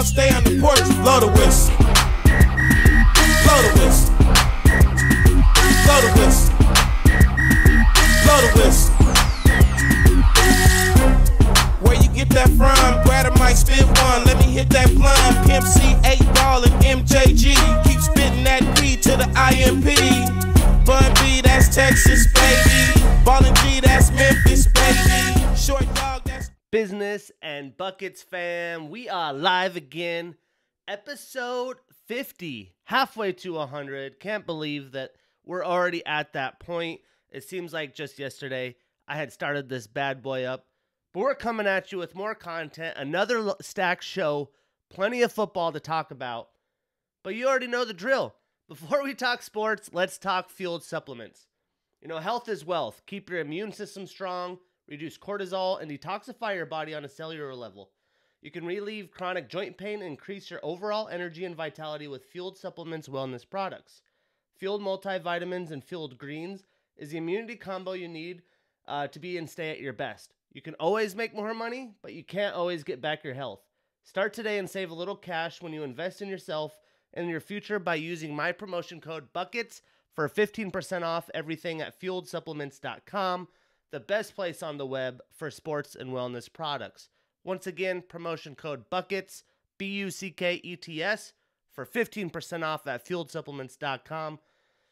dog stay on the porch, blow the whistle. Blow the whistle. Blow the whistle. Blow the whistle. Where you get that from? Grab a mic, spit one. Let me hit that blunt. Pimp C, 8 ball, and MJG. Keep spitting that B to the IMP. Bun B, that's Texas, baby. Ballin' G, that's Memphis, baby. Short dog. Business and Buckets fam, we are live again. Episode 50, halfway to 100. Can't believe that we're already at that point. It seems like just yesterday I had started this bad boy up. But we're coming at you with more content, another stack show, plenty of football to talk about. But you already know the drill. Before we talk sports, let's talk fueled supplements. You know, health is wealth. Keep your immune system strong, reduce cortisol, and detoxify your body on a cellular level. You can relieve chronic joint pain and increase your overall energy and vitality with Fueled Supplements wellness products. Fueled multivitamins and Fueled greens is the immunity combo you need uh, to be and stay at your best. You can always make more money, but you can't always get back your health. Start today and save a little cash when you invest in yourself and your future by using my promotion code BUCKETS for 15% off everything at fueledsupplements.com, the best place on the web for sports and wellness products. Once again, promotion code BUCKETS, B U C K E T S, for 15% off at fueledsupplements.com.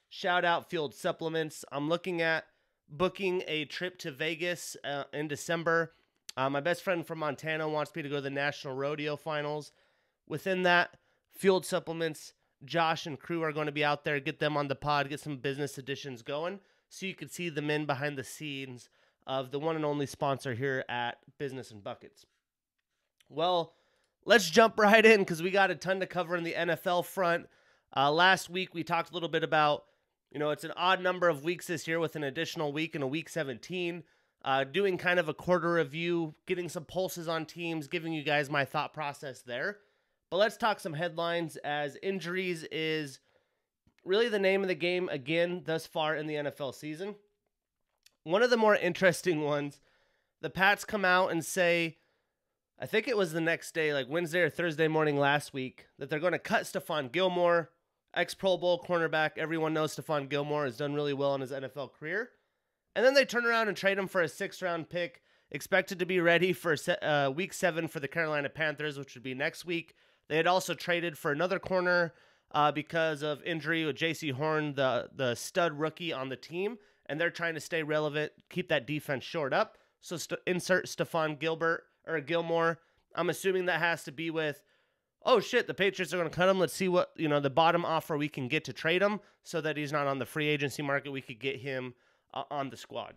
Shout out Fueled Supplements. I'm looking at booking a trip to Vegas uh, in December. Uh, my best friend from Montana wants me to go to the National Rodeo Finals. Within that, Fueled Supplements, Josh and crew are going to be out there. Get them on the pod, get some business editions going so you can see the men behind the scenes of the one and only sponsor here at Business and Buckets. Well, let's jump right in because we got a ton to cover in the NFL front. Uh, last week, we talked a little bit about, you know, it's an odd number of weeks this year with an additional week in a week 17. Uh, doing kind of a quarter review, getting some pulses on teams, giving you guys my thought process there. But let's talk some headlines as injuries is really the name of the game again thus far in the NFL season. One of the more interesting ones, the Pats come out and say, I think it was the next day, like Wednesday or Thursday morning last week, that they're going to cut Stephon Gilmore, ex Pro Bowl cornerback. Everyone knows Stephon Gilmore has done really well in his NFL career. And then they turn around and trade him for a sixth round pick, expected to be ready for uh, week seven for the Carolina Panthers, which would be next week. They had also traded for another corner uh, because of injury with J.C. Horn, the the stud rookie on the team, and they're trying to stay relevant, keep that defense short up. So st- insert Stephon Gilbert or Gilmore. I'm assuming that has to be with, oh shit, the Patriots are going to cut him. Let's see what you know the bottom offer we can get to trade him, so that he's not on the free agency market. We could get him uh, on the squad.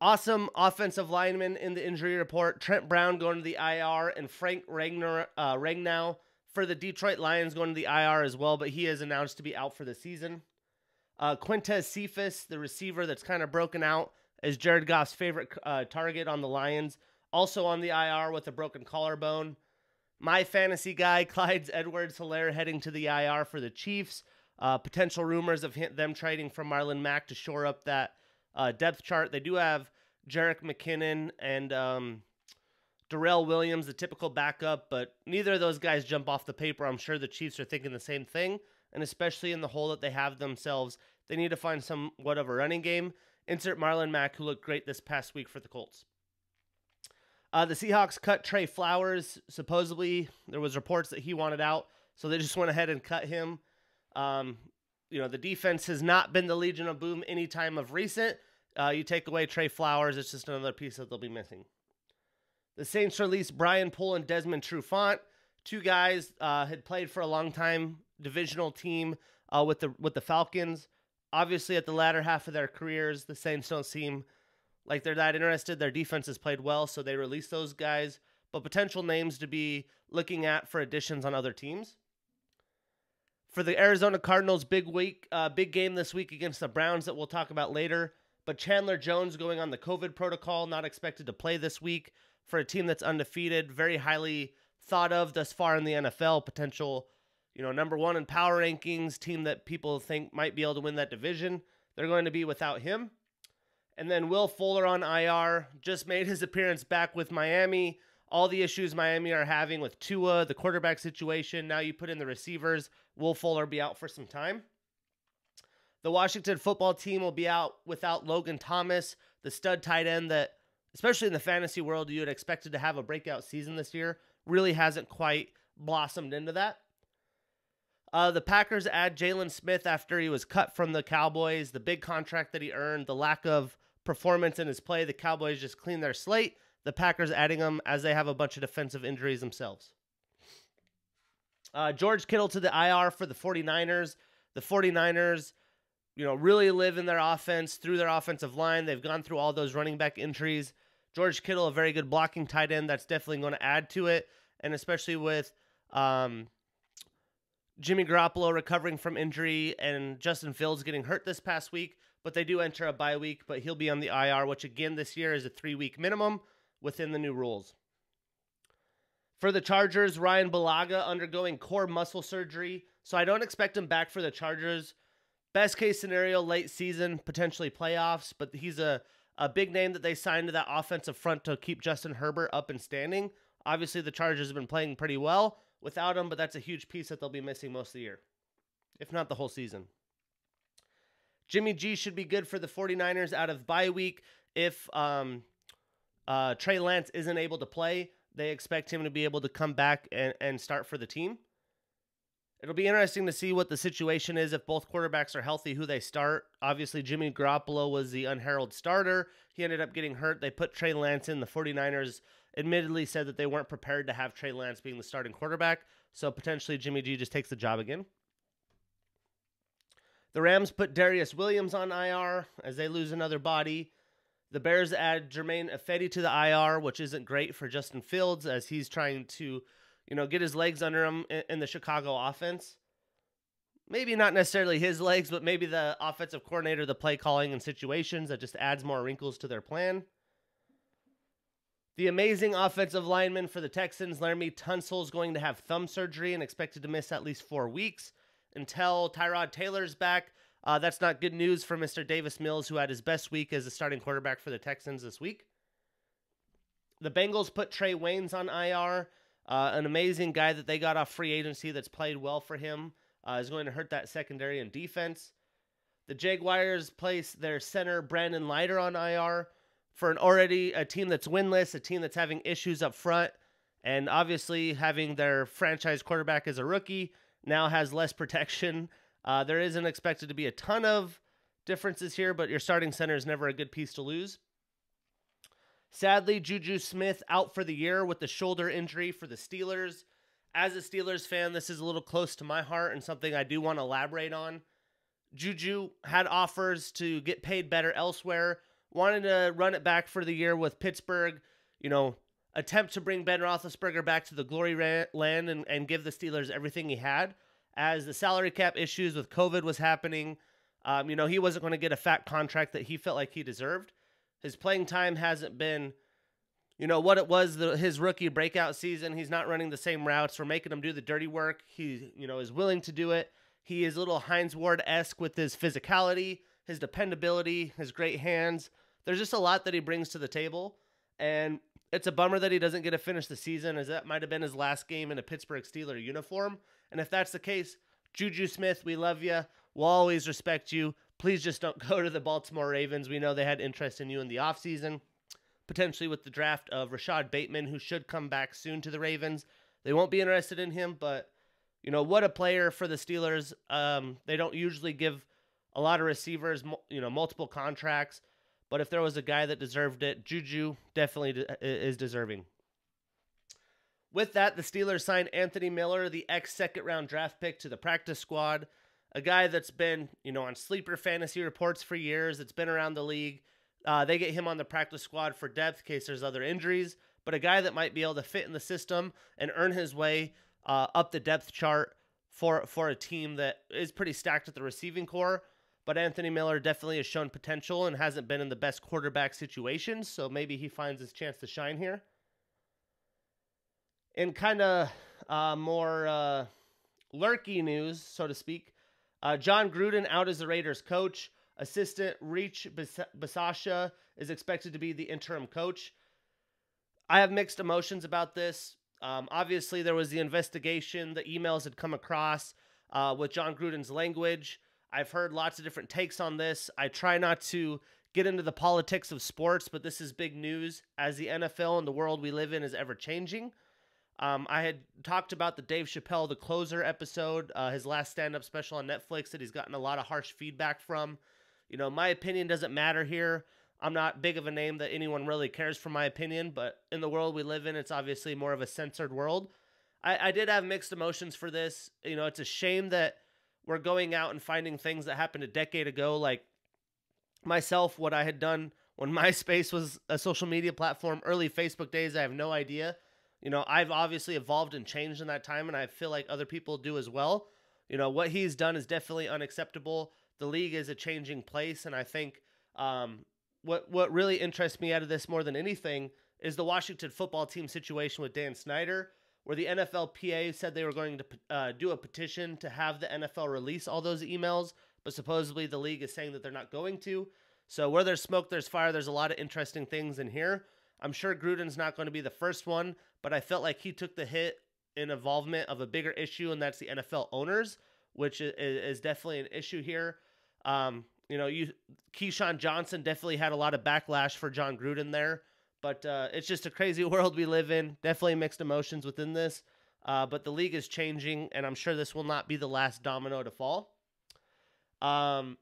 Awesome offensive lineman in the injury report. Trent Brown going to the IR and Frank Ragnar, uh, Ragnow for the Detroit Lions going to the IR as well, but he is announced to be out for the season. Uh, Quintez Cephus, the receiver that's kind of broken out, is Jared Goff's favorite uh, target on the Lions, also on the IR with a broken collarbone. My fantasy guy, Clyde's Edwards Helaire, heading to the IR for the Chiefs. Uh, potential rumors of him, them trading for Marlon Mack to shore up that uh, depth chart. They do have Jerick McKinnon and um, Darrel Williams, the typical backup, but neither of those guys jump off the paper. I'm sure the Chiefs are thinking the same thing, and especially in the hole that they have themselves, they need to find somewhat of a running game. Insert Marlon Mack, who looked great this past week for the Colts. Uh, the Seahawks cut Trey Flowers. Supposedly, there was reports that he wanted out, so they just went ahead and cut him. Um, you know, the defense has not been the Legion of Boom any time of recent. Uh, you take away Trey Flowers, it's just another piece that they'll be missing. The Saints released Brian Poole and Desmond Trufant. Two guys uh, had played for a long time, divisional team uh, with the with the Falcons. Obviously, at the latter half of their careers, the Saints don't seem like they're that interested. Their defense has played well, so they released those guys. But potential names to be looking at for additions on other teams. For the Arizona Cardinals, big week, uh, big game this week against the Browns that we'll talk about later. But Chandler Jones going on the COVID protocol, not expected to play this week for a team that's undefeated, very highly thought of thus far in the NFL. Potential, you know, number one in power rankings, team that people think might be able to win that division. They're going to be without him. And then Will Fuller on IR just made his appearance back with Miami. all the issues Miami are having with Tua, the quarterback situation. Now you put in the receivers. Will Fuller be out for some time? The Washington football team will be out without Logan Thomas, the stud tight end that, especially in the fantasy world, you had expected to have a breakout season this year. Really hasn't quite blossomed into that. Uh, the Packers add Jaylon Smith after he was cut from the Cowboys. The big contract that he earned, the lack of performance in his play, the Cowboys just clean their slate. The Packers adding him as they have a bunch of defensive injuries themselves. Uh, George Kittle to the IR for the 49ers. The 49ers, you know, really live in their offense through their offensive line. They've gone through all those running back injuries. George Kittle, a very good blocking tight end, that's definitely going to add to it. And especially with um, Jimmy Garoppolo recovering from injury and Justin Fields getting hurt this past week, but they do enter a bye week, but he'll be on the IR, which again this year is a three week minimum within the new rules. For the Chargers, Ryan Bulaga undergoing core muscle surgery, so I don't expect him back for the Chargers. Best case scenario, late season, potentially playoffs, but he's a, a big name that they signed to that offensive front to keep Justin Herbert up and standing. Obviously, the Chargers have been playing pretty well without him, but that's a huge piece that they'll be missing most of the year, if not the whole season. Jimmy G should be good for the 49ers out of bye week if um, uh, Trey Lance isn't able to play. They expect him to be able to come back and, and start for the team. It'll be interesting to see what the situation is if both quarterbacks are healthy, who they start. Obviously, Jimmy Garoppolo was the unheralded starter. He ended up getting hurt. They put Trey Lance in. The 49ers admittedly said that they weren't prepared to have Trey Lance being the starting quarterback. So potentially Jimmy G just takes the job again. The Rams put Darious Williams on IR as they lose another body. The Bears add Germain Ifedi to the IR, which isn't great for Justin Fields as he's trying to, you know, get his legs under him in, the Chicago offense. Maybe not necessarily his legs, but maybe the offensive coordinator, the play calling and situations that just adds more wrinkles to their plan. The amazing offensive lineman for the Texans, Laremy Tunsil, is going to have thumb surgery and expected to miss at least four weeks until Tyrod Taylor's back. Uh, that's not good news for Mr. Davis Mills, who had his best week as a starting quarterback for the Texans this week. The Bengals put Trae Waynes on IR, uh, an amazing guy that they got off free agency that's played well for him. Uh, is going to hurt that secondary and defense. The Jaguars place their center Brandon Lighter on IR for an already a team that's winless, a team that's having issues up front, and obviously having their franchise quarterback as a rookie now has less protection uh, there isn't expected to be a ton of differences here, but your starting center is never a good piece to lose. Sadly, Juju Smith out for the year with the shoulder injury for the Steelers. As a Steelers fan, this is a little close to my heart and something I do want to elaborate on. Juju had offers to get paid better elsewhere, wanted to run it back for the year with Pittsburgh, you know, attempt to bring Ben Roethlisberger back to the glory land and, and give the Steelers everything he had as the salary cap issues with COVID was happening. Um, you know, he wasn't going to get a fat contract that he felt like he deserved. His playing time hasn't been, you know, what it was the, his rookie breakout season. He's not running the same routes. We're making him do the dirty work. He, you know, is willing to do it. He is a little Hines Ward esque with his physicality, his dependability, his great hands. There's just a lot that he brings to the table. And it's a bummer that he doesn't get to finish the season, as that might have been his last game in a Pittsburgh Steeler uniform. And if that's the case, Juju Smith, we love you. We'll always respect you. Please just don't go to the Baltimore Ravens. We know they had interest in you in the offseason, potentially with the draft of Rashod Bateman, who should come back soon to the Ravens. They won't be interested in him, but you know what a player for the Steelers. Um, they don't usually give a lot of receivers, you know, multiple contracts. But if there was a guy that deserved it, Juju definitely is deserving. With that, the Steelers signed Anthony Miller, the ex second round draft pick, to the practice squad. A guy that's been, you know, on sleeper fantasy reports for years. that's been around the league. Uh, they get him on the practice squad for depth in case there's other injuries. But a guy that might be able to fit in the system and earn his way uh, up the depth chart for for a team that is pretty stacked at the receiving core. But Anthony Miller definitely has shown potential and hasn't been in the best quarterback situations, so maybe he finds his chance to shine here in kind of uh, more uh, lurky news, so to speak, uh, Jon Gruden out as the Raiders coach. Assistant Rich Bisaccia is expected to be the interim coach. I have mixed emotions about this. Um, obviously, there was the investigation, the emails had come across uh, with Jon Gruden's language. I've heard lots of different takes on this. I try not to get into the politics of sports, but this is big news as the NFL and the world we live in is ever changing. Um, I had talked about the Dave Chappelle, the closer episode, uh, his last stand up special on Netflix that he's gotten a lot of harsh feedback from. You know, my opinion doesn't matter here. I'm not big of a name that anyone really cares for my opinion, but in the world we live in, it's obviously more of a censored world. I, I did have mixed emotions for this. You know, it's a shame that we're going out and finding things that happened a decade ago, like myself, what I had done when MySpace was a social media platform, early Facebook days, I have no idea. You know, I've obviously evolved and changed in that time, and I feel like other people do as well. You know, what he's done is definitely unacceptable. The league is a changing place, and I think um, what what really interests me out of this more than anything is the Washington football team situation with Dan Snyder, where the NFLPA said they were going to uh, do a petition to have the NFL release all those emails but supposedly the league is saying that they're not going to. So where there's smoke, there's fire. There's a lot of interesting things in here. I'm sure Gruden's not going to be the first one, but I felt like he took the hit in involvement of a bigger issue, and that's the NFL owners, which is, definitely an issue here. Um, you know, you Keyshawn Johnson definitely had a lot of backlash for Jon Gruden there, but uh, it's just a crazy world we live in. Definitely mixed emotions within this, uh, but the league is changing, and I'm sure this will not be the last domino to fall. Um,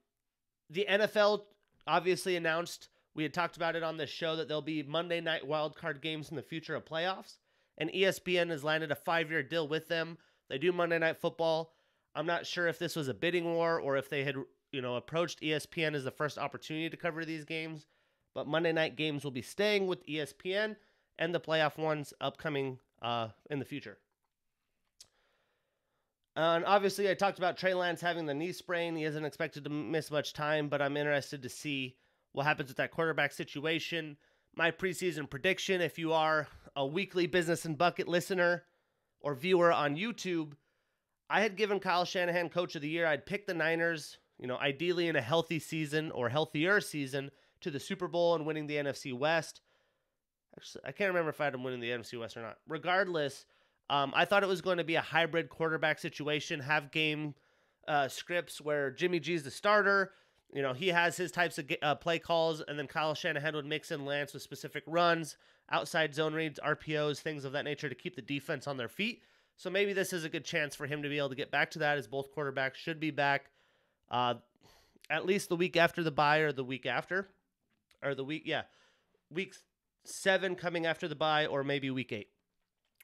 the NFL obviously announced we had talked about it on this show that there'll be Monday night wildcard games in the future of playoffs, and ESPN has landed a five-year deal with them. They do Monday night football. I'm not sure if this was a bidding war or if they had you know approached ESPN as the first opportunity to cover these games, but Monday night games will be staying with ESPN and the playoff ones upcoming uh, in the future. And obviously, I talked about Trey Lance having the knee sprain. He isn't expected to miss much time, but I'm interested to see what happens with that quarterback situation. My preseason prediction if you are a weekly business and bucket listener or viewer on YouTube, I had given Kyle Shanahan coach of the year. I'd pick the Niners, you know, ideally in a healthy season or healthier season to the Super Bowl and winning the NFC West. Actually, I can't remember if I had them winning the NFC West or not. Regardless, um, I thought it was going to be a hybrid quarterback situation, have game uh, scripts where Jimmy G's the starter. You know, he has his types of uh, play calls, and then Kyle Shanahan would mix in Lance with specific runs, outside zone reads, RPOs, things of that nature to keep the defense on their feet. So maybe this is a good chance for him to be able to get back to that, as both quarterbacks should be back uh, at least the week after the bye or the week after, or the week, yeah, week seven coming after the bye, or maybe week eight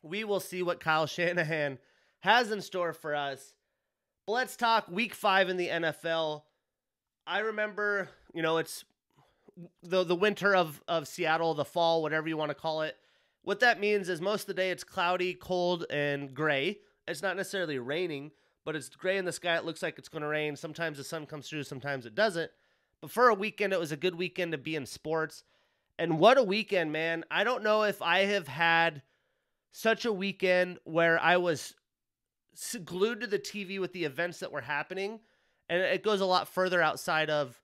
we will see what Kyle Shanahan has in store for us. But let's talk week five in the NFL. I remember, you know, it's the the winter of, of Seattle, the fall, whatever you want to call it. What that means is most of the day it's cloudy, cold, and gray. It's not necessarily raining, but it's gray in the sky. It looks like it's going to rain. Sometimes the sun comes through, sometimes it doesn't. But for a weekend, it was a good weekend to be in sports. And what a weekend, man. I don't know if I have had such a weekend where I was glued to the TV with the events that were happening. And it goes a lot further outside of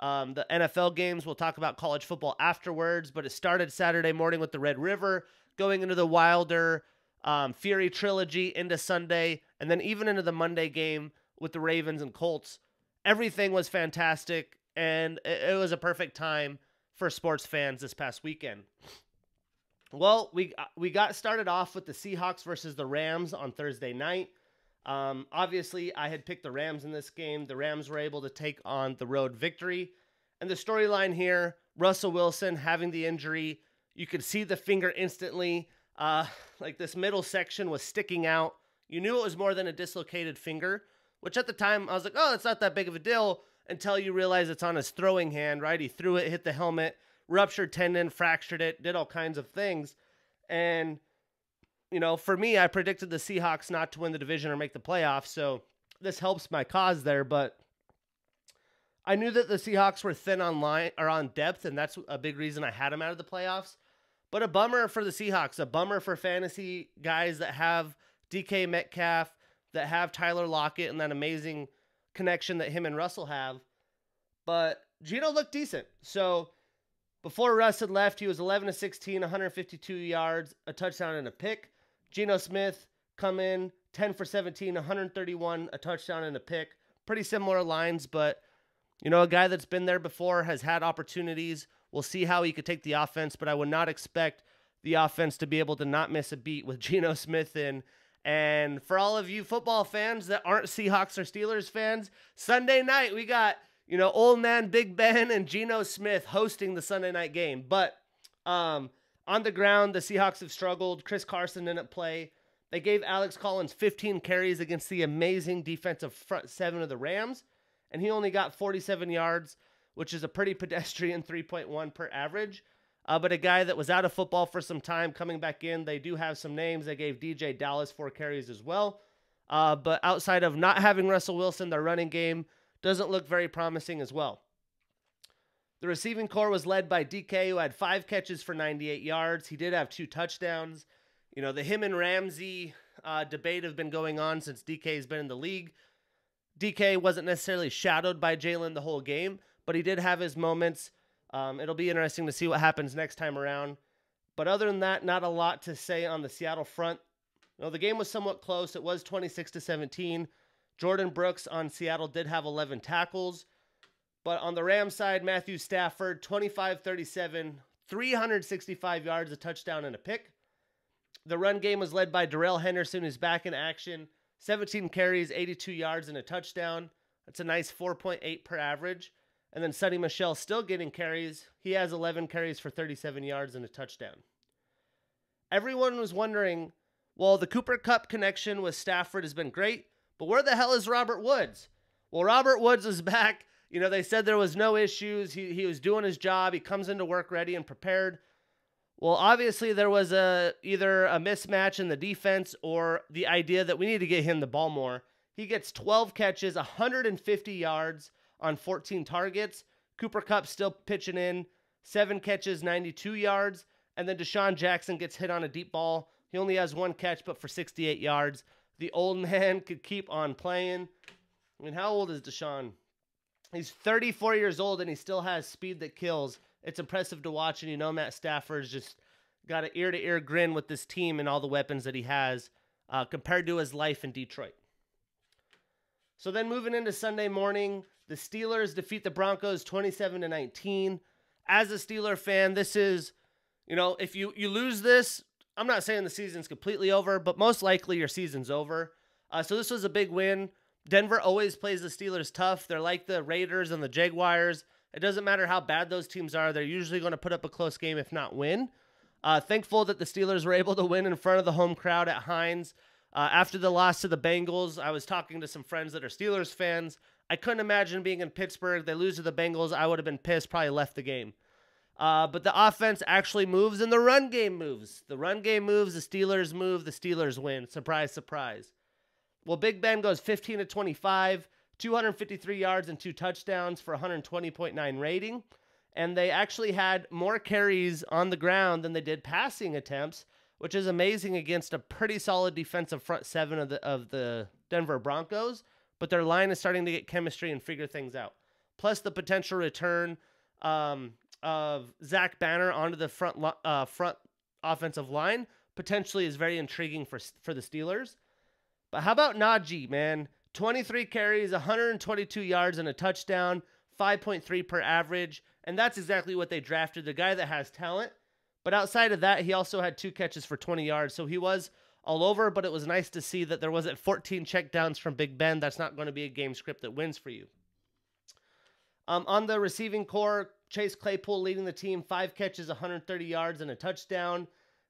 um, the NFL games. We'll talk about college football afterwards, but it started Saturday morning with the Red River, going into the Wilder um, Fury trilogy into Sunday, and then even into the Monday game with the Ravens and Colts. Everything was fantastic, and it, it was a perfect time for sports fans this past weekend. Well, we uh, we got started off with the Seahawks versus the Rams on Thursday night. Um, obviously, I had picked the Rams in this game. The Rams were able to take on the road victory. And the storyline here Russell Wilson having the injury. You could see the finger instantly. Uh, like this middle section was sticking out. You knew it was more than a dislocated finger, which at the time I was like, oh, it's not that big of a deal until you realize it's on his throwing hand, right? He threw it, hit the helmet ruptured tendon, fractured it, did all kinds of things. And, you know, for me, I predicted the Seahawks not to win the division or make the playoffs. So this helps my cause there. But I knew that the Seahawks were thin on line or on depth, and that's a big reason I had them out of the playoffs. But a bummer for the Seahawks, a bummer for fantasy guys that have DK Metcalf, that have Tyler Lockett, and that amazing connection that him and Russell have. But Geno looked decent. So Before Russ had left, he was 11 to 16, 152 yards, a touchdown and a pick. Geno Smith come in 10 for 17, 131, a touchdown and a pick. Pretty similar lines, but you know, a guy that's been there before has had opportunities. We'll see how he could take the offense, but I would not expect the offense to be able to not miss a beat with Geno Smith in. And for all of you football fans that aren't Seahawks or Steelers fans, Sunday night we got you know, old man Big Ben and Geno Smith hosting the Sunday night game. But um, on the ground, the Seahawks have struggled. Chris Carson didn't play. They gave Alex Collins 15 carries against the amazing defensive front seven of the Rams, and he only got 47 yards, which is a pretty pedestrian 3.1 per average. Uh, but a guy that was out of football for some time coming back in. They do have some names. They gave DeeJay Dallas four carries as well. Uh, but outside of not having Russell Wilson, their running game doesn't look very promising as well. The receiving core was led by DK, who had five catches for 98 yards. He did have two touchdowns. You know, the him and Ramsey uh, debate have been going on since DK has been in the league. DK wasn't necessarily shadowed by Jalen the whole game, but he did have his moments. Um, it'll be interesting to see what happens next time around. But other than that, not a lot to say on the Seattle front. You know, the game was somewhat close. It was 26 to 17. Jordyn Brooks on Seattle did have 11 tackles. But on the Rams side, Matthew Stafford, 25 37, 365 yards, a touchdown, and a pick. The run game was led by Darrell Henderson, who's back in action. 17 carries, 82 yards, and a touchdown. That's a nice 4.8 per average. And then Sony Michel still getting carries. He has 11 carries for 37 yards and a touchdown. Everyone was wondering well, the Cooper Kupp connection with Stafford has been great. But where the hell is Robert Woods? Well, Robert Woods is back. You know, they said there was no issues. He, he was doing his job. He comes into work ready and prepared. Well, obviously there was a either a mismatch in the defense or the idea that we need to get him the ball more. He gets 12 catches, 150 yards on 14 targets. Cooper Kupp still pitching in, seven catches, 92 yards, and then DeSean Jackson gets hit on a deep ball. He only has one catch, but for 68 yards the old man could keep on playing. I mean, how old is DeSean? He's 34 years old and he still has speed that kills. It's impressive to watch, and you know Matt Stafford's just got an ear to ear grin with this team and all the weapons that he has uh, compared to his life in Detroit. So then moving into Sunday morning, the Steelers defeat the Broncos 27 to 19. As a Steeler fan, this is, you know, if you you lose this, I'm not saying the season's completely over, but most likely your season's over. Uh, so this was a big win. Denver always plays the Steelers tough. They're like the Raiders and the Jaguars. It doesn't matter how bad those teams are, they're usually going to put up a close game, if not win. Uh, thankful that the Steelers were able to win in front of the home crowd at Heinz. Uh, after the loss to the Bengals, I was talking to some friends that are Steelers fans. I couldn't imagine being in Pittsburgh. They lose to the Bengals. I would have been pissed, probably left the game. Uh, but the offense actually moves and the run game moves. The run game moves, the Steelers move, the Steelers win. Surprise, surprise. Well, Big Ben goes 15 to 25, 253 yards and two touchdowns for 120.9 rating. And they actually had more carries on the ground than they did passing attempts, which is amazing against a pretty solid defensive front seven of the of the Denver Broncos. But their line is starting to get chemistry and figure things out. Plus the potential return um, of Zach Banner onto the front uh, front offensive line potentially is very intriguing for for the Steelers. But how about Najee, man? 23 carries, 122 yards, and a touchdown, 5.3 per average. And that's exactly what they drafted the guy that has talent. But outside of that, he also had two catches for 20 yards. So he was all over, but it was nice to see that there wasn't 14 checkdowns from Big Ben. That's not going to be a game script that wins for you. Um, on the receiving core, Chase Claypool leading the team, five catches, 130 yards, and a touchdown.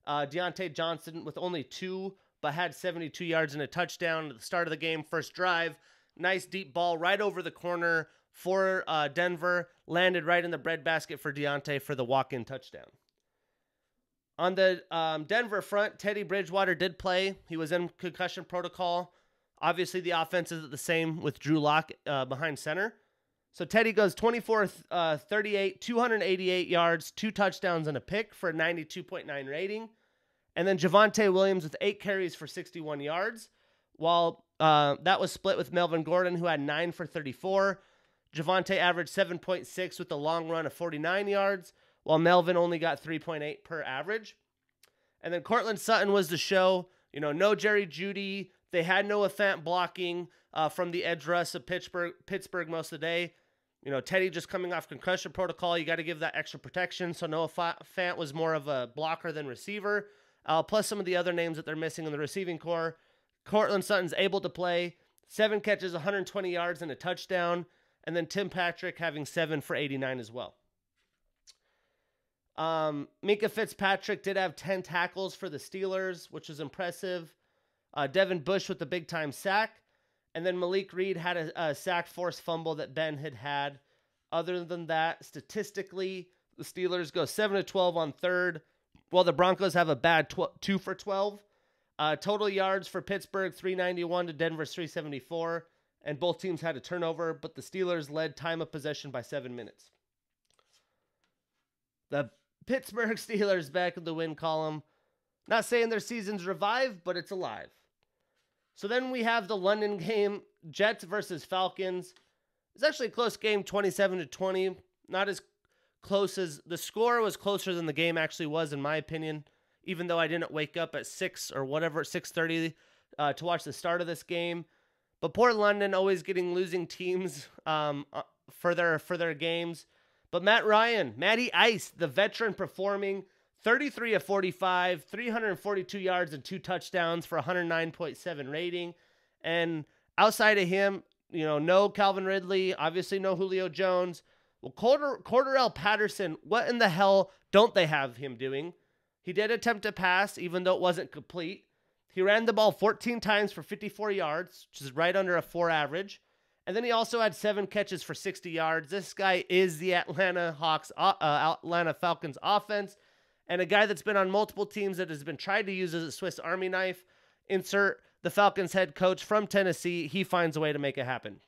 Uh, Diontae Johnson with only two, but had 72 yards and a touchdown at the start of the game. First drive, nice deep ball right over the corner for uh, Denver, landed right in the breadbasket for Diontae for the walk-in touchdown. On the um, Denver front, Teddy Bridgewater did play. He was in concussion protocol. Obviously, the offense is the same with Drew Lock uh, behind center. So Teddy goes 24 uh, 38, 288 yards, two touchdowns, and a pick for a 92.9 rating. And then Javonte Williams with eight carries for 61 yards, while uh, that was split with Melvin Gordon, who had nine for 34. Javonte averaged 7.6 with a long run of 49 yards, while Melvin only got 3.8 per average. And then Courtland Sutton was the show. You know, no Jerry Jeudy. They had no Fant blocking uh, from the edge rush of Pittsburgh, Pittsburgh most of the day. You know, Teddy just coming off concussion protocol. You got to give that extra protection. So Noah Fant was more of a blocker than receiver. Uh, plus some of the other names that they're missing in the receiving core. Courtland Sutton's able to play seven catches, 120 yards, and a touchdown. And then Tim Patrick having seven for 89 as well. Um, Fitzpatrick did have 10 tackles for the Steelers, which was impressive. Uh, Devin Bush with the big time sack. And then Malik Reed had a, a sack force fumble that Ben had had. Other than that, statistically, the Steelers go 7 to 12 on third, while the Broncos have a bad tw- 2 for 12. Uh, total yards for Pittsburgh 391 to Denver's 374, and both teams had a turnover, but the Steelers led time of possession by seven minutes. The Pittsburgh Steelers back in the win column. Not saying their season's revived, but it's alive. So then we have the London game, Jets versus Falcons. It's actually a close game, 27 to 20. Not as close as the score was closer than the game actually was, in my opinion. Even though I didn't wake up at six or whatever, 6:30 uh, to watch the start of this game. But Port London always getting losing teams um, uh, for their for their games. But Matt Ryan, Matty Ice, the veteran performing 33 of 45, 342 yards and two touchdowns for 109.7 rating. And outside of him, you know, no Calvin Ridley, obviously no Julio Jones. Well, Corder, Cordarrelle Patterson, what in the hell don't they have him doing? He did attempt to pass, even though it wasn't complete. He ran the ball 14 times for 54 yards, which is right under a four average. And then he also had seven catches for 60 yards. This guy is the Atlanta Hawks, uh, uh, Atlanta Falcons offense, and a guy that's been on multiple teams that has been tried to use as a Swiss Army knife. Insert the Falcons head coach from Tennessee. He finds a way to make it happen.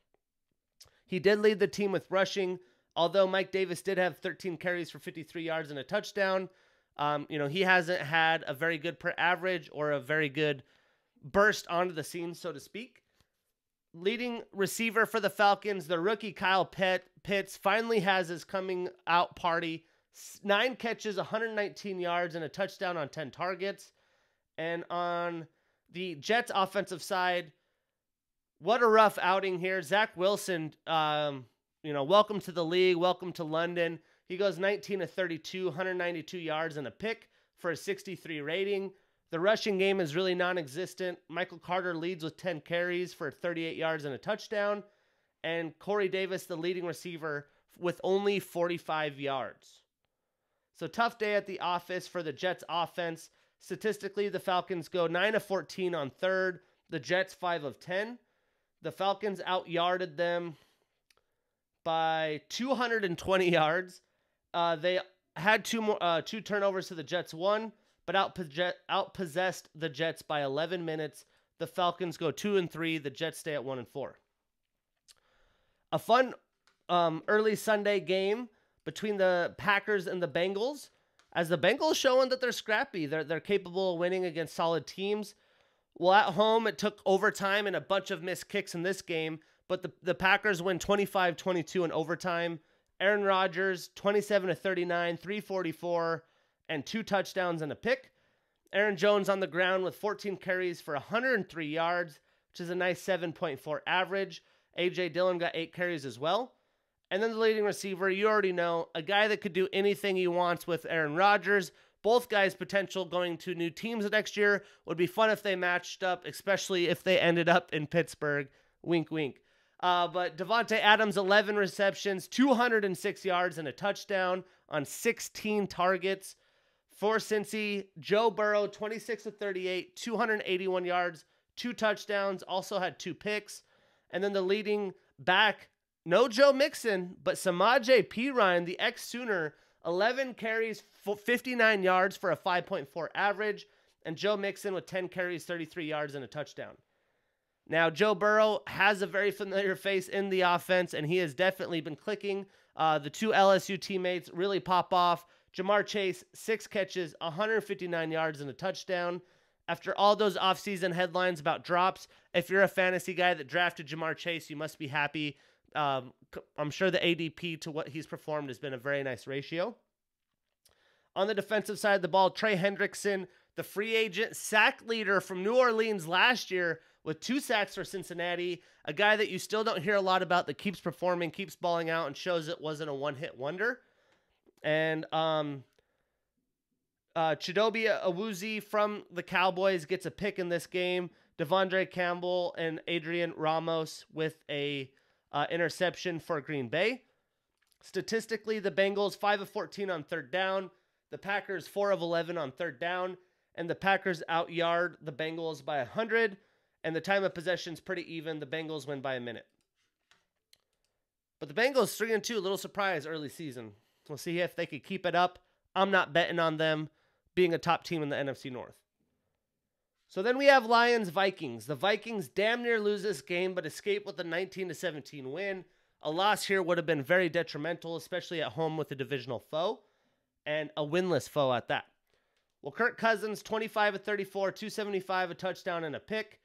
He did lead the team with rushing, although Mike Davis did have 13 carries for 53 yards and a touchdown. Um, you know, he hasn't had a very good per average or a very good burst onto the scene, so to speak leading receiver for the Falcons, the rookie Kyle Pitt, Pitts, finally has his coming out party. Nine catches, 119 yards, and a touchdown on 10 targets. And on the Jets offensive side, what a rough outing here. Zach Wilson, um, you know, welcome to the league, welcome to London. He goes 19 to 32, 192 yards and a pick for a 63 rating. The rushing game is really non existent. Michael Carter leads with 10 carries for 38 yards and a touchdown. And Corey Davis, the leading receiver, with only 45 yards. So, tough day at the office for the Jets offense. Statistically, the Falcons go 9 of 14 on third, the Jets 5 of 10. The Falcons outyarded them by 220 yards. Uh, they had two more uh, two turnovers to the Jets one but out outpossessed the Jets by 11 minutes. The Falcons go two and three. The Jets stay at one and four. A fun um, early Sunday game between the Packers and the Bengals. As the Bengals showing that they're scrappy, they're they're capable of winning against solid teams. Well, at home, it took overtime and a bunch of missed kicks in this game, but the, the Packers win 25 22 in overtime. Aaron Rodgers, 27 to 39, 344 and two touchdowns and a pick. Aaron Jones on the ground with 14 carries for 103 yards, which is a nice 7.4 average. AJ Dillon got eight carries as well. And then the leading receiver, you already know, a guy that could do anything he wants with Aaron Rodgers. Both guys' potential going to new teams next year would be fun if they matched up, especially if they ended up in Pittsburgh. Wink, wink. Uh, but Davante Adams, 11 receptions, 206 yards, and a touchdown on 16 targets. For Cincy, Joe Burrow, 26 to 38, 281 yards, two touchdowns, also had two picks. And then the leading back, no Joe Mixon, but Samaje Perine, the ex Sooner, 11 carries, 59 yards for a 5.4 average. And Joe Mixon with 10 carries, 33 yards, and a touchdown. Now, Joe Burrow has a very familiar face in the offense, and he has definitely been clicking. Uh, the two LSU teammates really pop off. Ja'Marr Chase, six catches, 159 yards, and a touchdown. After all those offseason headlines about drops, if you're a fantasy guy that drafted Ja'Marr Chase, you must be happy. Um, I'm sure the ADP to what he's performed has been a very nice ratio. On the defensive side of the ball, Trey Hendrickson, the free agent sack leader from New Orleans last year with two sacks for Cincinnati, a guy that you still don't hear a lot about that keeps performing, keeps balling out, and shows it wasn't a one hit wonder. And um, uh, Chidobe Awuzie from the Cowboys gets a pick in this game. De'Vondre Campbell and Adrian Ramos with a uh, interception for Green Bay. Statistically, the Bengals 5 of 14 on third down, the Packers 4 of 11 on third down, and the Packers outyard the Bengals by 100, and the time of possession is pretty even. The Bengals win by a minute. But the Bengals 3 and 2, a little surprise early season. We'll see if they could keep it up. I'm not betting on them being a top team in the NFC North. So then we have Lions Vikings. The Vikings damn near lose this game, but escape with a 19 to 17 win. A loss here would have been very detrimental, especially at home with a divisional foe and a winless foe at that. Well, Kirk Cousins, 25 of 34, 275, a touchdown and a pick.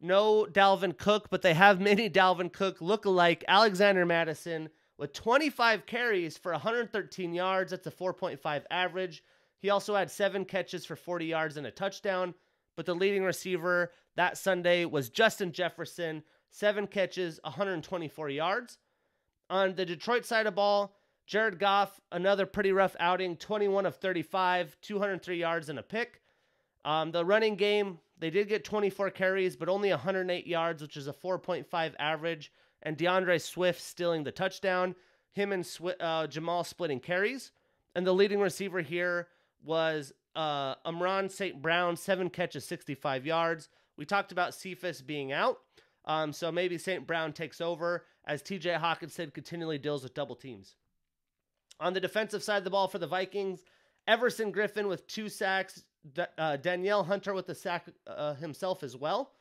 No Dalvin Cook, but they have many Dalvin Cook look-alike. Alexander Mattison with 25 carries for 113 yards. That's a 4.5 average. He also had seven catches for 40 yards and a touchdown but the leading receiver that Sunday was Justin Jefferson, seven catches, 124 yards. On the Detroit side of ball, Jared Goff, another pretty rough outing, 21 of 35, 203 yards and a pick. Um, the running game, they did get 24 carries, but only 108 yards, which is a 4.5 average. And D'Andre Swift stealing the touchdown. Him and Sw- uh, Jamaal splitting carries. And the leading receiver here was uh, Amon-Ra St. Brown, seven catches, 65 yards. We talked about Cephus being out. Um, so maybe St. Brown takes over as TJ Hockenson continually deals with double teams. On the defensive side of the ball for the Vikings, Everson Griffen with two sacks, uh, Danielle Hunter with the sack uh, himself as well.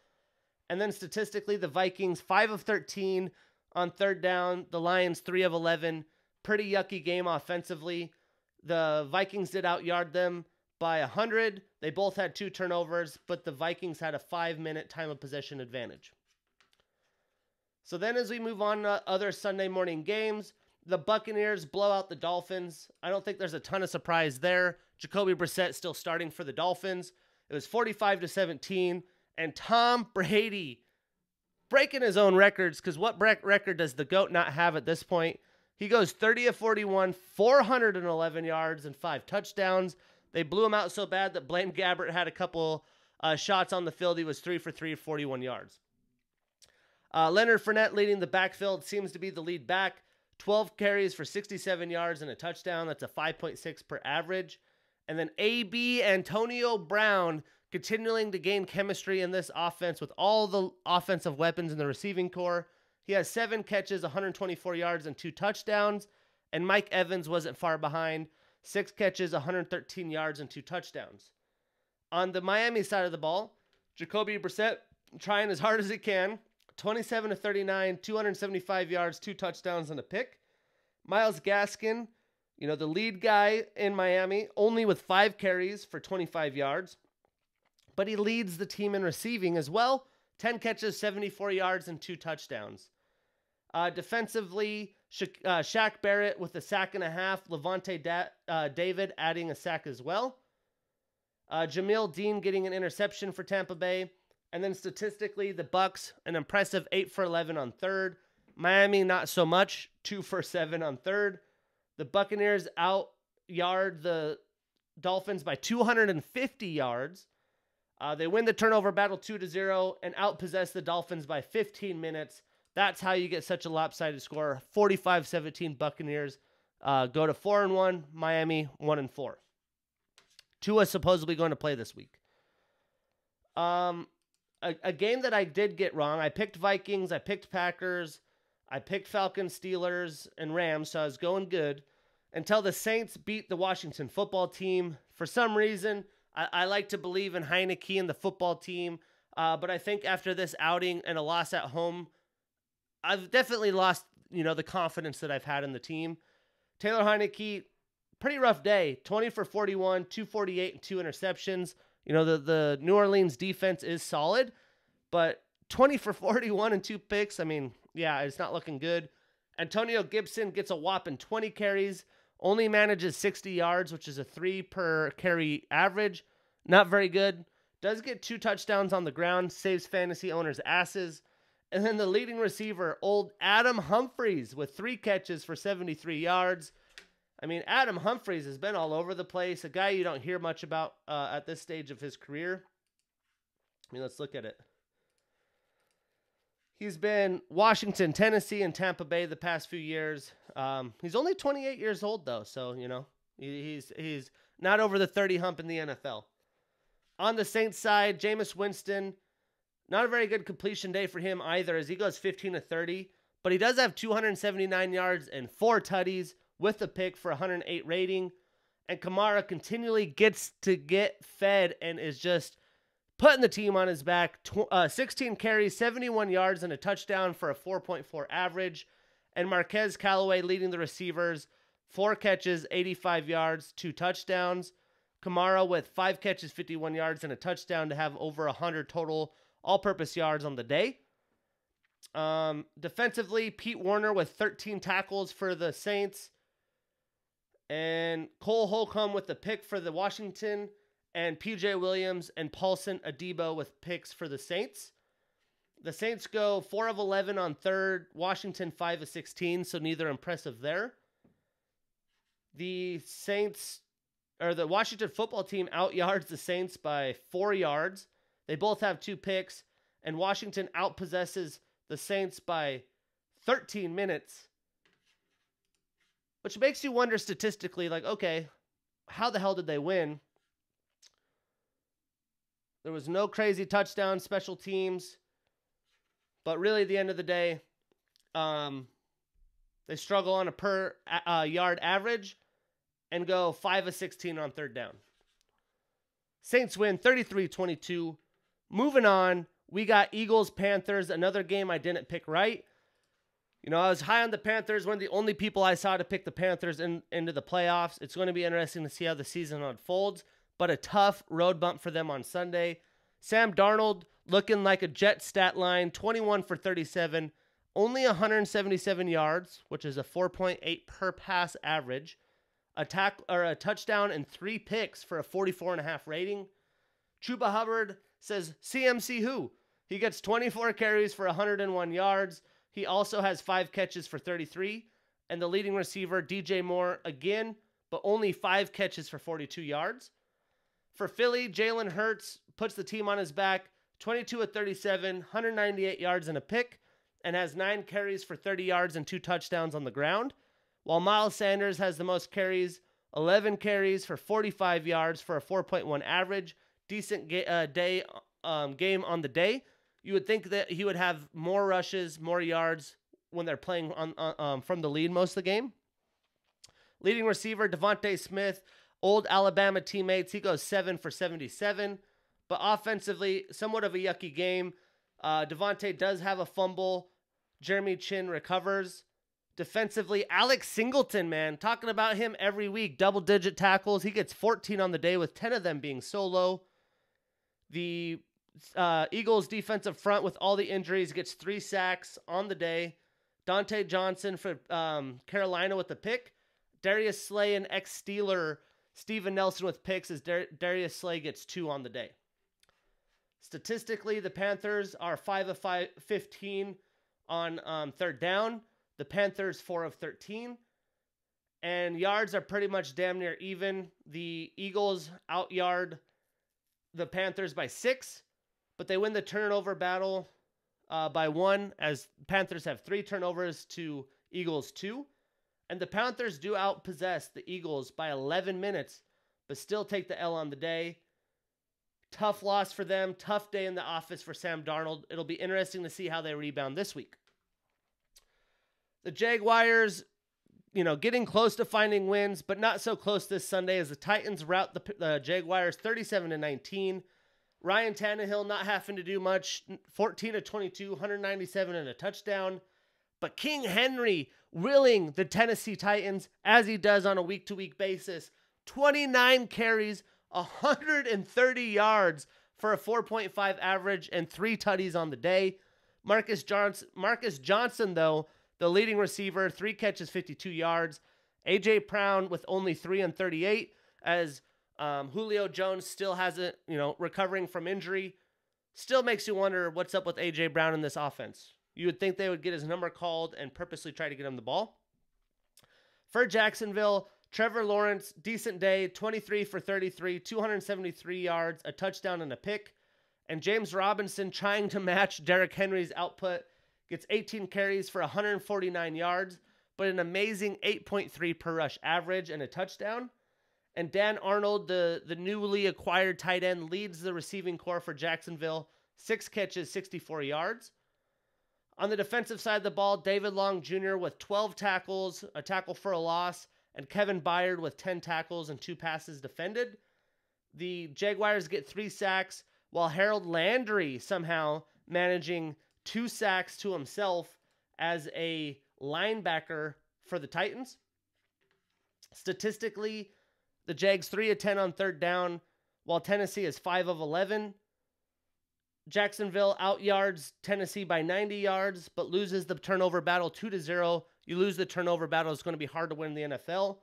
And then statistically, the Vikings 5 of 13 on third down, the Lions 3 of 11. Pretty yucky game offensively. The Vikings did outyard them by 100. They both had two turnovers, but the Vikings had a five minute time of possession advantage. So then, as we move on to other Sunday morning games, the Buccaneers blow out the Dolphins. I don't think there's a ton of surprise there. Jacoby Brissett still starting for the Dolphins. It was 45 to 17, and Tom Brady breaking his own records because what record does the GOAT not have at this point? He goes 30 of 41, 411 yards, and five touchdowns. They blew him out so bad that Blaine Gabbert had a couple uh, shots on the field. He was three for three, 41 yards. Uh, Leonard Fournette leading the backfield seems to be the lead back. 12 carries for 67 yards and a touchdown. That's a 5.6 per average. And then AB Antonio Brown continuing to gain chemistry in this offense with all the offensive weapons in the receiving core. He has seven catches, 124 yards, and two touchdowns. And Mike Evans wasn't far behind six catches, 113 yards, and two touchdowns. On the Miami side of the ball, Jacoby Brissett trying as hard as he can, 27 to 39, 275 yards, two touchdowns, and a pick. Myles Gaskin, you know, the lead guy in Miami, only with five carries for 25 yards, but he leads the team in receiving as well 10 catches, 74 yards, and two touchdowns. Uh, defensively, Sha- uh, Shaq Barrett with a sack and a half. Lavonte da- uh, David adding a sack as well. Uh, Jamel Dean getting an interception for Tampa Bay. And then statistically, the Bucks an impressive eight for eleven on third. Miami not so much, two for seven on third. The Buccaneers out yard the Dolphins by 250 yards. Uh, they win the turnover battle two to zero and outpossess the Dolphins by 15 minutes. That's how you get such a lopsided score. 45 17 Buccaneers uh, go to 4 and 1, Miami 1 and 4. Tua supposedly going to play this week. Um, a, a game that I did get wrong. I picked Vikings, I picked Packers, I picked Falcons, Steelers, and Rams, so I was going good until the Saints beat the Washington football team. For some reason, I, I like to believe in Heinicke and the football team, uh, but I think after this outing and a loss at home, I've definitely lost, you know, the confidence that I've had in the team. Taylor Heinicke, pretty rough day. 20 for 41, 248 and two interceptions. You know, the the New Orleans defense is solid, but 20 for 41 and two picks, I mean, yeah, it's not looking good. Antonio Gibson gets a whopping 20 carries, Only manages 60 yards, which is a three per carry average. Not very good. Does get two touchdowns on the ground, saves fantasy owners' asses. And then the leading receiver, old Adam Humphries, with three catches for 73 yards. I mean, Adam Humphries has been all over the place. A guy you don't hear much about uh, at this stage of his career. I mean, let's look at it. He's been Washington, Tennessee, and Tampa Bay the past few years. Um, he's only 28 years old though, so you know he's he's not over the 30 hump in the NFL. On the Saints side, Jameis Winston, not a very good completion day for him either, as he goes 15 to 30, but he does have 279 yards and four tutties with a pick for 108 rating. And Kamara continually gets to get fed and is just putting the team on his back. Tw- uh, 16 carries, 71 yards, and a touchdown for a 4.4 average. And Marquez Callaway leading the receivers, four catches, 85 yards, two touchdowns. Kamara with five catches, 51 yards, and a touchdown to have over 100 total all purpose yards on the day. Um, defensively, Pete Werner with 13 tackles for the Saints. And Cole Holcomb with the pick for the Washington and PJ Williams and Paulson Adebo with picks for the Saints. The Saints go 4 of 11 on third, Washington 5 of 16, so neither impressive there. The Saints or the Washington football team out yards the Saints by 4 yards. They both have two picks and Washington outpossesses the Saints by 13 minutes. Which makes you wonder statistically like okay, how the hell did they win? There was no crazy touchdown, special teams. But really, at the end of the day, um, they struggle on a per uh, yard average and go 5 of 16 on third down. Saints win 33 22. Moving on, we got Eagles Panthers, another game I didn't pick right. You know, I was high on the Panthers, one of the only people I saw to pick the Panthers in, into the playoffs. It's going to be interesting to see how the season unfolds but a tough road bump for them on Sunday. Sam Darnold looking like a jet stat line 21 for 37, only 177 yards, which is a 4.8 per pass average, a tack or a touchdown and three picks for a 44 and a half rating. Chuba Hubbard says CMC who? He gets 24 carries for 101 yards. He also has 5 catches for 33 and the leading receiver DJ Moore again, but only 5 catches for 42 yards. For Philly, Jalen Hurts puts the team on his back 22 at 37, 198 yards and a pick, and has nine carries for 30 yards and two touchdowns on the ground. While Miles Sanders has the most carries, 11 carries for 45 yards for a 4.1 average. Decent ga- uh, day um, game on the day. You would think that he would have more rushes, more yards when they're playing on, uh, um, from the lead most of the game. Leading receiver DeVonta Smith Old Alabama teammates, he goes seven for 77. But offensively, somewhat of a yucky game. Uh, DeVonta does have a fumble. Jeremy Chinn recovers. Defensively, Alex Singleton, man, talking about him every week. Double digit tackles. He gets 14 on the day, with 10 of them being solo. The uh, Eagles' defensive front, with all the injuries, gets three sacks on the day. Dontae Johnson for um, Carolina with the pick. Darius Slay, and ex Steeler, Steven Nelson with picks as Dar- Darius Slay gets two on the day. Statistically, the Panthers are 5 of five, 15 on um, third down. The Panthers 4 of 13. And yards are pretty much damn near even. The Eagles out yard the Panthers by six, but they win the turnover battle uh, by one, as Panthers have three turnovers to Eagles two. And the Panthers do outpossess the Eagles by 11 minutes, but still take the L on the day. Tough loss for them. Tough day in the office for Sam Darnold. It'll be interesting to see how they rebound this week. The Jaguars, you know, getting close to finding wins, but not so close this Sunday as the Titans rout the, Jaguars 37 to 19. Ryan Tannehill not having to do much, 14 to 22, 197 and a touchdown. But King Henry willing the Tennessee Titans as he does on a week to week basis. 29 carries, 130 yards for a 4.5 average and three tutties on the day. Marcus Johnson, Marcus Johnson, though, the leading receiver, three catches, 52 yards, AJ Brown with only three and 38 as um, Julio Jones still hasn't, you know, recovering from injury. Still makes you wonder what's up with AJ Brown in this offense. You would think they would get his number called and purposely try to get him the ball. For Jacksonville, Trevor Lawrence, decent day, 23 for 33, 273 yards, a touchdown, and a pick. And James Robinson, trying to match Derrick Henry's output, gets 18 carries for 149 yards, but an amazing 8.3 per rush average and a touchdown. And Dan Arnold, the, the newly acquired tight end, leads the receiving core for Jacksonville. Six catches, 64 yards. On the defensive side of the ball, David Long Jr. with 12 tackles, a tackle for a loss, and Kevin Byard with 10 tackles and two passes defended. The Jaguars get three sacks, while Harold Landry somehow managing two sacks to himself as a linebacker for the Titans. Statistically, the Jags 3 of 10 on third down, while Tennessee is 5 of 11. Jacksonville out yards Tennessee by 90 yards, but loses the turnover battle 2 to 0. You lose the turnover battle, it's going to be hard to win the NFL.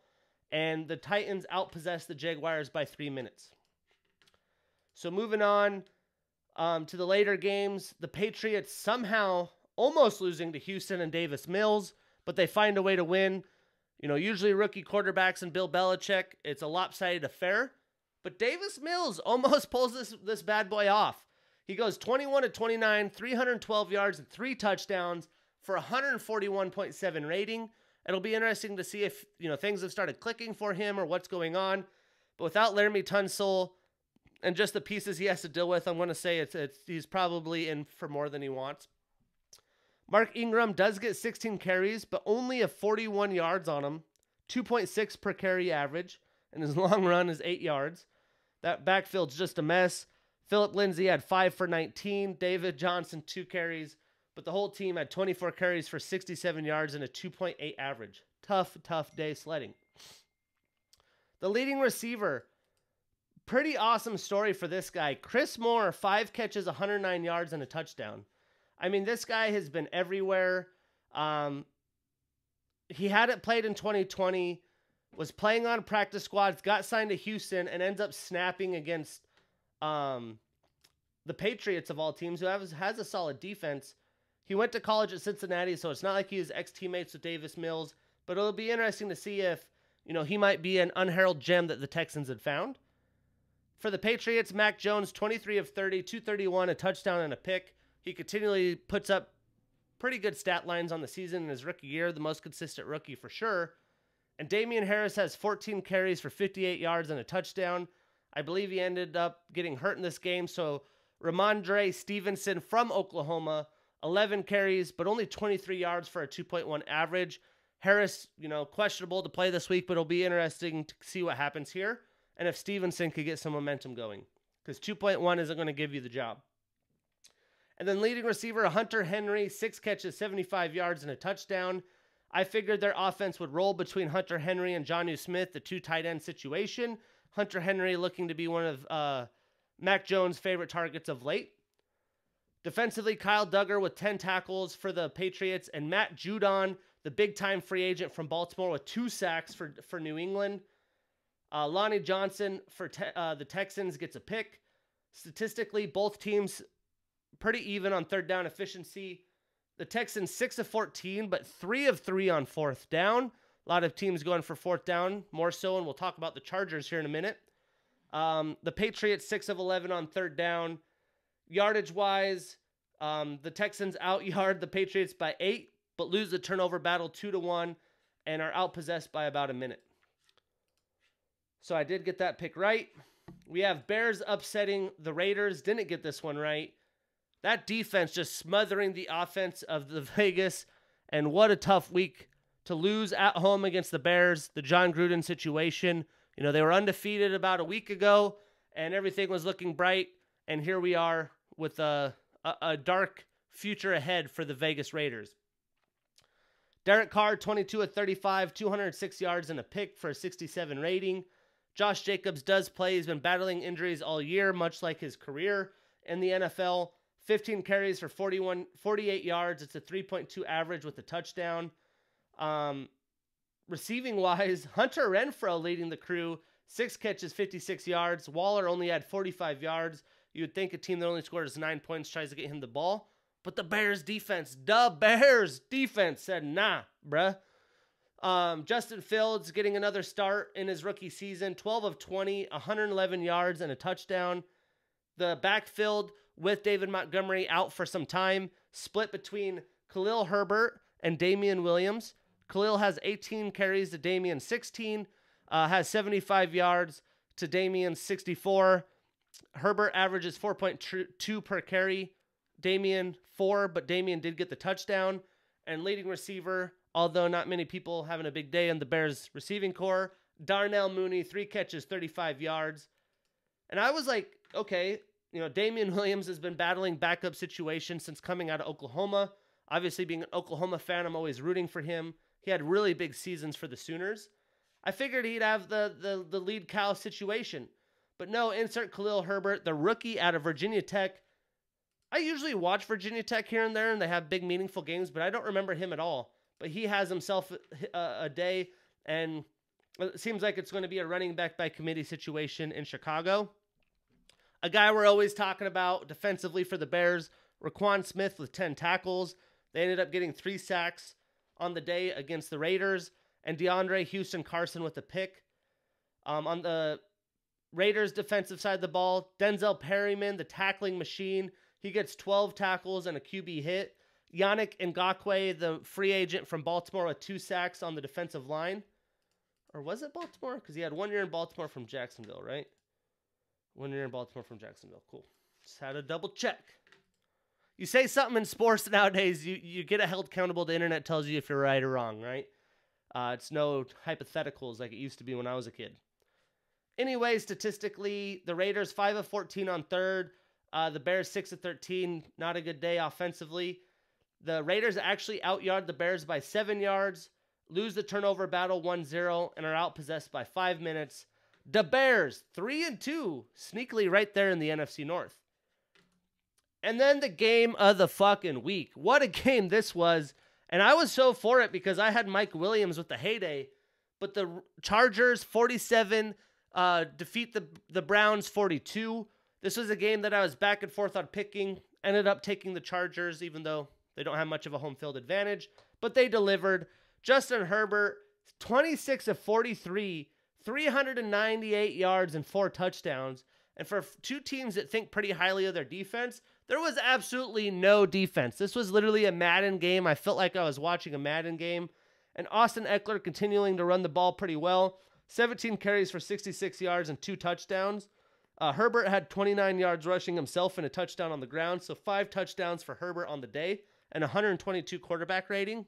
And the Titans outpossess the Jaguars by three minutes. So moving on um, to the later games, the Patriots somehow almost losing to Houston and Davis Mills, but they find a way to win. You know, usually rookie quarterbacks and Bill Belichick, it's a lopsided affair. But Davis Mills almost pulls this this bad boy off. He goes 21 to 29, 312 yards and three touchdowns for 141.7 rating. It'll be interesting to see if, you know, things have started clicking for him or what's going on. But without Laremy Tunsil and just the pieces he has to deal with, I'm going to say it's, it's he's probably in for more than he wants. Mark Ingram does get 16 carries, but only a 41 yards on him, 2.6 per carry average, and his long run is 8 yards. That backfield's just a mess. Phillip Lindsay had 5 for 19, David Johnson 2 carries, but the whole team had 24 carries for 67 yards and a 2.8 average. Tough, tough day sledding. The leading receiver, pretty awesome story for this guy. Chris Moore, 5 catches, 109 yards and a touchdown. I mean, this guy has been everywhere. Um, he hadn't played in 2020, was playing on practice squads, got signed to Houston, and ends up snapping against um, the Patriots of all teams, who has, has a solid defense. He went to college at Cincinnati, so it's not like he was ex teammates with Davis Mills, but it'll be interesting to see if, you know, he might be an unheralded gem that the Texans had found. For the Patriots, Mac Jones, 23 of 30, 231, a touchdown and a pick. He continually puts up pretty good stat lines on the season in his rookie year, the most consistent rookie for sure. And Damien Harris has 14 carries for 58 yards and a touchdown. I believe he ended up getting hurt in this game. So Rhamondre Stevenson from Oklahoma, 11 carries, but only 23 yards for a 2.1 average. Harris, you know, questionable to play this week, but it'll be interesting to see what happens here and if Stevenson could get some momentum going because 2.1 isn't going to give you the job. And then leading receiver Hunter Henry, six catches, 75 yards, and a touchdown. I figured their offense would roll between Hunter Henry and Jonnu Smith, the two tight end situation. Hunter Henry looking to be one of uh, Mac Jones' favorite targets of late. Defensively, Kyle Dugger with 10 tackles for the Patriots, and Matt Judon, the big time free agent from Baltimore, with two sacks for, for New England. Uh, Lonnie Johnson for te- uh, the Texans gets a pick. Statistically, both teams pretty even on third down efficiency. The Texans 6 of 14, but 3 of 3 on fourth down. A lot of teams going for fourth down, more so, and we'll talk about the Chargers here in a minute. Um, the Patriots 6 of 11 on third down. Yardage wise, um, the Texans out yard the Patriots by 8, but lose the turnover battle 2 to 1 and are outpossessed by about a minute. So I did get that pick right. We have Bears upsetting the Raiders. Didn't get this one right. That defense just smothering the offense of the Vegas. And what a tough week to lose at home against the Bears, the Jon Gruden situation. You know, they were undefeated about a week ago and everything was looking bright. And here we are with a, a, a dark future ahead for the Vegas Raiders. Derek Carr, 22 at 35, 206 yards and a pick for a 67 rating. Josh Jacobs does play. He's been battling injuries all year, much like his career in the NFL. 15 carries for 41, 48 yards. It's a 3.2 average with a touchdown. Um, receiving wise, Hunter Renfrow leading the crew, six catches, 56 yards. Waller only had 45 yards. You would think a team that only scores nine points tries to get him the ball. But the Bears defense, the Bears defense said, nah, bruh. Um, Justin Fields getting another start in his rookie season 12 of 20, 111 yards, and a touchdown. The backfield with David Montgomery out for some time, split between Khalil Herbert and Damien Williams. Khalil has 18 carries to Damien 16, uh, has 75 yards to Damien 64. Herbert averages 4.2 per carry. Damien 4, but Damien did get the touchdown. And leading receiver, although not many people having a big day in the Bears receiving core, Darnell Mooney, three catches, 35 yards. And I was like, okay, you know, Damien Williams has been battling backup situation since coming out of Oklahoma. Obviously, being an Oklahoma fan, I'm always rooting for him. He had really big seasons for the Sooners. I figured he'd have the the, the lead cow situation. But no, insert Khalil Herbert, the rookie out of Virginia Tech. I usually watch Virginia Tech here and there, and they have big, meaningful games, but I don't remember him at all. But he has himself a, a day, and it seems like it's going to be a running back by committee situation in Chicago. A guy we're always talking about defensively for the Bears, Roquan Smith with 10 tackles. They ended up getting three sacks on the day against the Raiders, and DeAndre Houston Carson with a pick. Um, on the Raiders defensive side of the ball, Denzel Perryman, the tackling machine, he gets 12 tackles and a QB hit. Yannick Ngakoue, the free agent from Baltimore, with two sacks on the defensive line. Or was it Baltimore? Because he had one year in Baltimore from Jacksonville, right? One year in Baltimore from Jacksonville. Cool. Just had to double check. You say something in sports nowadays, you, you get held accountable. The internet tells you if you're right or wrong, right? Uh, it's no hypotheticals like it used to be when I was a kid. Anyway, statistically, the Raiders 5 of 14 on third. Uh, the Bears 6 of 13. Not a good day offensively. The Raiders actually outyard the Bears by seven yards, lose the turnover battle 1 0, and are outpossessed by five minutes. The Bears, 3 and 2, sneakily right there in the NFC North. And then the game of the fucking week. What a game this was. And I was so for it because I had Mike Williams with the heyday. But the Chargers 47 uh, defeat the, the Browns 42. This was a game that I was back and forth on picking. Ended up taking the Chargers, even though they don't have much of a home field advantage. But they delivered. Justin Herbert, 26 of 43, 398 yards and four touchdowns. And for two teams that think pretty highly of their defense, there was absolutely no defense. This was literally a Madden game. I felt like I was watching a Madden game. And Austin Ekeler continuing to run the ball pretty well. 17 carries for 66 yards and two touchdowns. Uh, Herbert had 29 yards rushing himself and a touchdown on the ground. So five touchdowns for Herbert on the day and 122 quarterback rating.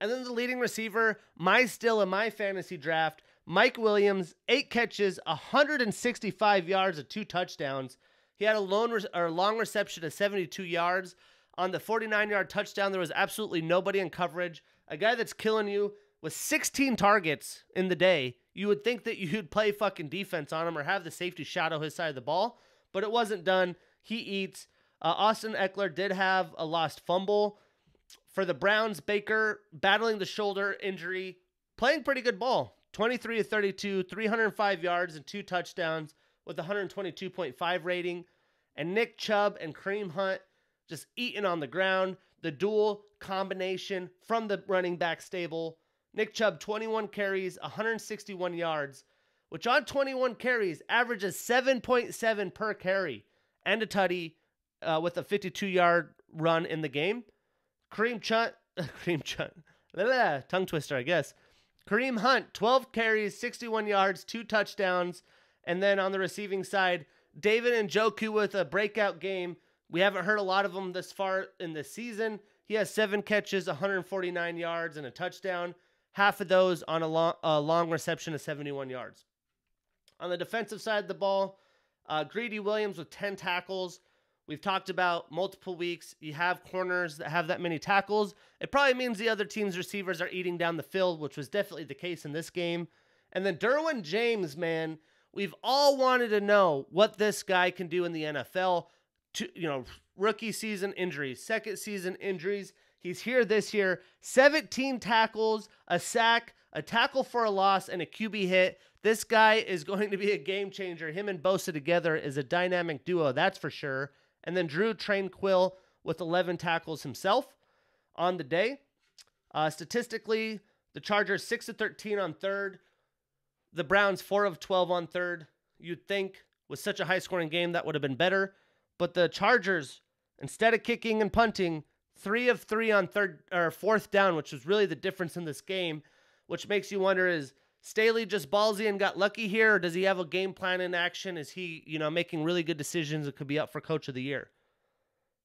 And then the leading receiver, my still in my fantasy draft, Mike Williams, eight catches, 165 yards, and two touchdowns. He had a lone re- or long reception of 72 yards. On the 49 yard touchdown, there was absolutely nobody in coverage. A guy that's killing you with 16 targets in the day. You would think that you'd play fucking defense on him or have the safety shadow his side of the ball, but it wasn't done. He eats. Uh, Austin Ekeler did have a lost fumble. For the Browns, Baker battling the shoulder injury, playing pretty good ball. 23 to 32, 305 yards and two touchdowns with 122.5 rating. And Nick Chubb and Kareem Hunt just eating on the ground. The dual combination from the running back stable. Nick Chubb, 21 carries, 161 yards, which on 21 carries averages 7.7 per carry and a tutty uh, with a 52 yard run in the game. Kareem Chunt, Kareem Chunt, tongue twister, I guess. Kareem Hunt, 12 carries, 61 yards, two touchdowns. And then on the receiving side, David Njoku with a breakout game. We haven't heard a lot of them this far in the season. He has seven catches, 149 yards, and a touchdown. Half of those on a long, a long reception of 71 yards. On the defensive side of the ball, uh, Greedy Williams with 10 tackles. We've talked about multiple weeks. You have corners that have that many tackles. It probably means the other team's receivers are eating down the field, which was definitely the case in this game. And then Derwin James, man, we've all wanted to know what this guy can do in the NFL. To, you know, rookie season injuries, second season injuries. He's here this year 17 tackles, a sack, a tackle for a loss, and a QB hit. This guy is going to be a game changer. Him and Bosa together is a dynamic duo, that's for sure. And then Drew Tranquill with 11 tackles himself on the day. Uh, statistically, the Chargers 6 of 13 on third, the Browns 4 of 12 on third. You'd think with such a high scoring game that would have been better, but the Chargers instead of kicking and punting, 3 of 3 on third or fourth down, which was really the difference in this game, which makes you wonder is Staley just ballsy and got lucky here, or does he have a game plan in action? Is he, you know, making really good decisions that could be up for coach of the year?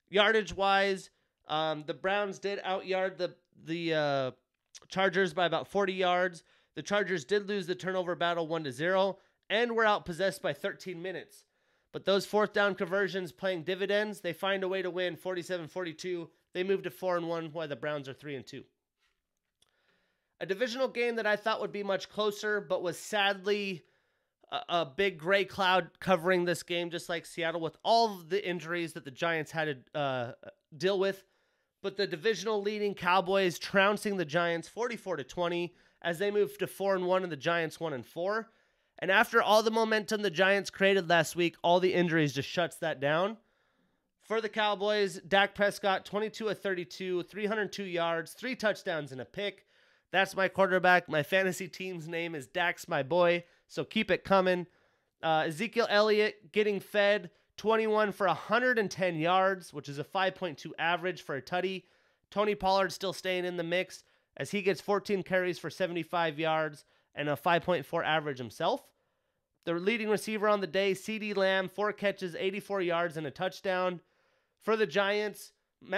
Yardage wise, um, the Browns did outyard the the uh, Chargers by about 40 yards. The Chargers did lose the turnover battle 1 to 0 and were outpossessed by 13 minutes. But those fourth down conversions playing dividends, they find a way to win 47-42. They move to 4 and 1 while the Browns are 3 and 2. A divisional game that I thought would be much closer but was sadly a, a big gray cloud covering this game just like Seattle with all the injuries that the Giants had to uh, deal with but the divisional leading Cowboys trouncing the Giants 44 to 20 as they move to 4 and 1 and the Giants 1 and 4. And after all the momentum the Giants created last week, all the injuries just shuts that down. For the Cowboys, Dak Prescott 22 of 32, 302 yards, 3 touchdowns and a pick. That's my quarterback. My fantasy team's name is Dax my boy, so keep it coming. Uh, Ezekiel Elliott getting fed 21 for 110 yards, which is a 5.2 average for a tutty. Tony Pollard still staying in the mix as he gets 14 carries for 75 yards and a 5.4 average himself. The leading receiver on the day, CeeDee Lamb, four catches, 84 yards, and a touchdown. For the Giants,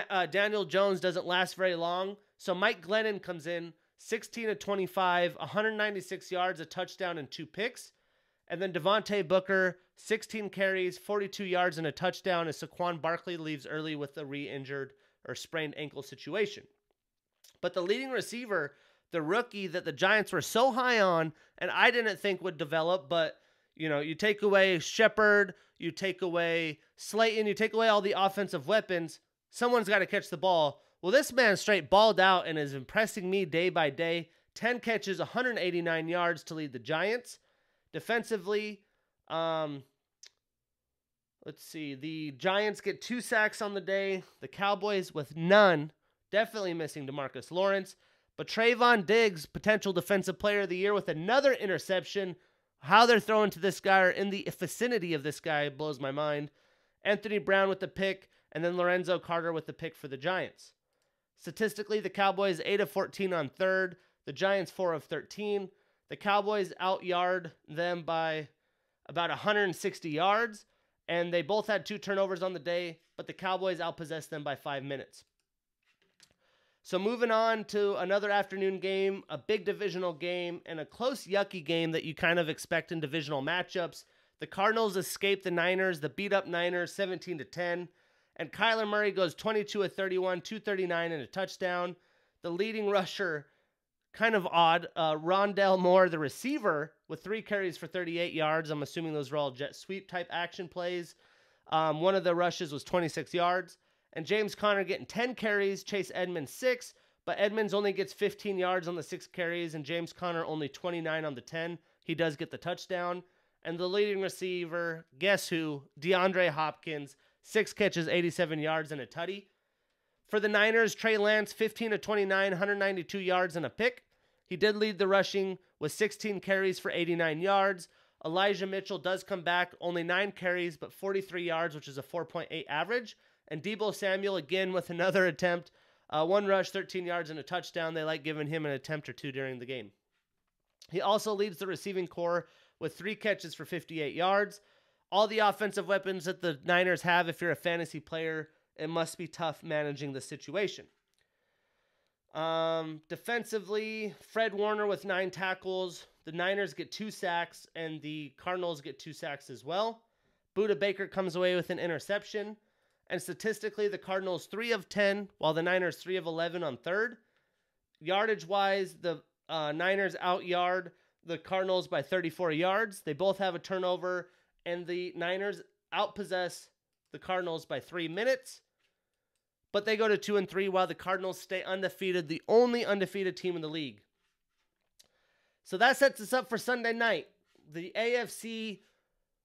uh, Daniel Jones doesn't last very long, so Mike Glennon comes in, 16 to 25, 196 yards, a touchdown, and two picks. And then Devontae Booker, 16 carries, 42 yards, and a touchdown as Saquon Barkley leaves early with a re injured or sprained ankle situation. But the leading receiver, the rookie that the Giants were so high on, and I didn't think would develop, but you know, you take away Shepard, you take away Slayton, you take away all the offensive weapons, someone's got to catch the ball. Well, this man straight balled out and is impressing me day by day. 10 catches, 189 yards to lead the Giants. Defensively, um, let's see. The Giants get two sacks on the day. The Cowboys with none. Definitely missing Demarcus Lawrence. But Trevon Diggs, potential defensive player of the year, with another interception. How they're throwing to this guy or in the vicinity of this guy blows my mind. Anthony Brown with the pick, and then Lorenzo Carter with the pick for the Giants. Statistically, the Cowboys 8 of 14 on third, the Giants 4 of 13. The Cowboys outyard them by about 160 yards, and they both had two turnovers on the day, but the Cowboys outpossessed them by five minutes. So moving on to another afternoon game, a big divisional game, and a close, yucky game that you kind of expect in divisional matchups. The Cardinals escape the Niners, the beat up Niners 17 to 10, and Kyler Murray goes 22 of 31, 239 and a touchdown. The leading rusher kind of odd. Uh, Rondale Moore, the receiver, with three carries for 38 yards. I'm assuming those were all jet sweep type action plays. Um, one of the rushes was 26 yards. And James Conner getting 10 carries, Chase Edmonds six, but Edmonds only gets 15 yards on the six carries, and James Conner only 29 on the 10. He does get the touchdown. And the leading receiver, guess who? DeAndre Hopkins, six catches, 87 yards, and a tutty. For the Niners, Trey Lance, 15 to 29, 192 yards and a pick. He did lead the rushing with 16 carries for 89 yards. Elijah Mitchell does come back, only nine carries, but 43 yards, which is a 4.8 average. And Deebo Samuel again with another attempt. Uh, one rush, 13 yards, and a touchdown. They like giving him an attempt or two during the game. He also leads the receiving core with three catches for 58 yards. All the offensive weapons that the Niners have, if you're a fantasy player, it must be tough managing the situation. Um, defensively, Fred Warner with nine tackles. The Niners get two sacks, and the Cardinals get two sacks as well. Budda Baker comes away with an interception. And statistically, the Cardinals 3 of 10, while the Niners 3 of 11 on third. Yardage wise, the uh, Niners out yard the Cardinals by 34 yards. They both have a turnover, and the Niners outpossess the Cardinals by three minutes. but they go to 2 and 3 while the Cardinals stay undefeated, the only undefeated team in the league. So that sets us up for Sunday night. The AFC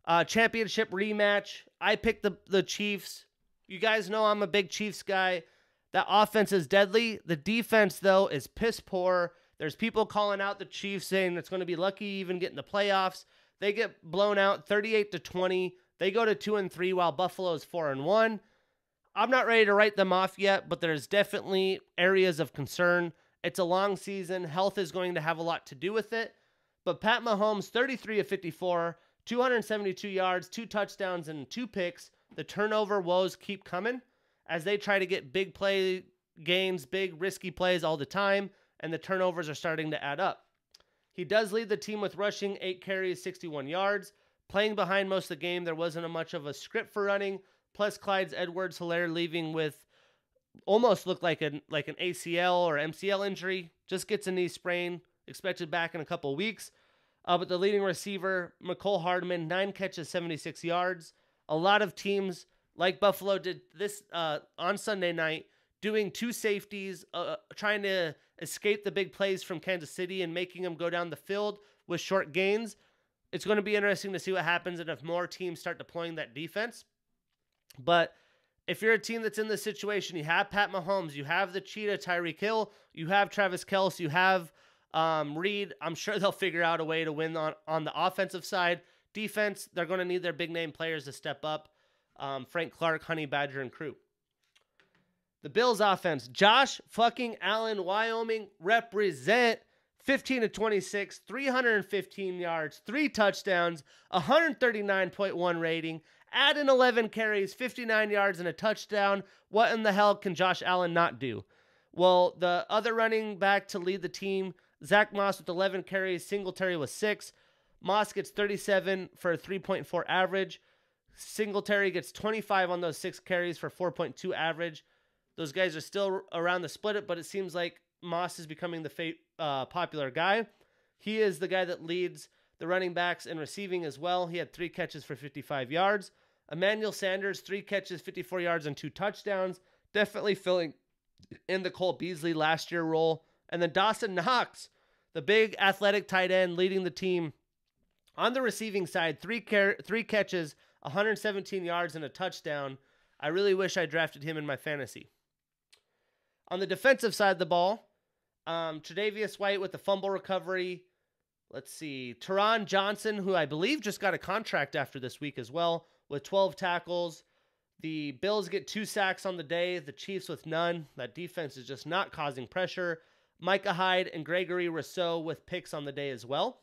uh, championship rematch. I picked the, the Chiefs. You guys know I'm a big Chiefs guy. That offense is deadly. The defense, though, is piss poor. There's people calling out the Chiefs saying it's going to be lucky even getting the playoffs. They get blown out 38 to 20. They go to 2 and 3 while Buffalo is 4 and 1. I'm not ready to write them off yet, but there's definitely areas of concern. It's a long season. Health is going to have a lot to do with it. But Pat Mahomes, 33 of 54, 272 yards, two touchdowns, and two picks. The turnover woes keep coming as they try to get big play games, big risky plays all the time, and the turnovers are starting to add up. He does lead the team with rushing, eight carries, 61 yards. Playing behind most of the game, there wasn't a much of a script for running. Plus, Clyde's Edwards Helaire leaving with almost looked like an like an ACL or MCL injury. Just gets a knee sprain, expected back in a couple weeks. Uh, but the leading receiver, Mecole Hardman, nine catches, 76 yards. A lot of teams like Buffalo did this uh, on Sunday night, doing two safeties, uh, trying to escape the big plays from Kansas City and making them go down the field with short gains. It's going to be interesting to see what happens and if more teams start deploying that defense. But if you're a team that's in this situation, you have Pat Mahomes, you have the cheetah Tyreek Hill, you have Travis Kelce, you have um, Reed. I'm sure they'll figure out a way to win on, on the offensive side. Defense, they're going to need their big name players to step up. Um, Frank Clark, Honey Badger, and crew. The Bills offense, Josh fucking Allen, Wyoming, represent 15 to 26, 315 yards, three touchdowns, 139.1 rating, add in 11 carries, 59 yards, and a touchdown. What in the hell can Josh Allen not do? Well, the other running back to lead the team, Zach Moss with 11 carries, Singletary with six. Moss gets 37 for a 3.4 average. Singletary gets 25 on those six carries for 4.2 average. Those guys are still around the split it, but it seems like Moss is becoming the fa- uh, popular guy. He is the guy that leads the running backs in receiving as well. He had three catches for 55 yards. Emmanuel Sanders, three catches, 54 yards, and two touchdowns. Definitely filling in the Cole Beasley last year role. And then Dawson Knox, the big athletic tight end leading the team on the receiving side, three car- three catches, 117 yards, and a touchdown. I really wish I drafted him in my fantasy. On the defensive side of the ball, um, Tre'Davious White with the fumble recovery. Let's see. Taron Johnson, who I believe just got a contract after this week as well, with 12 tackles. The Bills get two sacks on the day, the Chiefs with none. That defense is just not causing pressure. Micah Hyde and Gregory Rousseau with picks on the day as well.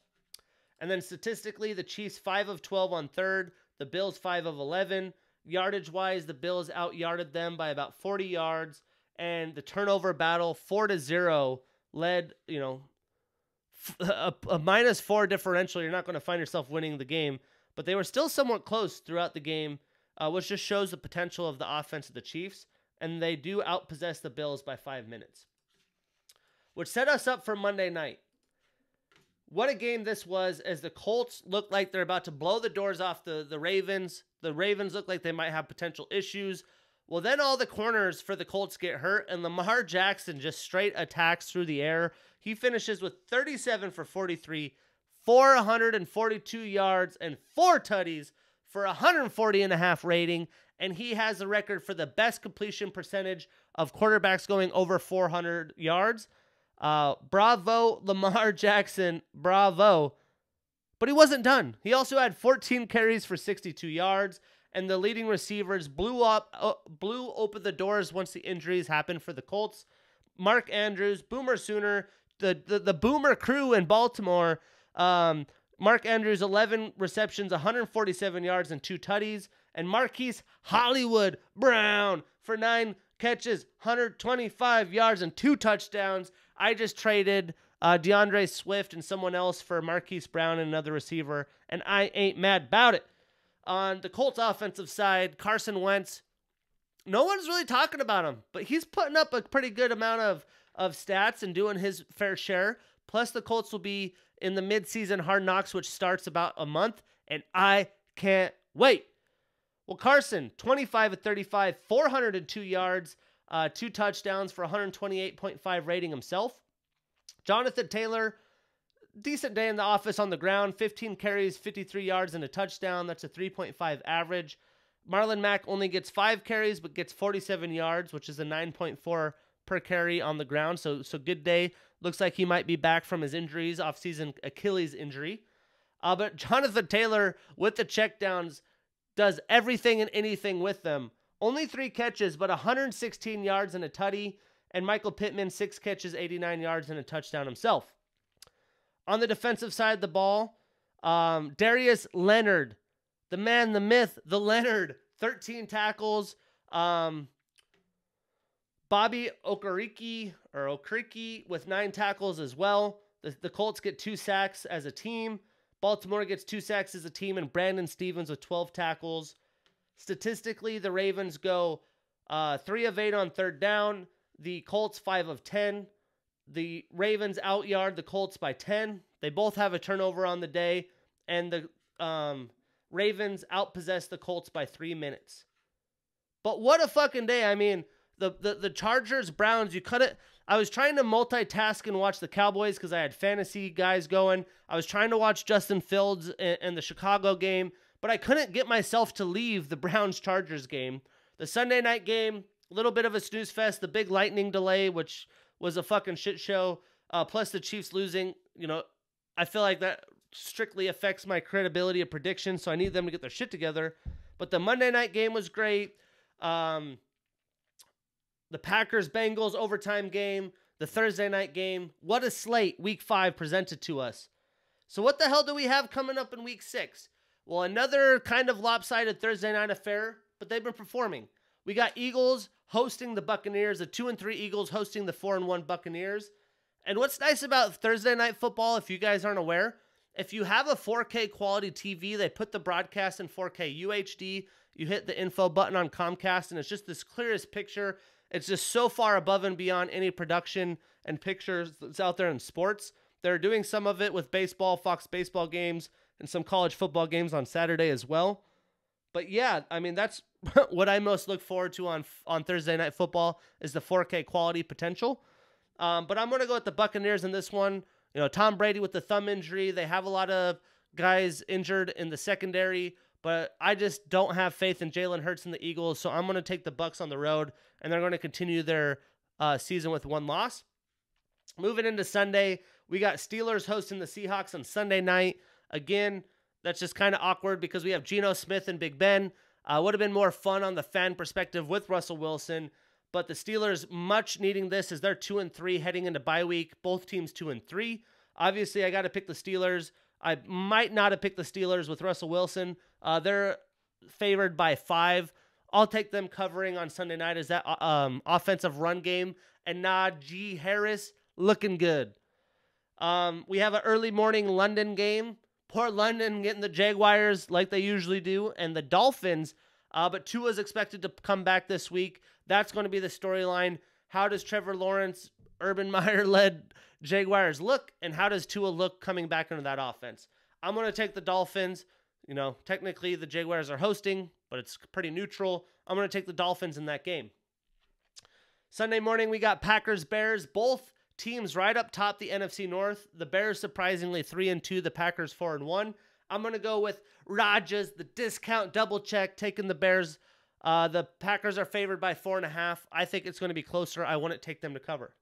And then statistically, the Chiefs 5 of 12 on third, the Bills 5 of 11. Yardage wise, the Bills out yarded them by about 40 yards and the turnover battle four to zero led you know a, a minus four differential. You're not going to find yourself winning the game but they were still somewhat close throughout the game uh, which just shows the potential of the offense of the chiefs and they do outpossess the bills by five minutes. Which set us up for monday night. What a game this was as the colts look like they're about to blow the doors off the, the ravens. The ravens look like they might have potential issues well, then all the corners for the Colts get hurt, and Lamar Jackson just straight attacks through the air. He finishes with 37 for 43, 442 yards, and four tutties for 140 and a half rating. And he has the record for the best completion percentage of quarterbacks going over 400 yards. Uh, bravo, Lamar Jackson. Bravo. But he wasn't done. He also had 14 carries for 62 yards and the leading receivers blew up uh, blew open the doors once the injuries happened for the Colts. Mark Andrews, Boomer Sooner, the the, the Boomer crew in Baltimore. Um, Mark Andrews, 11 receptions, 147 yards, and two tutties. And Marquise Hollywood Brown for nine catches, 125 yards, and two touchdowns. I just traded uh, D'Andre Swift and someone else for Marquise Brown and another receiver, and I ain't mad about it. On the Colts offensive side, Carson Wentz, no one's really talking about him, but he's putting up a pretty good amount of, of stats and doing his fair share. Plus, the Colts will be in the midseason hard knocks, which starts about a month, and I can't wait. Well, Carson, 25 of 35, 402 yards, uh, two touchdowns for 128.5 rating himself. Jonathan Taylor, decent day in the office on the ground, 15 carries, 53 yards, and a touchdown. That's a 3.5 average. Marlon Mack only gets five carries, but gets 47 yards, which is a 9.4 per carry on the ground. So, so good day. Looks like he might be back from his injuries, off-season Achilles injury. Uh, but Jonathan Taylor with the checkdowns does everything and anything with them. Only three catches, but 116 yards and a tutty. And Michael Pittman, six catches, 89 yards, and a touchdown himself. On the defensive side of the ball, um, Darius Leonard, the man, the myth, the Leonard, 13 tackles. Um, Bobby Okereke or Okereke with nine tackles as well. The, the Colts get two sacks as a team. Baltimore gets two sacks as a team, and Brandon Stephens with 12 tackles. Statistically, the Ravens go uh, three of eight on third down. The Colts five of 10. The Ravens outyard the Colts by 10. They both have a turnover on the day, and the um, Ravens outpossess the Colts by three minutes. But what a fucking day! I mean, the the, the Chargers Browns. You cut it. I was trying to multitask and watch the Cowboys because I had fantasy guys going. I was trying to watch Justin Fields and, and the Chicago game, but I couldn't get myself to leave the Browns Chargers game. The Sunday night game, a little bit of a snooze fest. The big lightning delay, which was a fucking shit show. Uh, plus the Chiefs losing. You know, I feel like that strictly affects my credibility of predictions, so I need them to get their shit together. But the Monday night game was great. Um, the Packers Bengals overtime game, the Thursday night game. What a slate week five presented to us. So, what the hell do we have coming up in week six? Well, another kind of lopsided Thursday night affair, but they've been performing. We got Eagles hosting the Buccaneers, the two and three Eagles hosting the four and one Buccaneers. And what's nice about Thursday night football, if you guys aren't aware, if you have a 4K quality TV, they put the broadcast in 4K UHD. You hit the info button on Comcast, and it's just this clearest picture. It's just so far above and beyond any production and pictures that's out there in sports. They're doing some of it with baseball, Fox baseball games, and some college football games on Saturday as well. But yeah, I mean that's what I most look forward to on on Thursday night football is the 4K quality potential. Um, but I'm going to go with the Buccaneers in this one. You know, Tom Brady with the thumb injury. They have a lot of guys injured in the secondary, but I just don't have faith in Jalen Hurts and the Eagles. So I'm going to take the Bucks on the road, and they're going to continue their uh, season with one loss. Moving into Sunday, we got Steelers hosting the Seahawks on Sunday night. Again, that's just kind of awkward because we have Geno Smith and Big Ben. Uh, would have been more fun on the fan perspective with Russell Wilson. But the Steelers much needing this as they're two and three heading into bye week. Both teams two and three. Obviously, I got to pick the Steelers. I might not have picked the Steelers with Russell Wilson. Uh, they're favored by five. I'll take them covering on Sunday night as that uh, um, offensive run game. And Najee Harris looking good. Um, we have an early morning London game. Poor London getting the Jaguars like they usually do, and the Dolphins. Uh, but Tua is expected to come back this week. That's going to be the storyline. How does Trevor Lawrence, Urban Meyer led Jaguars look, and how does Tua look coming back into that offense? I'm going to take the Dolphins. You know, technically the Jaguars are hosting, but it's pretty neutral. I'm going to take the Dolphins in that game. Sunday morning, we got Packers Bears. Both teams right up top the NFC North. The Bears surprisingly 3 and 2, the Packers 4 and 1. I'm going to go with Rodgers, the discount double check, taking the Bears uh, the Packers are favored by four and a half. I think it's going to be closer. I wouldn't take them to cover.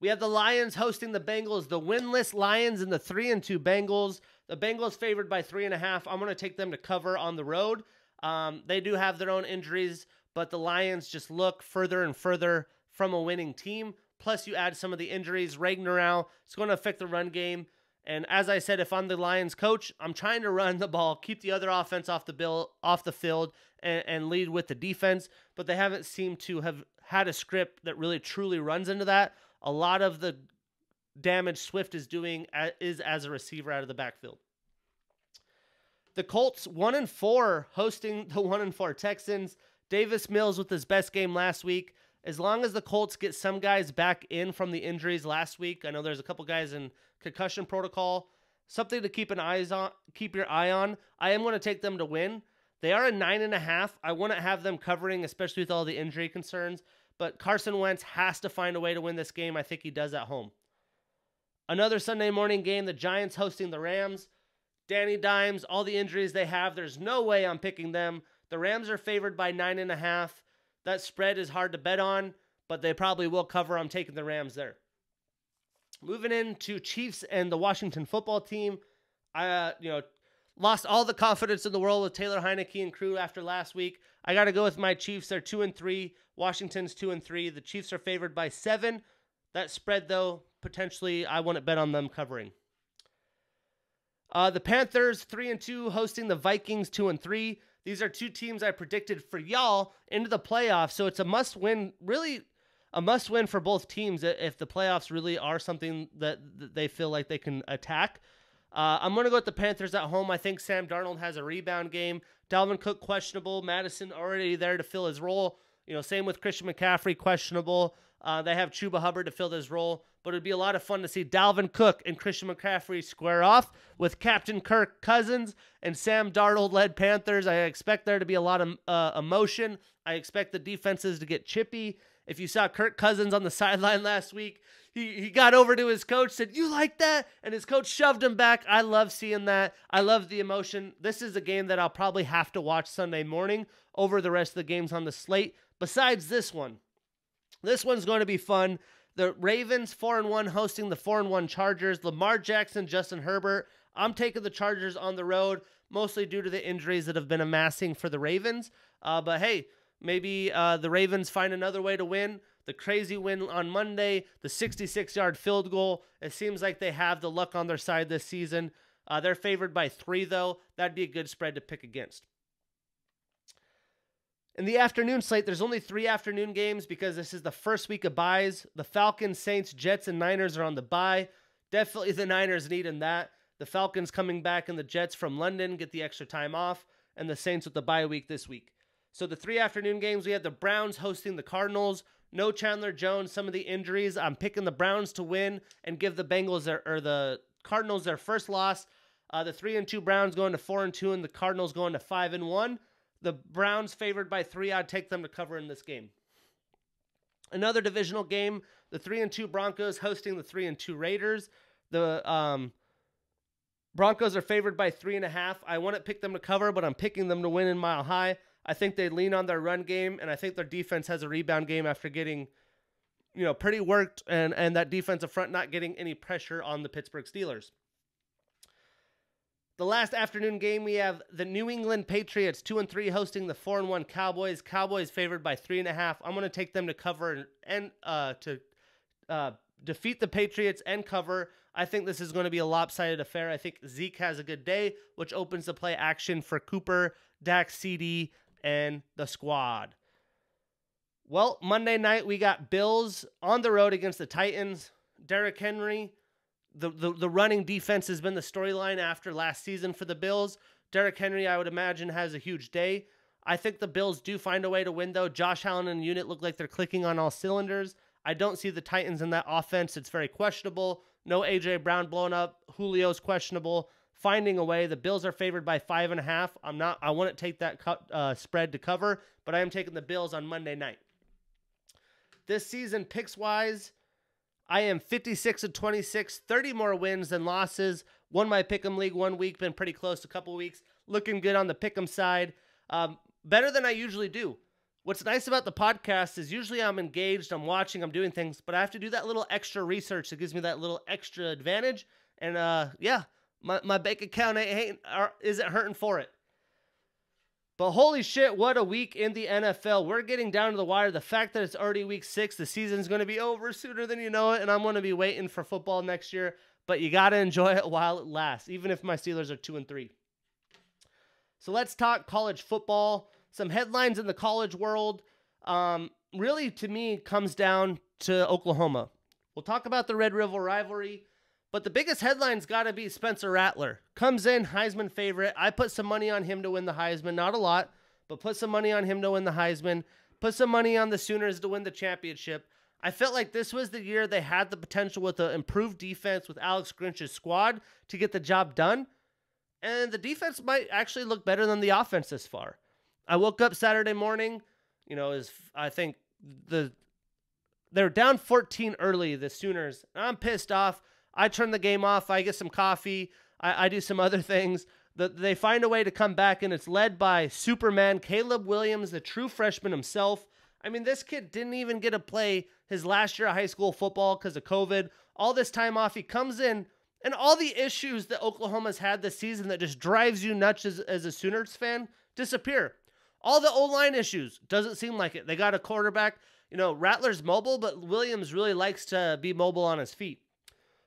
We have the Lions hosting the Bengals, the winless Lions and the three and two Bengals. The Bengals favored by three and a half. I'm going to take them to cover on the road. Um, they do have their own injuries, but the Lions just look further and further from a winning team. Plus, you add some of the injuries. Ragnow, it's going to affect the run game. And as I said, if I'm the Lions coach, I'm trying to run the ball, keep the other offense off the bill, off the field, and, and lead with the defense. But they haven't seemed to have had a script that really truly runs into that. A lot of the damage Swift is doing is as a receiver out of the backfield. The Colts one and four hosting the one and four Texans. Davis Mills with his best game last week. As long as the Colts get some guys back in from the injuries last week, I know there's a couple guys in concussion protocol. Something to keep an eyes on, keep your eye on. I am going to take them to win. They are a nine and a half. I wouldn't have them covering, especially with all the injury concerns. But Carson Wentz has to find a way to win this game. I think he does at home. Another Sunday morning game, the Giants hosting the Rams. Danny Dimes, all the injuries they have, there's no way I'm picking them. The Rams are favored by nine and a half. That spread is hard to bet on, but they probably will cover. I'm taking the Rams there. Moving into Chiefs and the Washington football team, I uh, you know lost all the confidence in the world with Taylor Heinicke and crew after last week. I got to go with my Chiefs. They're two and three. Washington's two and three. The Chiefs are favored by seven. That spread though potentially I wouldn't bet on them covering. Uh, the Panthers three and two hosting the Vikings two and three. These are two teams I predicted for y'all into the playoffs, so it's a must win. Really, a must win for both teams if the playoffs really are something that, they feel like they can attack. Uh, I'm going to go with the Panthers at home. I think Sam Darnold has a rebound game. Dalvin Cook questionable. Mattison already there to fill his role. You know, same with Christian McCaffrey questionable. Uh, they have Chuba Hubbard to fill this role, but it'd be a lot of fun to see Dalvin Cook and Christian McCaffrey square off with Captain Kirk Cousins and Sam Darnold led Panthers. I expect there to be a lot of uh, emotion. I expect the defenses to get chippy. If you saw Kirk Cousins on the sideline last week, he, he got over to his coach, said, You like that? And his coach shoved him back. I love seeing that. I love the emotion. This is a game that I'll probably have to watch Sunday morning over the rest of the games on the slate, besides this one. This one's going to be fun. The Ravens 4 and 1 hosting the 4 and 1 Chargers. Lamar Jackson, Justin Herbert. I'm taking the Chargers on the road, mostly due to the injuries that have been amassing for the Ravens. Uh, but hey, maybe uh, the Ravens find another way to win. The crazy win on Monday, the 66 yard field goal. It seems like they have the luck on their side this season. Uh, they're favored by three, though. That'd be a good spread to pick against. In the afternoon slate, there's only three afternoon games because this is the first week of byes. The Falcons, Saints, Jets, and Niners are on the bye. Definitely the Niners needing that. The Falcons coming back and the Jets from London get the extra time off, and the Saints with the bye week this week. So the three afternoon games, we had the Browns hosting the Cardinals. No Chandler Jones, some of the injuries. I'm picking the Browns to win and give the Bengals their, or the Cardinals their first loss. Uh, the three and two Browns going to four and two, and the Cardinals going to five and one. The Browns favored by three. I'd take them to cover in this game. Another divisional game: the three and two Broncos hosting the three and two Raiders. The um, Broncos are favored by three and a half. I want to pick them to cover, but I'm picking them to win in Mile High. I think they lean on their run game, and I think their defense has a rebound game after getting, you know, pretty worked, and and that defensive front not getting any pressure on the Pittsburgh Steelers. The last afternoon game, we have the New England Patriots, two and three, hosting the four and one Cowboys. Cowboys favored by three and a half. I'm going to take them to cover and uh, to uh, defeat the Patriots and cover. I think this is going to be a lopsided affair. I think Zeke has a good day, which opens the play action for Cooper, Dak, CeeDee, and the squad. Well, Monday night we got Bills on the road against the Titans. Derrick Henry the, the, the running defense has been the storyline after last season for the Bills. Derrick Henry, I would imagine, has a huge day. I think the Bills do find a way to win, though. Josh Allen and unit look like they're clicking on all cylinders. I don't see the Titans in that offense. It's very questionable. No AJ Brown blown up. Julio's questionable. Finding a way. The Bills are favored by five and a half. I'm not. I wouldn't take that cut, uh, spread to cover, but I am taking the Bills on Monday night. This season, picks wise, I am 56 and 26, 30 more wins than losses. Won my pick'em league one week, been pretty close a couple weeks. Looking good on the pick'em side. Um, better than I usually do. What's nice about the podcast is usually I'm engaged, I'm watching, I'm doing things, but I have to do that little extra research that gives me that little extra advantage. And uh, yeah, my, my bank account ain't, ain't, isn't hurting for it. But holy shit, what a week in the NFL. We're getting down to the wire. The fact that it's already week six, the season's going to be over sooner than you know it, and I'm going to be waiting for football next year. But you got to enjoy it while it lasts, even if my Steelers are two and three. So let's talk college football. Some headlines in the college world. Um, really, to me, comes down to Oklahoma. We'll talk about the Red River rivalry. But the biggest headline's got to be Spencer Rattler. Comes in, Heisman favorite. I put some money on him to win the Heisman. Not a lot, but put some money on him to win the Heisman. Put some money on the Sooners to win the championship. I felt like this was the year they had the potential with the improved defense with Alex Grinch's squad to get the job done. and the defense might actually look better than the offense this far. I woke up Saturday morning, you know, is I think the they're down 14 early, the Sooners. I'm pissed off. I turn the game off. I get some coffee. I, I do some other things. The, they find a way to come back, and it's led by Superman Caleb Williams, the true freshman himself. I mean, this kid didn't even get to play his last year of high school football because of COVID. All this time off, he comes in, and all the issues that Oklahoma's had this season that just drives you nuts as, as a Sooners fan disappear. All the O line issues doesn't seem like it. They got a quarterback. You know, Rattler's mobile, but Williams really likes to be mobile on his feet.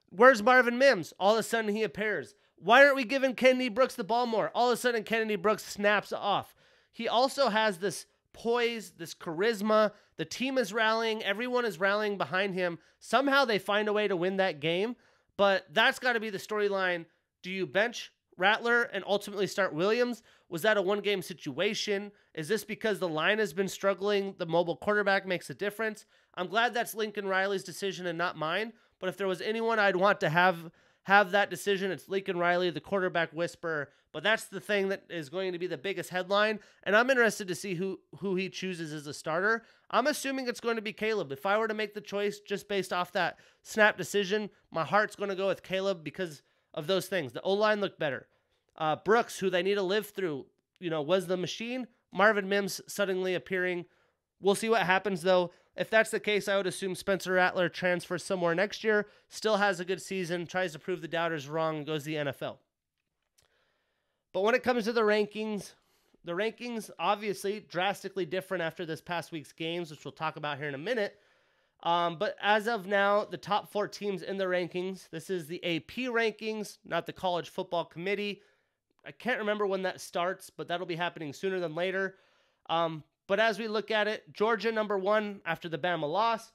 Where's Marvin Mims? All of a sudden he appears. Why aren't we giving Kennedy Brooks the ball more? All of a sudden Kennedy Brooks snaps off. He also has this poise, this charisma. The team is rallying, everyone is rallying behind him. Somehow they find a way to win that game, but that's got to be the storyline. Do you bench Rattler and ultimately start Williams? Was that a one game situation? Is this because the line has been struggling? The mobile quarterback makes a difference. I'm glad that's Lincoln Riley's decision and not mine. But if there was anyone I'd want to have have that decision, it's Lincoln Riley, the quarterback whisperer. But that's the thing that is going to be the biggest headline, and I'm interested to see who who he chooses as a starter. I'm assuming it's going to be Caleb. If I were to make the choice just based off that snap decision, my heart's going to go with Caleb because of those things. The O line looked better. Uh, Brooks, who they need to live through, you know, was the machine. Marvin Mims suddenly appearing. We'll see what happens though. If that's the case, I would assume Spencer Rattler transfers somewhere next year, still has a good season, tries to prove the doubters wrong, and goes to the NFL. But when it comes to the rankings, the rankings obviously drastically different after this past week's games, which we'll talk about here in a minute. Um, but as of now, the top four teams in the rankings, this is the AP rankings, not the College Football Committee. I can't remember when that starts, but that'll be happening sooner than later. Um, but as we look at it, Georgia number one after the Bama loss,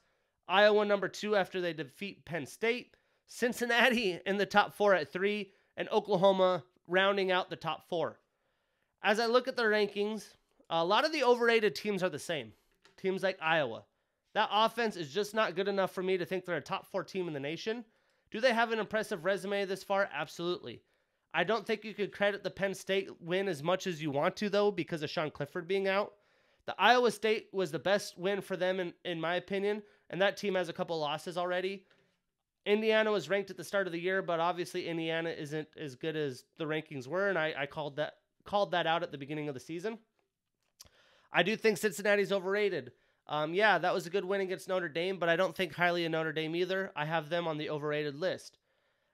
Iowa number two after they defeat Penn State, Cincinnati in the top four at three, and Oklahoma rounding out the top four. As I look at the rankings, a lot of the overrated teams are the same. Teams like Iowa. That offense is just not good enough for me to think they're a top four team in the nation. Do they have an impressive resume this far? Absolutely. I don't think you could credit the Penn State win as much as you want to, though, because of Sean Clifford being out. The Iowa State was the best win for them, in, in my opinion, and that team has a couple losses already. Indiana was ranked at the start of the year, but obviously Indiana isn't as good as the rankings were, and I, I called that called that out at the beginning of the season. I do think Cincinnati's overrated. Um, yeah, that was a good win against Notre Dame, but I don't think highly of Notre Dame either. I have them on the overrated list.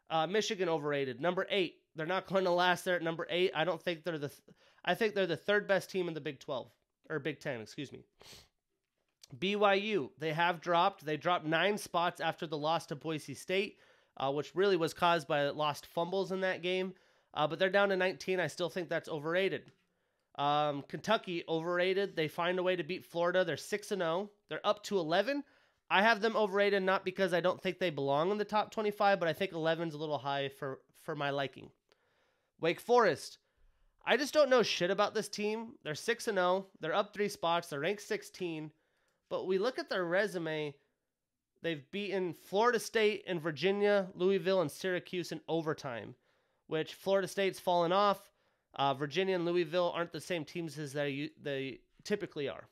Uh, Michigan overrated, number eight. They're not going to last there at number eight. I don't think they're the. Th- I think they're the third best team in the Big Twelve or Big Ten, excuse me. BYU, they have dropped. They dropped nine spots after the loss to Boise State, uh, which really was caused by lost fumbles in that game. Uh, but they're down to 19. I still think that's overrated. Um, Kentucky overrated. They find a way to beat Florida. They're six and zero. Oh. They're up to 11. I have them overrated not because I don't think they belong in the top 25, but I think 11 is a little high for for my liking. Wake Forest. I just don't know shit about this team. They're 6 and 0. They're up 3 spots. They're ranked 16. But we look at their resume, they've beaten Florida State and Virginia, Louisville and Syracuse in overtime, which Florida State's fallen off. Uh, Virginia and Louisville aren't the same teams as they they typically are.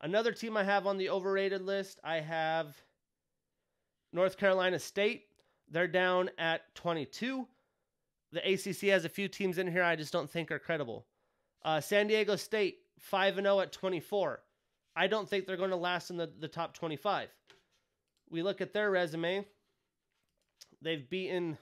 Another team I have on the overrated list, I have North Carolina State. They're down at 22 the ACC has a few teams in here I just don't think are credible. Uh, San Diego State, 5 0 at 24. I don't think they're going to last in the, the top 25. We look at their resume. They've beaten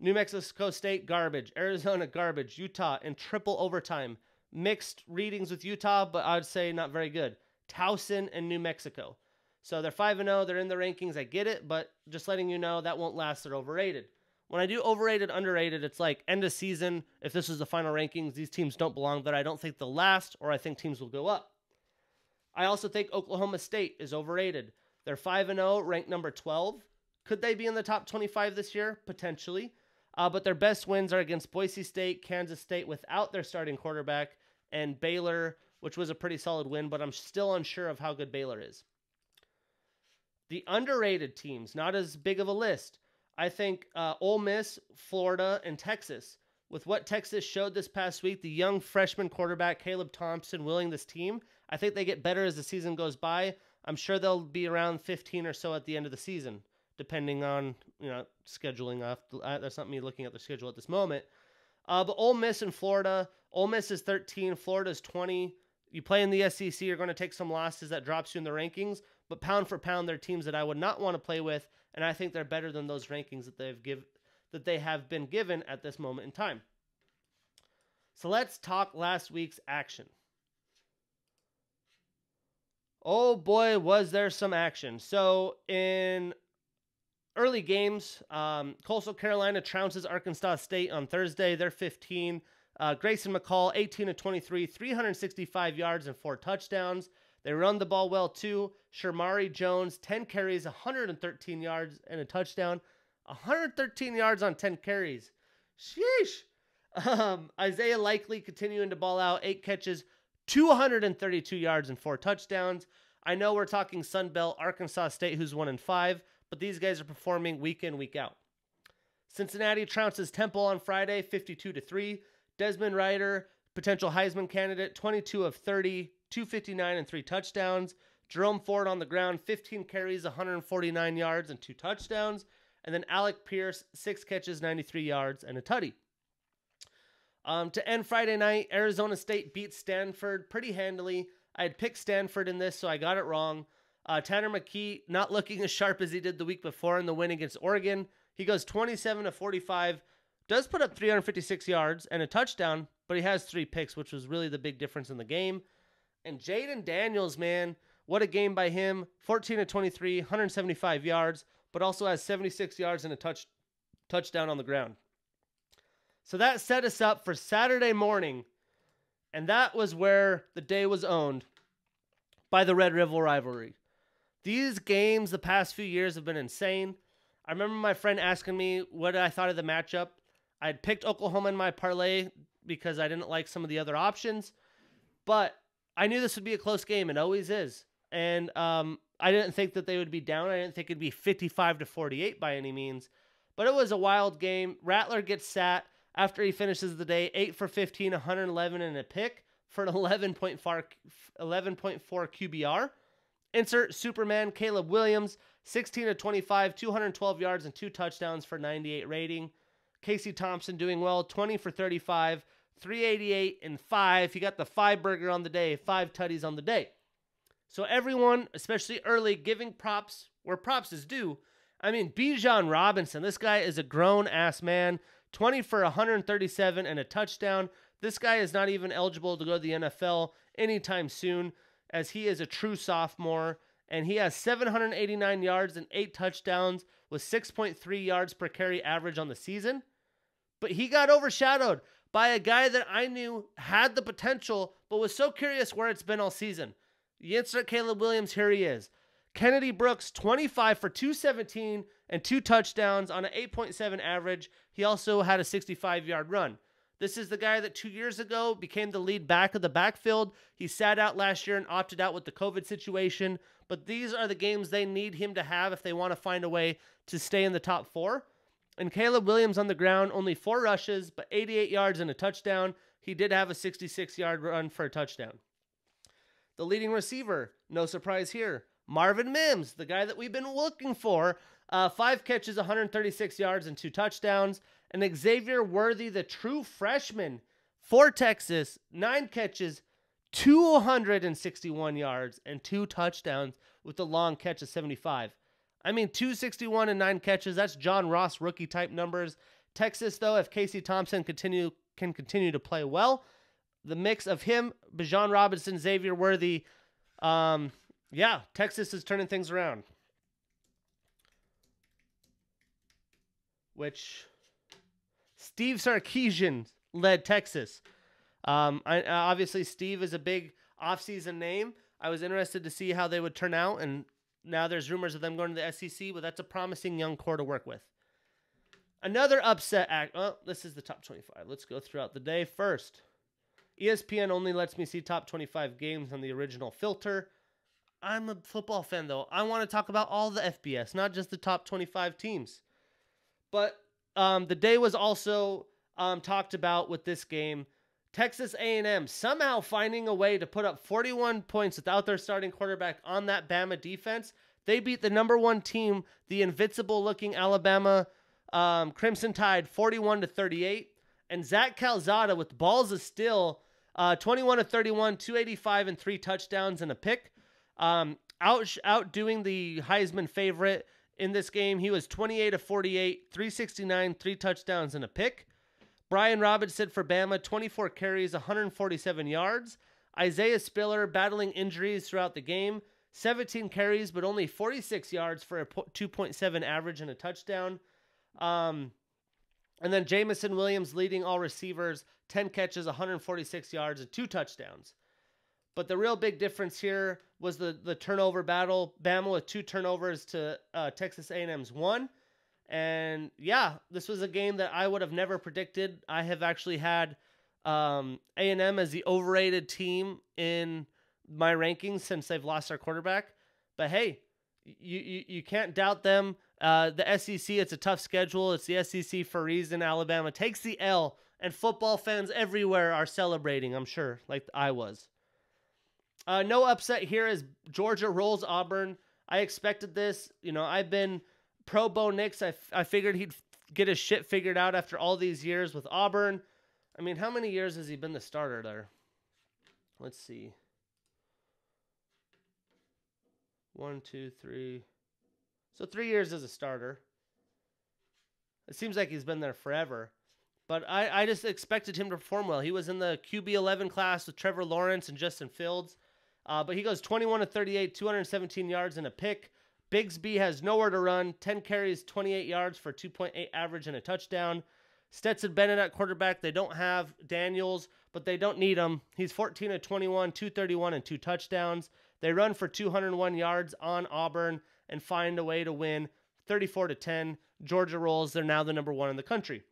New Mexico State, garbage. Arizona, garbage. Utah, in triple overtime. Mixed readings with Utah, but I would say not very good. Towson and New Mexico. So they're 5 0. They're in the rankings. I get it, but just letting you know that won't last. They're overrated. When I do overrated, underrated, it's like end of season. If this is the final rankings, these teams don't belong there. I don't think they'll last, or I think teams will go up. I also think Oklahoma State is overrated. They're 5 and 0, ranked number 12. Could they be in the top 25 this year? Potentially. Uh, but their best wins are against Boise State, Kansas State without their starting quarterback, and Baylor, which was a pretty solid win, but I'm still unsure of how good Baylor is. The underrated teams, not as big of a list. I think uh, Ole Miss, Florida, and Texas with what Texas showed this past week, the young freshman quarterback Caleb Thompson willing this team, I think they get better as the season goes by. I'm sure they'll be around 15 or so at the end of the season, depending on you know scheduling. Off that's not me looking at the schedule at this moment. Uh, but Ole Miss and Florida, Ole Miss is 13, Florida is 20. You play in the SEC, you're going to take some losses that drops you in the rankings. But pound for pound, they're teams that I would not want to play with, and I think they're better than those rankings that they've give that they have been given at this moment in time. So let's talk last week's action. Oh boy, was there some action. So in early games, um, Coastal Carolina trounces Arkansas State on Thursday. They're 15. Uh, Grayson McCall, 18 to 23, 365 yards and four touchdowns. They run the ball well too. Shermari Jones, 10 carries, 113 yards and a touchdown. 113 yards on 10 carries. Sheesh. Um, Isaiah Likely continuing to ball out, eight catches, 232 yards and four touchdowns. I know we're talking Sun Belt, Arkansas State, who's one in five, but these guys are performing week in, week out. Cincinnati trounces Temple on Friday, 52 to 3. Desmond Ridder, potential Heisman candidate, 22 of 30, 259 and three touchdowns. Jerome Ford on the ground, 15 carries, 149 yards and two touchdowns. And then Alec Pierce, six catches, 93 yards and a tutty. Um, to end Friday night, Arizona State beat Stanford pretty handily. I had picked Stanford in this, so I got it wrong. Uh, Tanner McKee not looking as sharp as he did the week before in the win against Oregon. He goes 27 to 45, does put up 356 yards and a touchdown, but he has three picks, which was really the big difference in the game. And Jayden Daniels, man, what a game by him. 14 to 23, 175 yards, but also has 76 yards and a touch touchdown on the ground. So that set us up for Saturday morning, and that was where the day was owned by the Red River rivalry. These games the past few years have been insane. I remember my friend asking me what I thought of the matchup. I had picked Oklahoma in my parlay because I didn't like some of the other options, but I knew this would be a close game. It always is. And um, I didn't think that they would be down. I didn't think it'd be 55 to 48 by any means. But it was a wild game. Rattler gets sat after he finishes the day 8 for 15, 111 and a pick for an 11.4, 11.4 QBR. Insert Superman Caleb Williams, 16 to 25, 212 yards and two touchdowns for 98 rating. Casey Thompson doing well, 20 for 35, 388 and 5. He got the five burger on the day, five tutties on the day. So everyone, especially early, giving props where props is due. I mean, Bijan Robinson, this guy is a grown ass man. 20 for 137 and a touchdown. This guy is not even eligible to go to the NFL anytime soon, as he is a true sophomore. And he has 789 yards and eight touchdowns with 6.3 yards per carry average on the season. But he got overshadowed by a guy that I knew had the potential, but was so curious where it's been all season. You insert Caleb Williams, here he is. Kennedy Brooks, 25 for 217 and two touchdowns on an 8.7 average. He also had a 65 yard run. This is the guy that two years ago became the lead back of the backfield. He sat out last year and opted out with the COVID situation. But these are the games they need him to have if they want to find a way to stay in the top four. And Caleb Williams on the ground, only four rushes, but 88 yards and a touchdown. He did have a 66 yard run for a touchdown. The leading receiver, no surprise here, Marvin Mims, the guy that we've been looking for. Uh, five catches, 136 yards, and two touchdowns. And Xavier Worthy, the true freshman for Texas, nine catches, 261 yards, and two touchdowns with the long catch of 75. I mean, 261 and nine catches, that's John Ross rookie type numbers. Texas, though, if Casey Thompson continue can continue to play well, the mix of him, Bijan Robinson, Xavier Worthy, um, yeah, Texas is turning things around. Which Steve Sarkisian led Texas. Um, I, obviously, Steve is a big offseason name. I was interested to see how they would turn out, and now there's rumors of them going to the SEC, but that's a promising young core to work with. Another upset act. Oh, this is the top 25. Let's go throughout the day. First, ESPN only lets me see top 25 games on the original filter. I'm a football fan though. I want to talk about all the FBS, not just the top 25 teams. But um, the day was also um, talked about with this game. Texas A&M somehow finding a way to put up 41 points without their starting quarterback on that Bama defense. They beat the number one team, the invincible-looking Alabama um, Crimson Tide, 41 to 38. And Zach Calzada with balls of steel, uh, 21 to 31, 285 and three touchdowns and a pick. Um, out outdoing the Heisman favorite in this game. He was 28 to 48, 369, three touchdowns and a pick. Brian Robinson for Bama, 24 carries, 147 yards. Isaiah Spiller battling injuries throughout the game, 17 carries, but only 46 yards for a 2.7 average and a touchdown. Um, and then Jameson Williams leading all receivers, 10 catches, 146 yards, and two touchdowns. But the real big difference here was the the turnover battle. Bama with two turnovers to uh, Texas A&M's one. And yeah, this was a game that I would have never predicted. I have actually had um, A&M as the overrated team in my rankings since they've lost their quarterback. But hey, you you, you can't doubt them. Uh, the SEC, it's a tough schedule. It's the SEC for a reason. Alabama takes the L, and football fans everywhere are celebrating. I'm sure, like I was. Uh, no upset here as Georgia rolls Auburn. I expected this. You know, I've been pro Bo Nix. I, f- I figured he'd get his shit figured out after all these years with Auburn. I mean, how many years has he been the starter there? Let's see. One, two, three. So three years as a starter. It seems like he's been there forever. But I, I just expected him to perform well. He was in the QB 11 class with Trevor Lawrence and Justin Fields. Uh, but he goes 21 to 38, 217 yards and a pick. Bigsby has nowhere to run, 10 carries, 28 yards for 2.8 average and a touchdown. Stetson Bennett at quarterback. They don't have Daniels, but they don't need him. He's 14 of 21, 231 and two touchdowns. They run for 201 yards on Auburn and find a way to win 34 to 10. Georgia rolls. They're now the number one in the country.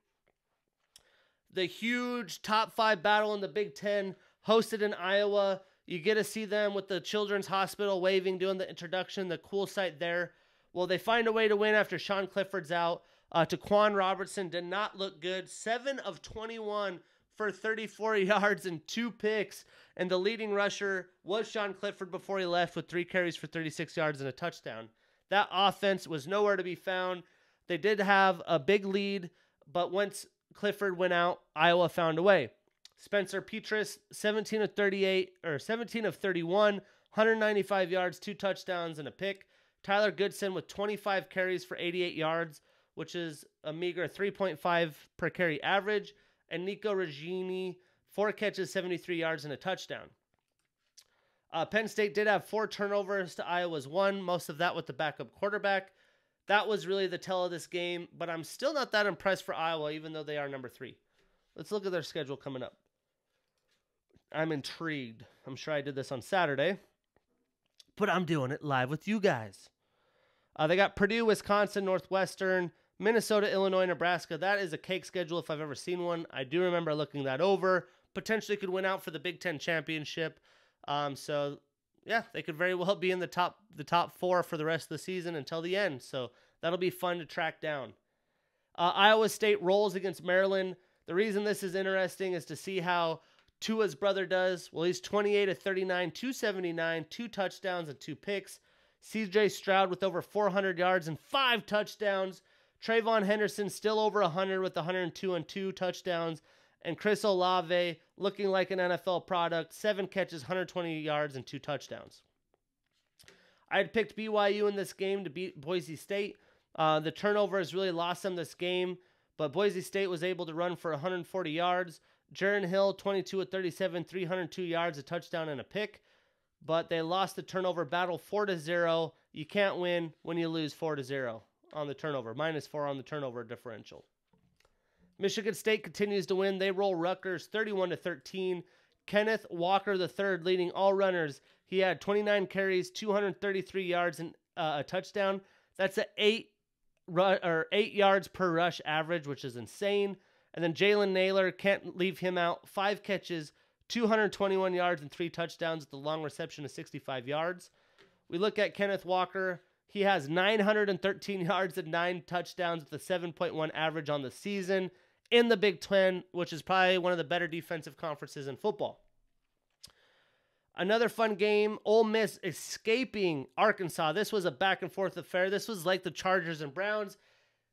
The huge top five battle in the Big Ten hosted in Iowa. You get to see them with the Children's Hospital waving, doing the introduction, the cool sight there. Well, they find a way to win after Sean Clifford's out. Uh, Ta'Quan Roberson did not look good. Seven of 21 for 34 yards and two picks. And the leading rusher was Sean Clifford before he left with three carries for 36 yards and a touchdown. That offense was nowhere to be found. They did have a big lead, but once Clifford went out, Iowa found a way. Spencer Petras, 17 of 38 or 17 of 31, 195 yards, two touchdowns, and a pick. Tyler Goodson with 25 carries for 88 yards, which is a meager 3.5 per carry average. And Nico Ragaini, four catches, 73 yards, and a touchdown. Uh, Penn State did have four turnovers to Iowa's one, most of that with the backup quarterback. That was really the tell of this game, but I'm still not that impressed for Iowa, even though they are number three. Let's look at their schedule coming up. I'm intrigued. I'm sure I did this on Saturday, but I'm doing it live with you guys. Uh, they got Purdue, Wisconsin, Northwestern, Minnesota, Illinois, Nebraska. That is a cake schedule if I've ever seen one. I do remember looking that over. Potentially could win out for the Big Ten championship. Um, so yeah, they could very well be in the top the top four for the rest of the season until the end. So that'll be fun to track down. Uh, Iowa State rolls against Maryland. The reason this is interesting is to see how Tua's brother does. Well, he's 28 of 39, 279, two touchdowns and two picks. CJ Stroud with over 400 yards and five touchdowns. TreVeyon Henderson still over 100 with 102 and two touchdowns. And Chris Olave looking like an NFL product, seven catches, 120 yards, and two touchdowns. I had picked BYU in this game to beat Boise State. Uh, the turnover has really lost them this game, but Boise State was able to run for 140 yards. Jaron Hill, 22 of 37, 302 yards, a touchdown, and a pick. But they lost the turnover battle 4 to 0. You can't win when you lose 4 to 0 on the turnover, minus 4 on the turnover differential. Michigan State continues to win. They roll Rutgers 31 to 13. Kenneth Walker III leading all runners. He had 29 carries, 233 yards, and uh, a touchdown. That's an eight or eight yards per rush average, which is insane. And then Jalen Nailor can't leave him out. Five catches, 221 yards, and three touchdowns at the long reception of 65 yards. We look at Kenneth Walker. He has 913 yards and nine touchdowns with a 7.1 average on the season, in the Big Ten, which is probably one of the better defensive conferences in football. Another fun game, Ole Miss escaping Arkansas. This was a back and forth affair. This was like the Chargers and Browns.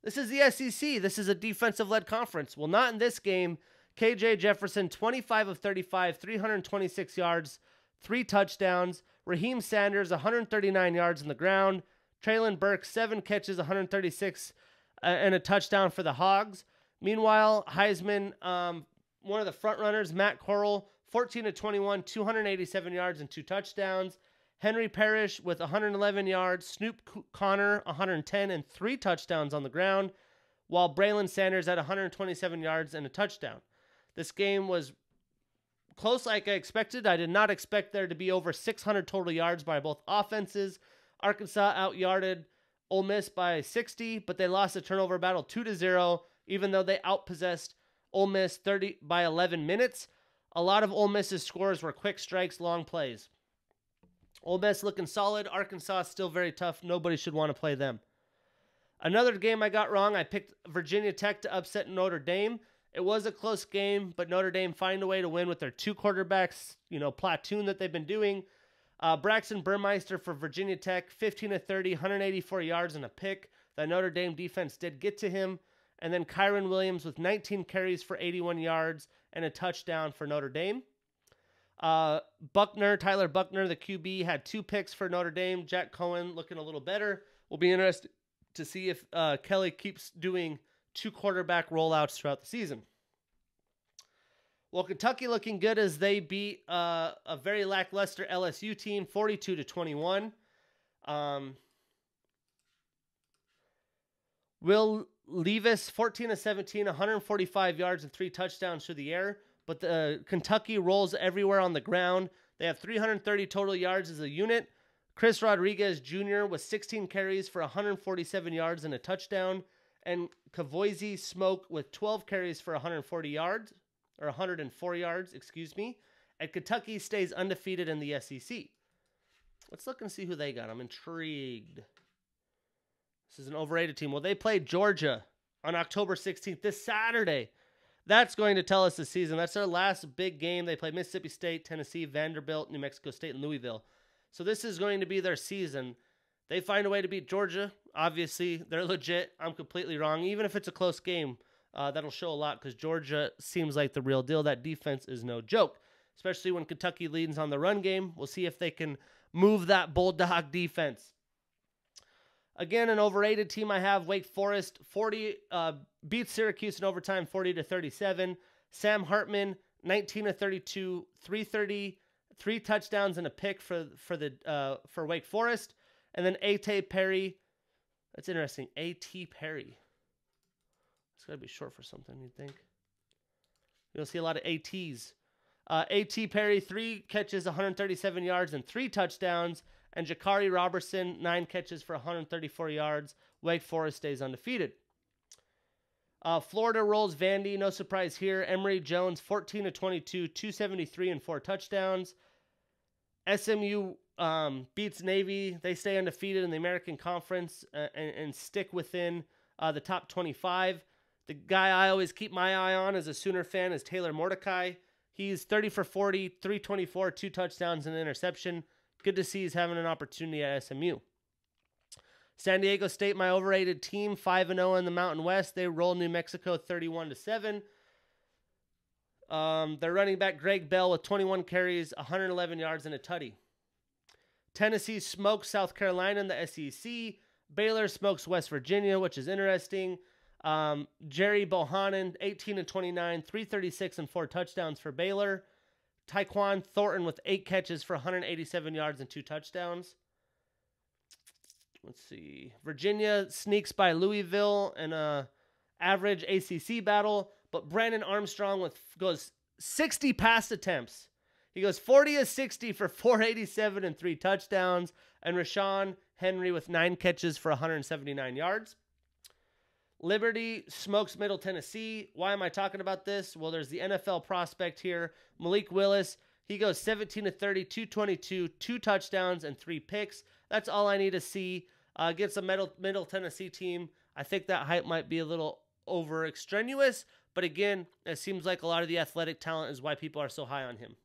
This is the SEC. This is a defensive led conference. Well, not in this game. KJ Jefferson, 25 of 35, 326 yards, three touchdowns. Raheim Sanders, 139 yards on the ground. Treylon Burke, seven catches, 136, uh, and a touchdown for the Hogs. Meanwhile, Heisman, um, one of the front runners, Matt Corral, 14 to 21, 287 yards and two touchdowns. Henry Parrish with 111 yards, Snoop Conner 110 and three touchdowns on the ground, while Braylon Sanders had 127 yards and a touchdown. This game was close like I expected. I did not expect there to be over 600 total yards by both offenses. Arkansas outyarded Ole Miss by 60, but they lost the turnover battle 2 to 0 even though they outpossessed Ole Miss 30 by 11 minutes. A lot of Ole Miss's scores were quick strikes, long plays. Ole Miss looking solid. Arkansas still very tough. Nobody should want to play them. Another game I got wrong. I picked Virginia Tech to upset Notre Dame. It was a close game, but Notre Dame find a way to win with their two quarterbacks, you know, platoon that they've been doing. Uh, Braxton Burmeister for Virginia Tech, 15 to 30, 184 yards and a pick. The Notre Dame defense did get to him. And then Kyren Williams with 19 carries for 81 yards and a touchdown for Notre Dame. Uh, Buchner, Tyler Buchner, the QB, had two picks for Notre Dame. Jack Coan looking a little better. We'll be interested to see if uh, Kelly keeps doing two quarterback rollouts throughout the season. Well, Kentucky looking good as they beat uh, a very lackluster LSU team, 42 to 21. Um, Will Levis, 14 to 17, 145 yards and three touchdowns through the air. But the uh, Kentucky rolls everywhere on the ground. They have 330 total yards as a unit. Chris Rodriguez Jr. with 16 carries for 147 yards and a touchdown. And Kavosiey Smoke with 12 carries for 140 yards, or 104 yards, excuse me. And Kentucky stays undefeated in the SEC. Let's look and see who they got. I'm intrigued. This is an overrated team. Well, they played Georgia on October 16th, this Saturday. That's going to tell us the season. That's their last big game. They play Mississippi State, Tennessee, Vanderbilt, New Mexico State, and Louisville. So this is going to be their season. They find a way to beat Georgia. Obviously, they're legit. I'm completely wrong. Even if it's a close game, uh, that'll show a lot because Georgia seems like the real deal. That defense is no joke, especially when Kentucky leads on the run game. We'll see if they can move that Bulldog defense. Again, an overrated team I have Wake Forest 40 uh, beats Syracuse in overtime 40 to 37. Sam Hartman 19 to 32, 330, three touchdowns and a pick for for the uh, for Wake Forest, and then A.T. Perry. That's interesting. A.T. Perry. It's got to be short for something, you'd think. You'll see a lot of ATs. Uh, A.T. Perry, three catches, 137 yards, and three touchdowns and Jaquarii Roberson, nine catches for 134 yards. Wake Forest stays undefeated. Uh, Florida rolls Vandy, no surprise here. Emory Jones, 14 to 22, 273 and four touchdowns. SMU um, beats Navy. They stay undefeated in the American Conference uh, and, and, stick within uh, the top 25. The guy I always keep my eye on as a Sooner fan is Taylor Mordecai. He's 30 for 40, 324, two touchdowns and an interception. Good to see he's having an opportunity at SMU. San Diego State, my overrated team, 5 0 in the Mountain West. They roll New Mexico 31 to 7. Um, their running back Greg Bell with 21 carries, 111 yards, and a tutty. Tennessee smokes South Carolina in the SEC. Baylor smokes West Virginia, which is interesting. Um, Gerry Bohanon, 18 and 29, 336 and four touchdowns for Baylor. Tyquan Thornton with eight catches for 187 yards and two touchdowns. Let's see. Virginia sneaks by Louisville in a average ACC battle, but Brandon Armstrong with goes 60 pass attempts. He goes 40 to 60 for 487 and three touchdowns, and Rashawn Henry with nine catches for 179 yards. Liberty smokes Middle Tennessee. Why am I talking about this? Well, there's the NFL prospect here, Malik Willis. He goes 17 to 30, 222, two touchdowns, and three picks. That's all I need to see uh, against a middle, middle Tennessee team. I think that hype might be a little over extraneous, But again, it seems like a lot of the athletic talent is why people are so high on him.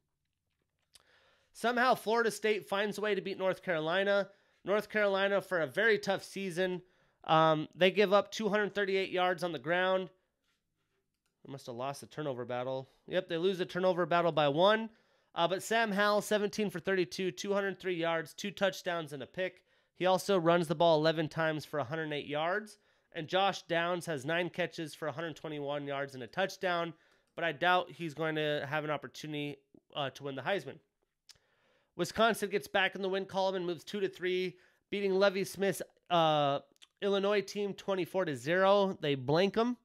Somehow, Florida State finds a way to beat North Carolina. North Carolina, for a very tough season, um, they give up 238 yards on the ground. They must have lost the turnover battle. Yep, they lose the turnover battle by one. Uh, but Sam Howell, 17 for 32, 203 yards, two touchdowns, and a pick. He also runs the ball 11 times for 108 yards. And Josh Downs has nine catches for 121 yards and a touchdown. But I doubt he's going to have an opportunity uh, to win the Heisman. Wisconsin gets back in the win column and moves two to three, beating Lovie Smith's uh, Illinois team 24 to zero. They blank them.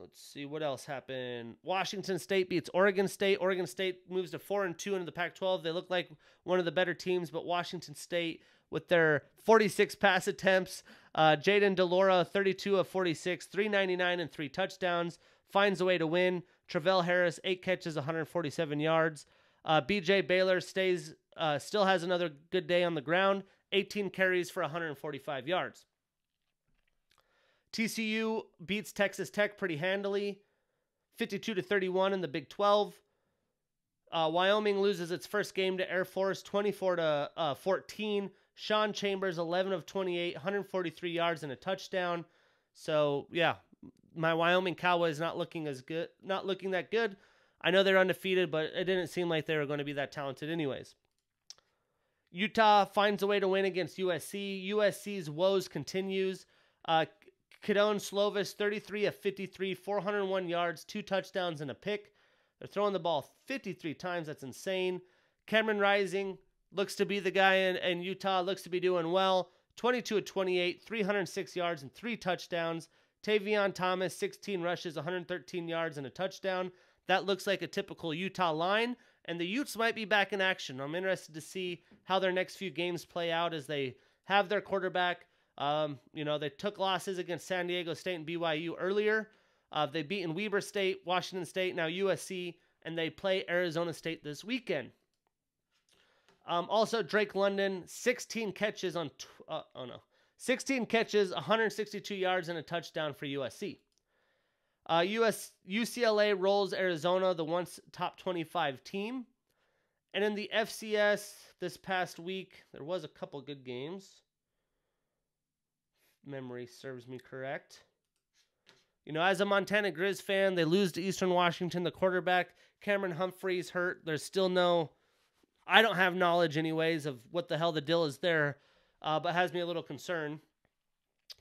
Let's see what else happened. Washington State beats Oregon State. Oregon State moves to four and two into the Pac-12. They look like one of the better teams, but Washington State with their 46 pass attempts, uh, Jayden de Laura 32 of 46, 399 and three touchdowns, finds a way to win. Travell Harris eight catches, 147 yards. Uh, BJ Baylor stays, uh, still has another good day on the ground, 18 carries for 145 yards. TCU beats Texas Tech pretty handily, 52 to 31 in the Big 12. Uh, Wyoming loses its first game to Air Force, 24 to uh, 14. Sean Chambers, 11 of 28, 143 yards and a touchdown. So yeah, my Wyoming Cowboys not looking as good, not looking that good. I know they're undefeated, but it didn't seem like they were going to be that talented, anyways. Utah finds a way to win against USC. USC's woes continues. Uh, Kedon Slovis, 33 of 53, 401 yards, two touchdowns, and a pick. They're throwing the ball 53 times. That's insane. Cameron Rising looks to be the guy in, in Utah, looks to be doing well. 22 of 28, 306 yards, and three touchdowns. Tavion Thomas, 16 rushes, 113 yards, and a touchdown. That looks like a typical Utah line, and the Utes might be back in action. I'm interested to see how their next few games play out as they have their quarterback. Um, you know, they took losses against San Diego State and BYU earlier. Uh, they've beaten Weber State, Washington State, now USC, and they play Arizona State this weekend. Um, also, Drake London, 16 catches on, tw- uh, oh no, 16 catches, 162 yards, and a touchdown for USC. Uh, US UCLA rolls Arizona, the once top 25 team. And in the FCS this past week, there was a couple good games. Memory serves me correct. You know, as a Montana Grizz fan, they lose to Eastern Washington. The quarterback, Cameron Humphreys, hurt. There's still no, I don't have knowledge, anyways, of what the hell the deal is there, uh, but has me a little concerned.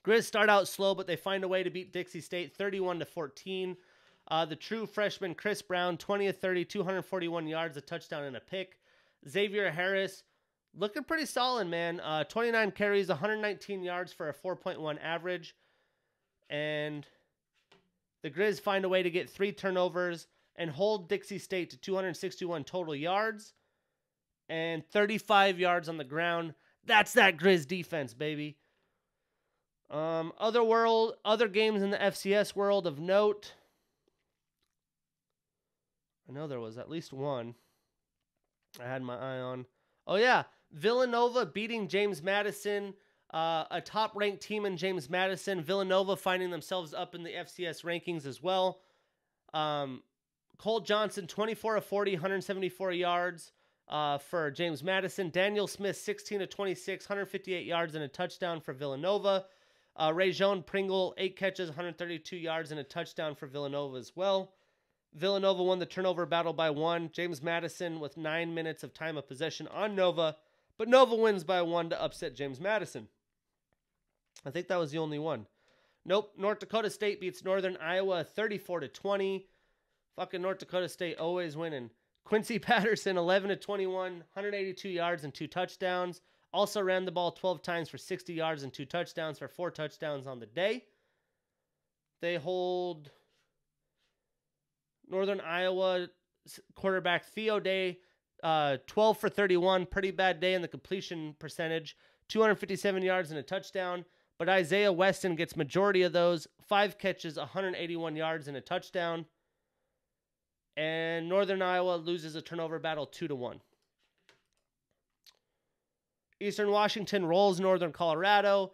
Grizz start out slow, but they find a way to beat Dixie State 31 to 14. Uh, the true freshman Chris Brown, 20 of 30, 241 yards, a touchdown, and a pick. Xavier Harris, looking pretty solid, man. Uh, 29 carries, 119 yards for a 4.1 average. And the Grizz find a way to get three turnovers and hold Dixie State to 261 total yards and 35 yards on the ground. That's that Grizz defense, baby. Um, other world, other games in the FCS world of note. I know there was at least one I had my eye on. Oh yeah, Villanova beating James Madison, uh, a top-ranked team in James Madison. Villanova finding themselves up in the FCS rankings as well. Um, Cole Johnson, 24 of 40, 174 yards uh, for James Madison. Daniel Smith, 16 of 26, 158 yards and a touchdown for Villanova. Uh, Rayjon Pringle, eight catches, 132 yards, and a touchdown for Villanova as well. Villanova won the turnover battle by one. James Madison with nine minutes of time of possession on Nova, but Nova wins by one to upset James Madison. I think that was the only one. Nope. North Dakota State beats Northern Iowa 34 to 20. Fucking North Dakota State always winning. Quincy Patterson 11 to 21, 182 yards and two touchdowns. Also ran the ball 12 times for 60 yards and two touchdowns for four touchdowns on the day. They hold Northern Iowa quarterback Theo Day uh, 12 for 31. Pretty bad day in the completion percentage. 257 yards and a touchdown. But Isaiah Weston gets majority of those. Five catches, 181 yards and a touchdown. And Northern Iowa loses a turnover battle 2 to 1. Eastern Washington rolls Northern Colorado.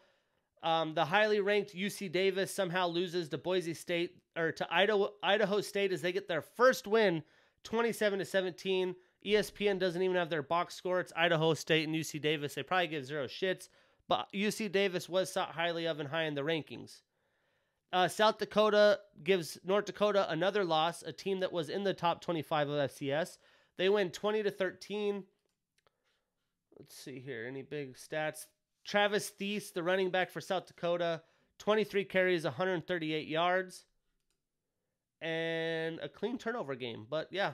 Um, the highly ranked UC Davis somehow loses to Boise State or to Idaho, Idaho State as they get their first win, 27 to 17. ESPN doesn't even have their box score. It's Idaho State and UC Davis. They probably give zero shits, but UC Davis was thought highly of and high in the rankings. Uh, South Dakota gives North Dakota another loss, a team that was in the top 25 of FCS. They win 20 to 13. Let's see here. Any big stats? Travis Theis, the running back for South Dakota, 23 carries, 138 yards, and a clean turnover game. But yeah,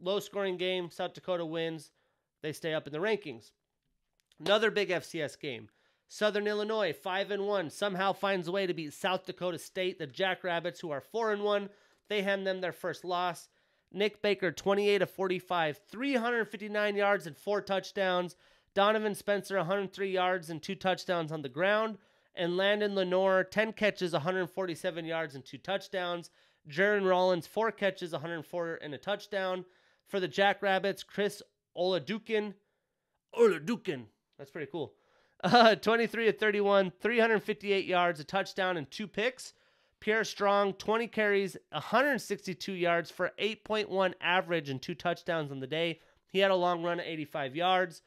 low scoring game. South Dakota wins. They stay up in the rankings. Another big FCS game. Southern Illinois, 5 and 1, somehow finds a way to beat South Dakota State, the Jackrabbits, who are 4 and 1. They hand them their first loss. Nick Baker, 28 of 45, 359 yards and four touchdowns. Donovan Spencer, 103 yards and two touchdowns on the ground. And Landon Lenoir, 10 catches, 147 yards and two touchdowns. Jaron Rollins, four catches, 104 and a touchdown. For the Jackrabbits, Chris Oladokun. Oladokun. That's pretty cool. Uh, 23 of 31, 358 yards, a touchdown, and two picks. Pierre Strong, 20 carries, 162 yards for 8.1 average and two touchdowns on the day. He had a long run at 85 yards.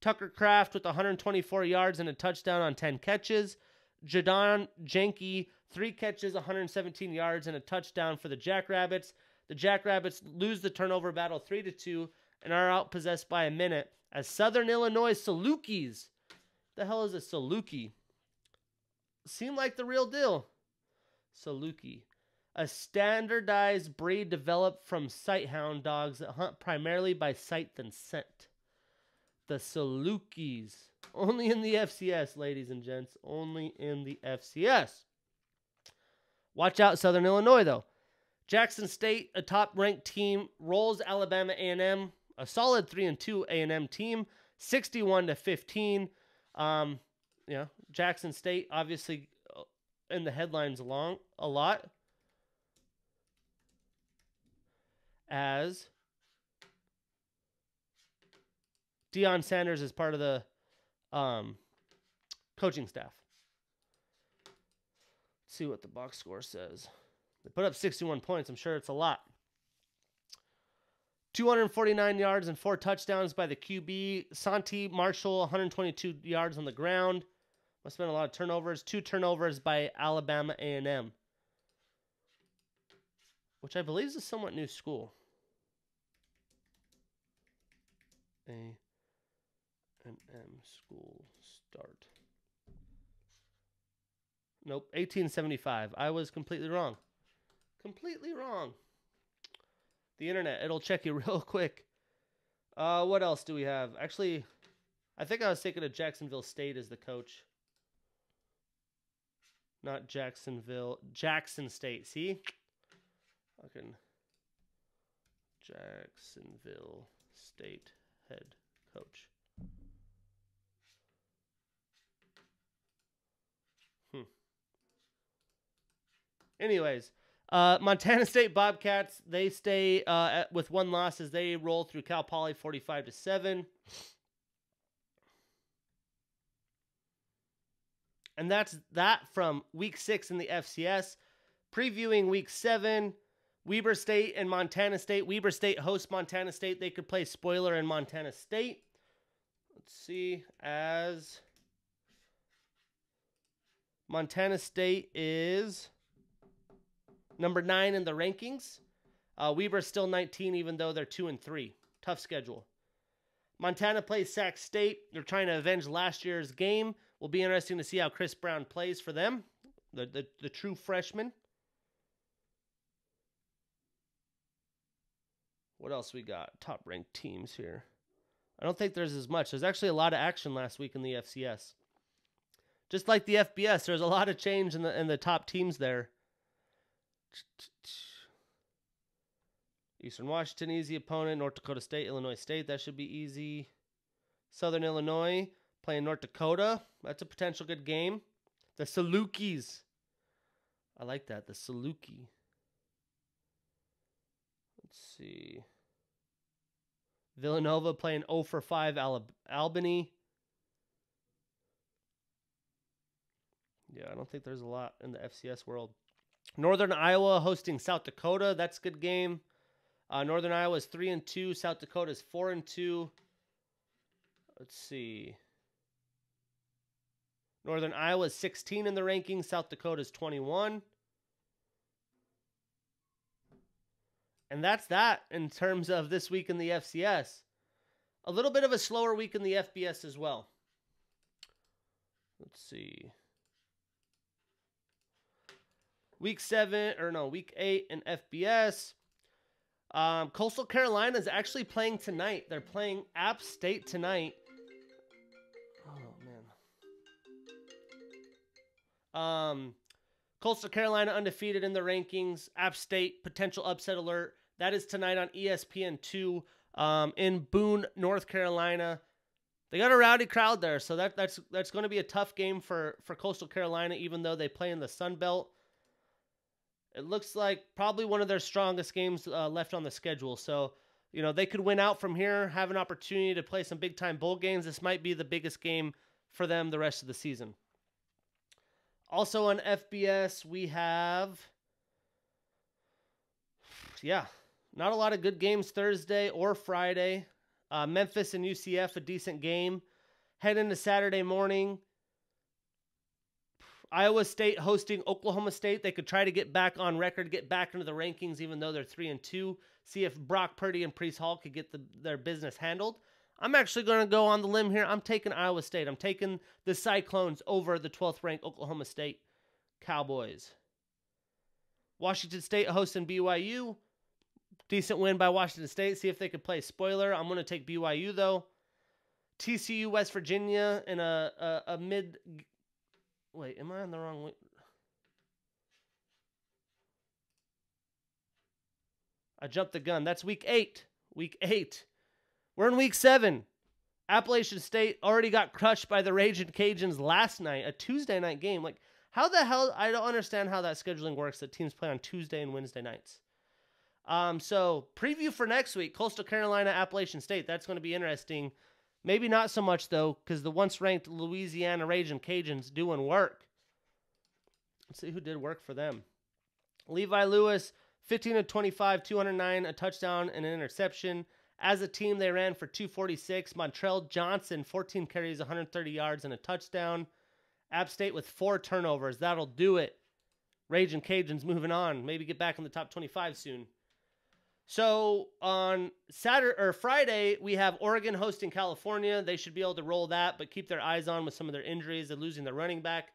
Tucker Kraft with 124 yards and a touchdown on 10 catches. Jadon Janke, three catches, 117 yards, and a touchdown for the Jackrabbits. The Jackrabbits lose the turnover battle 3 to 2 and are outpossessed by a minute as Southern Illinois Salukis. The hell is a Saluki? Seem like the real deal. Saluki. A standardized breed developed from sighthound dogs that hunt primarily by sight than scent. The Salukis. Only in the FCS, ladies and gents. Only in the FCS. Watch out, Southern Illinois, though. Jackson State, a top-ranked team, rolls Alabama A&M, a solid three and two A&M team, 61 to 15. Um, you know, Jackson State obviously in the headlines along a lot as Deion Sanders is part of the um, coaching staff. Let's see what the box score says. They put up 61 points. I'm sure it's a lot. 249 yards and four touchdowns by the QB. Santi Marshall, 122 yards on the ground. Must have been a lot of turnovers. Two turnovers by Alabama A&M, which I believe is a somewhat new school. A and M school start. Nope, 1875. I was completely wrong. Completely wrong. The internet, it'll check you real quick. Uh, what else do we have? Actually, I think I was thinking of Jacksonville State as the coach. Not Jacksonville, Jackson State. See? Fucking Jacksonville State head coach. Hmm. Anyways, uh, Montana State Bobcats they stay uh, at, with one loss as they roll through Cal Poly forty-five to seven. And that's that from week six in the FCS. Previewing week seven, Weber State and Montana State. Weber State hosts Montana State. They could play spoiler in Montana State. Let's see, as Montana State is number nine in the rankings. Uh, Weber's still 19, even though they're two and three. Tough schedule. Montana plays Sac State. They're trying to avenge last year's game. Will be interesting to see how Chris Brown plays for them, the the, the true freshman. What else we got? Top ranked teams here. I don't think there's as much. There's actually a lot of action last week in the FCS. Just like the FBS, there's a lot of change in the in the top teams there. Eastern Washington, easy opponent. North Dakota State, Illinois State, that should be easy. Southern Illinois, playing North Dakota. That's a potential good game. The Salukis. I like that. The Saluki. Let's see. Villanova playing 0 for 5 Al- Albany. Yeah, I don't think there's a lot in the FCS world. Northern Iowa hosting South Dakota. That's a good game. Uh, Northern Iowa is three and two. South Dakota is four and two. Let's see. Northern Iowa is 16 in the rankings. South Dakota is 21. And that's that in terms of this week in the FCS. A little bit of a slower week in the FBS as well. Let's see. Week seven, or no, week eight in FBS. Um, Coastal Carolina is actually playing tonight. They're playing App State tonight. Um, Coastal Carolina undefeated in the rankings. App State potential upset alert. That is tonight on ESPN two um, in Boone, North Carolina. They got a rowdy crowd there, so that that's that's going to be a tough game for for Coastal Carolina, even though they play in the Sun Belt. It looks like probably one of their strongest games uh, left on the schedule. So, you know, they could win out from here, have an opportunity to play some big time bowl games. This might be the biggest game for them the rest of the season. Also on FBS, we have, yeah, not a lot of good games Thursday or Friday. Uh, Memphis and UCF, a decent game. Head into Saturday morning. Iowa State hosting Oklahoma State. They could try to get back on record, get back into the rankings, even though they're three and two. See if Brock Purdy and Breece Hall could get the, their business handled. I'm actually going to go on the limb here. I'm taking Iowa State. I'm taking the Cyclones over the 12th ranked Oklahoma State Cowboys. Washington State hosting BYU. Decent win by Washington State. See if they could play spoiler. I'm going to take BYU though. TCU West Virginia in a, a, a mid Wait, am I on the wrong way? I jumped the gun. That's week eight. Week eight. We're in week seven. Appalachian State already got crushed by the Raging Cajuns last night, a Tuesday night game. Like, how the hell? I don't understand how that scheduling works that teams play on Tuesday and Wednesday nights. Um, so, preview for next week Coastal Carolina, Appalachian State. That's going to be interesting. Maybe not so much though, because the once ranked Louisiana Raging Cajuns doing work. Let's see who did work for them. Levi Lewis, 15 to 25, 209, a touchdown and an interception. As a team, they ran for 246. Montrell Johnson, 14 carries, 130 yards, and a touchdown. App State with four turnovers. That'll do it. Raging Cajuns moving on. Maybe get back in the top 25 soon. So on Saturday or Friday, we have Oregon hosting California. They should be able to roll that, but keep their eyes on with some of their injuries and losing their running back.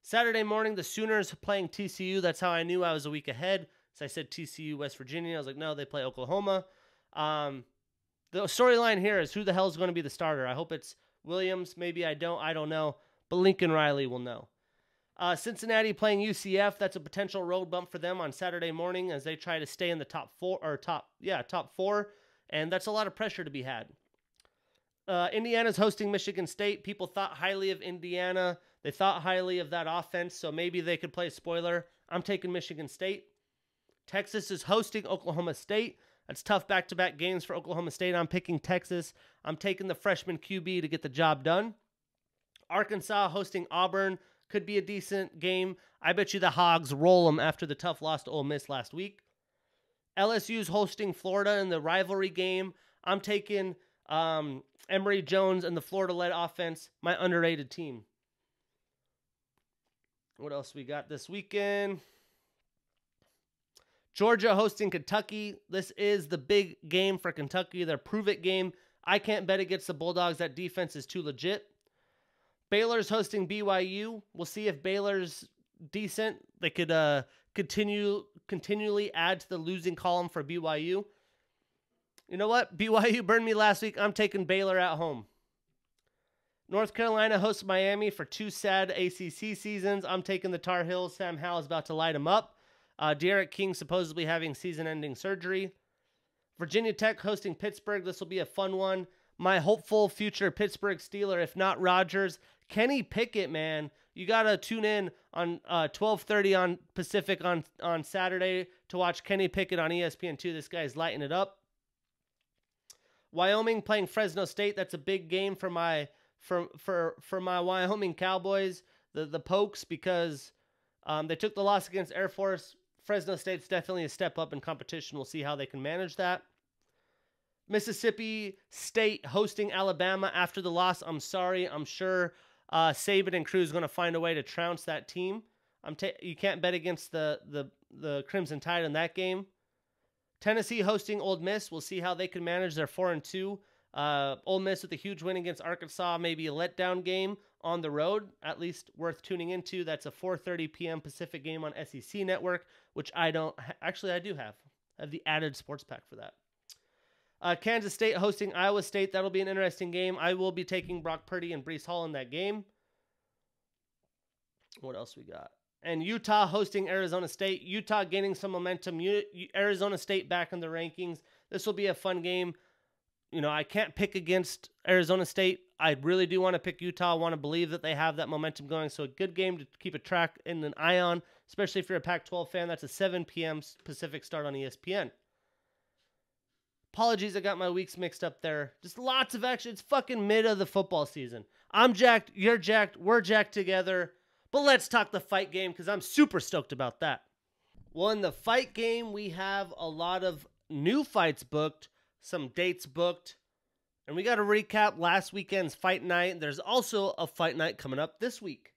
Saturday morning, the Sooners playing TCU. That's how I knew I was a week ahead. So I said TCU, West Virginia. I was like, no, they play Oklahoma. Um, the storyline here is who the hell is going to be the starter. I hope it's Williams. Maybe I don't. I don't know. But Lincoln Riley will know. Uh, Cincinnati playing UCF. That's a potential road bump for them on Saturday morning as they try to stay in the top four or top yeah top four, and that's a lot of pressure to be had. Uh, Indiana's hosting Michigan State. People thought highly of Indiana. They thought highly of that offense, so maybe they could play a spoiler. I'm taking Michigan State. Texas is hosting Oklahoma State. That's tough back to back games for Oklahoma State. I'm picking Texas. I'm taking the freshman QB to get the job done. Arkansas hosting Auburn. Could be a decent game. I bet you the Hogs roll them after the tough loss to Ole Miss last week. LSU's hosting Florida in the rivalry game. I'm taking um, Emory Jones and the Florida led offense, my underrated team. What else we got this weekend? Georgia hosting Kentucky. This is the big game for Kentucky, their prove it game. I can't bet against the Bulldogs. That defense is too legit. Baylor's hosting BYU. We'll see if Baylor's decent. They could uh, continue continually add to the losing column for BYU. You know what? BYU burned me last week. I'm taking Baylor at home. North Carolina hosts Miami for two sad ACC seasons. I'm taking the Tar Heels. Sam Howell is about to light them up. Uh, D'Eriq King supposedly having season-ending surgery. Virginia Tech hosting Pittsburgh. This will be a fun one. My hopeful future Pittsburgh Steeler, if not Rodgers, Kenny Pickett, man, you gotta tune in on uh, 12:30 on Pacific on on Saturday to watch Kenny Pickett on ESPN2. This guy's lighting it up. Wyoming playing Fresno State. That's a big game for my for for for my Wyoming Cowboys. the the Pokes because um, they took the loss against Air Force. Fresno State's definitely a step up in competition. We'll see how they can manage that. Mississippi State hosting Alabama after the loss. I'm sorry. I'm sure uh, Saban and crew is going to find a way to trounce that team. I'm ta- you can't bet against the, the the Crimson Tide in that game. Tennessee hosting Ole Miss. We'll see how they can manage their four and two. Uh, Ole Miss with a huge win against Arkansas, maybe a letdown game on the road, at least worth tuning into. That's a 4:30 p.m. Pacific game on SEC Network, which I don't actually I do have. I have the added sports pack for that. Uh, Kansas State hosting Iowa State. That'll be an interesting game. I will be taking Brock Purdy and Breece Hall in that game. What else we got? And Utah hosting Arizona State. Utah gaining some momentum. U- Arizona State back in the rankings. This will be a fun game. You know, I can't pick against Arizona State. I really do want to pick Utah. I want to believe that they have that momentum going. So a good game to keep a track and an eye on, especially if you're a Pac-12 fan. That's a 7 p.m. Pacific start on ESPN. Apologies, I got my weeks mixed up there. Just lots of action. It's fucking mid of the football season. I'm jacked. You're jacked. We're jacked together. But let's talk the fight game because I'm super stoked about that. Well, in the fight game, we have a lot of new fights booked, some dates booked, and we got to recap last weekend's fight night. There's also a fight night coming up this week.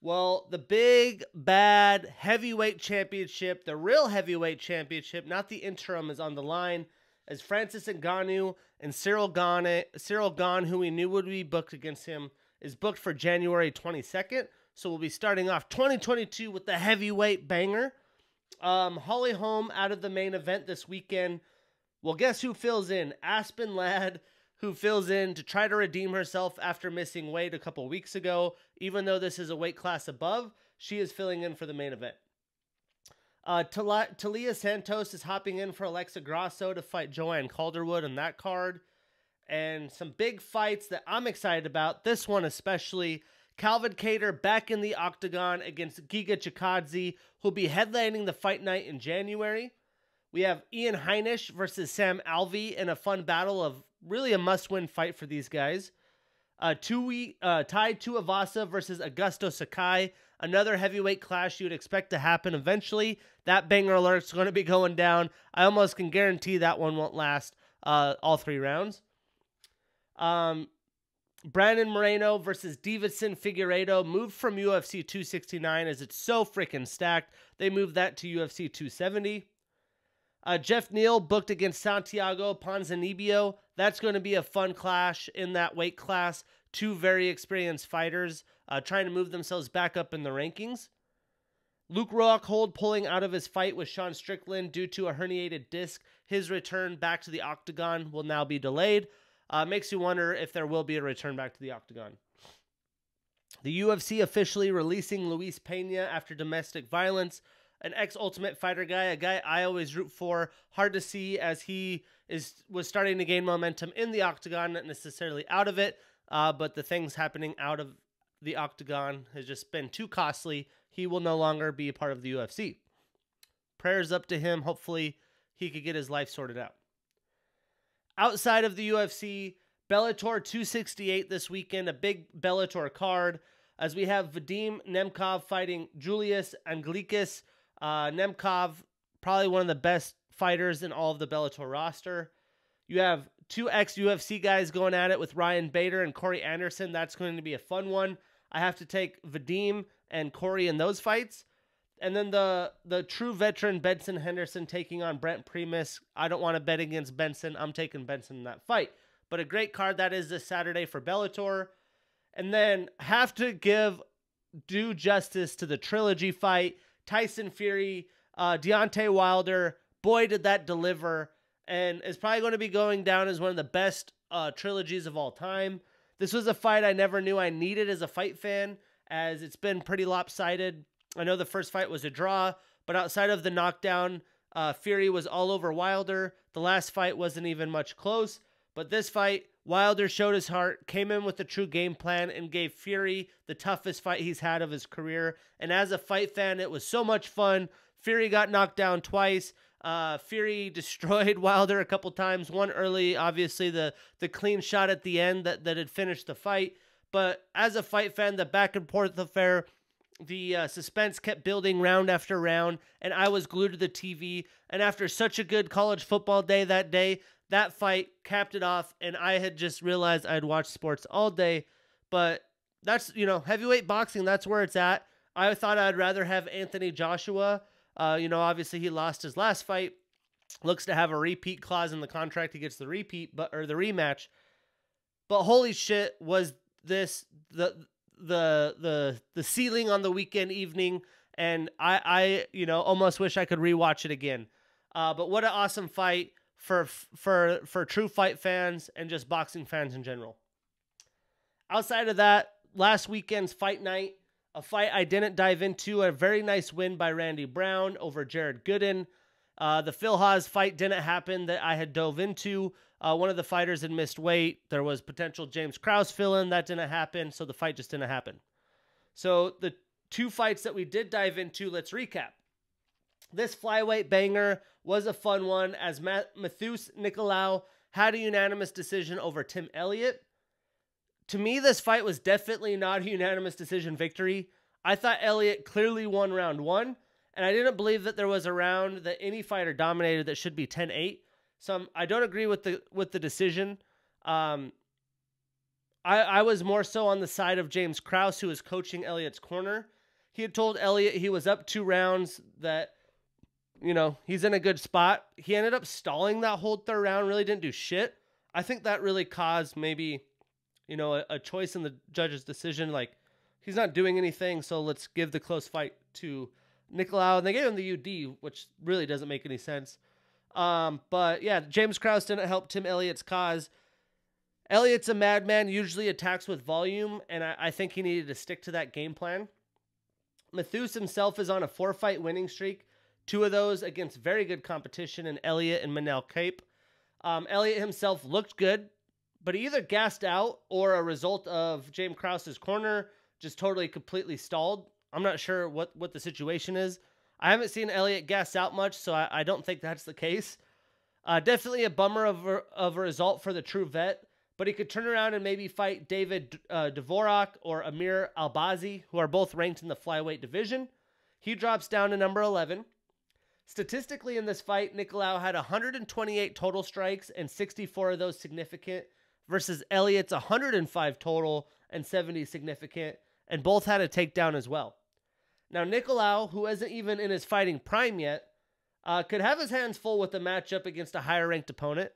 Well, the big bad heavyweight championship, the real heavyweight championship, not the interim, is on the line as Francis Ngannou and Ciryl Gane, Cyril Gane, who we knew would be booked against him, is booked for January 22nd. So we'll be starting off 2022 with the heavyweight banger. Um, Holly Holm out of the main event this weekend. Well, guess who fills in? Aspen Ladd, who fills in to try to redeem herself after missing weight a couple weeks ago. Even though this is a weight class above, she is filling in for the main event. Uh, Taila Santos is hopping in for Alexa Grasso to fight Joanne Calderwood on that card. And some big fights that I'm excited about. This one especially. Calvin Kattar back in the octagon against Giga Chikadze, who'll be headlining the fight night in January. We have Ian Heinisch versus Sam Alvey in a fun battle of really a must-win fight for these guys. Uh, Tui, uh, Tai Tuivasa versus Augusto Sakai, another heavyweight clash you would expect to happen eventually. That banger alert's going to be going down. I almost can guarantee that one won't last uh, all three rounds. Um, Brandon Moreno versus Deiveson Figueiredo moved from UFC 269 as it's so freaking stacked. They moved that to UFC 270. Uh, Geoff Neal booked against Santiago Ponzinibbio. That's going to be a fun clash in that weight class. Two very experienced fighters uh, trying to move themselves back up in the rankings. Luke Rockhold pulling out of his fight with Sean Strickland due to a herniated disc. His return back to the octagon will now be delayed. Uh, makes you wonder if there will be a return back to the octagon. The UFC officially releasing Luis Pena after domestic violence. An ex Ultimate Fighter guy, a guy I always root for. Hard to see as he is was starting to gain momentum in the octagon, not necessarily out of it. Uh, but the things happening out of the octagon has just been too costly. He will no longer be a part of the UFC. Prayers up to him. Hopefully, he could get his life sorted out. Outside of the UFC, Bellator 268 this weekend, a big Bellator card, as we have Vadim Nemkov fighting Julius Anglickas. Uh, Nemkov, probably one of the best fighters in all of the Bellator roster. You have two ex UFC guys going at it with Ryan Bader and Corey Anderson. That's going to be a fun one. I have to take Vadim and Corey in those fights. And then the the true veteran Benson Henderson taking on Brent Primus. I don't want to bet against Benson. I'm taking Benson in that fight. But a great card that is this Saturday for Bellator. And then have to give due justice to the trilogy fight. Tyson Fury, uh, Deontay Wilder. Boy, did that deliver. And it's probably going to be going down as one of the best uh, trilogies of all time. This was a fight I never knew I needed as a fight fan, as it's been pretty lopsided I know the first fight was a draw, but outside of the knockdown, uh, Fury was all over Wilder. The last fight wasn't even much close, but this fight, Wilder showed his heart, came in with a true game plan, and gave Fury the toughest fight he's had of his career. And as a fight fan, it was so much fun. Fury got knocked down twice. Uh, Fury destroyed Wilder a couple times. One early, obviously the the clean shot at the end that that had finished the fight. But as a fight fan, the back and forth affair, the uh, suspense kept building round after round, and I was glued to the TV. And after such a good college football day that day, that fight capped it off, and I had just realized I'd watched sports all day. But that's, you know, heavyweight boxing, that's where it's at. I thought I'd rather have Anthony Joshua. Uh, you know, obviously he lost his last fight. Looks to have a repeat clause in the contract. He gets the repeat, but or the rematch. But holy shit, was this the the the the ceiling on the weekend evening? And I I you know almost wish I could rewatch it again. Uh, but what an awesome fight for for for true fight fans and just boxing fans in general. Outside of that, last weekend's fight night, a fight I didn't dive into, a very nice win by Randy Brown over Jared Gooden. Uh, the Phil Hawes fight didn't happen that I had dove into. Uh, one of the fighters had missed weight. There was potential James Krause fill in. That didn't happen. So the fight just didn't happen. So the two fights that we did dive into, let's recap. This flyweight banger was a fun one as Matheus Nicolau had a unanimous decision over Tim Elliott. To me, this fight was definitely not a unanimous decision victory. I thought Elliott clearly won round one and I didn't believe that there was a round that any fighter dominated that should be 10-8. So I'm, I do not agree with the with the decision. Um, I I was more so on the side of James Krause, who was coaching Elliott's corner. He had told Elliott he was up two rounds that you know he's in a good spot. He ended up stalling that whole third round. Really didn't do shit. I think that really caused maybe you know a, a choice in the judge's decision. Like he's not doing anything, so let's give the close fight to Nicolau, and they gave him the UD, which really doesn't make any sense. Um, but yeah, James Krause didn't help Tim Elliott's cause. Elliott's a madman, usually attacks with volume, and I, I think he needed to stick to that game plan. Matheus himself is on a four fight winning streak, two of those against very good competition in Elliott and Manel Kape. Um, Elliott himself looked good, but he either gassed out or a result of James Krause's corner just totally completely stalled. I'm not sure what what the situation is. I haven't seen Elliott gas out much, so I, I don't think that's the case. Uh, definitely a bummer of a, of a result for the true vet, but he could turn around and maybe fight David uh, Dvorak or Amir Albazi, who are both ranked in the flyweight division. He drops down to number 11. Statistically, in this fight, Nicolau had 128 total strikes and 64 of those significant, versus Elliott's 105 total and 70 significant, and both had a takedown as well. Now, Nicolau, who isn't even in his fighting prime yet, uh, could have his hands full with the matchup against a higher ranked opponent.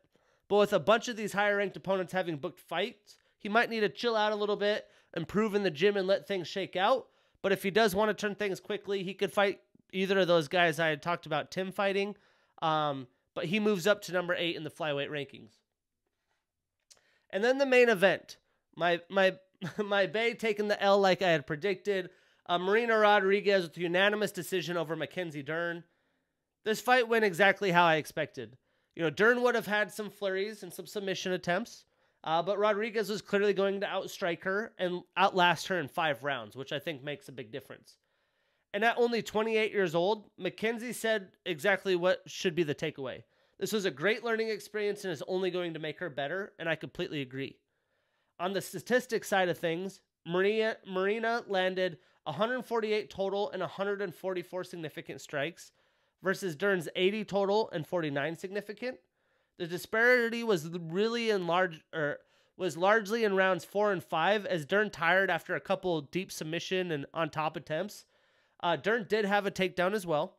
But with a bunch of these higher ranked opponents having booked fights, he might need to chill out a little bit, improve in the gym, and let things shake out. But if he does want to turn things quickly, he could fight either of those guys I had talked about Tim fighting. Um, but he moves up to number eight in the flyweight rankings. And then the main event. My my my Bay taking the L like I had predicted. Uh, Marina Rodriguez with unanimous decision over Mackenzie Dern. This fight went exactly how I expected. You know, Dern would have had some flurries and some submission attempts, uh, but Rodriguez was clearly going to outstrike her and outlast her in five rounds, which I think makes a big difference. And at only 28 years old, Mackenzie said exactly what should be the takeaway. This was a great learning experience and is only going to make her better, and I completely agree. On the statistics side of things, Marina, Marina landed 148 total and 144 significant strikes versus Dern's 80 total and 49 significant. The disparity was really in large or was largely in rounds 4 and 5 as Dern tired after a couple deep submission and on top attempts. Uh, Dern did have a takedown as well.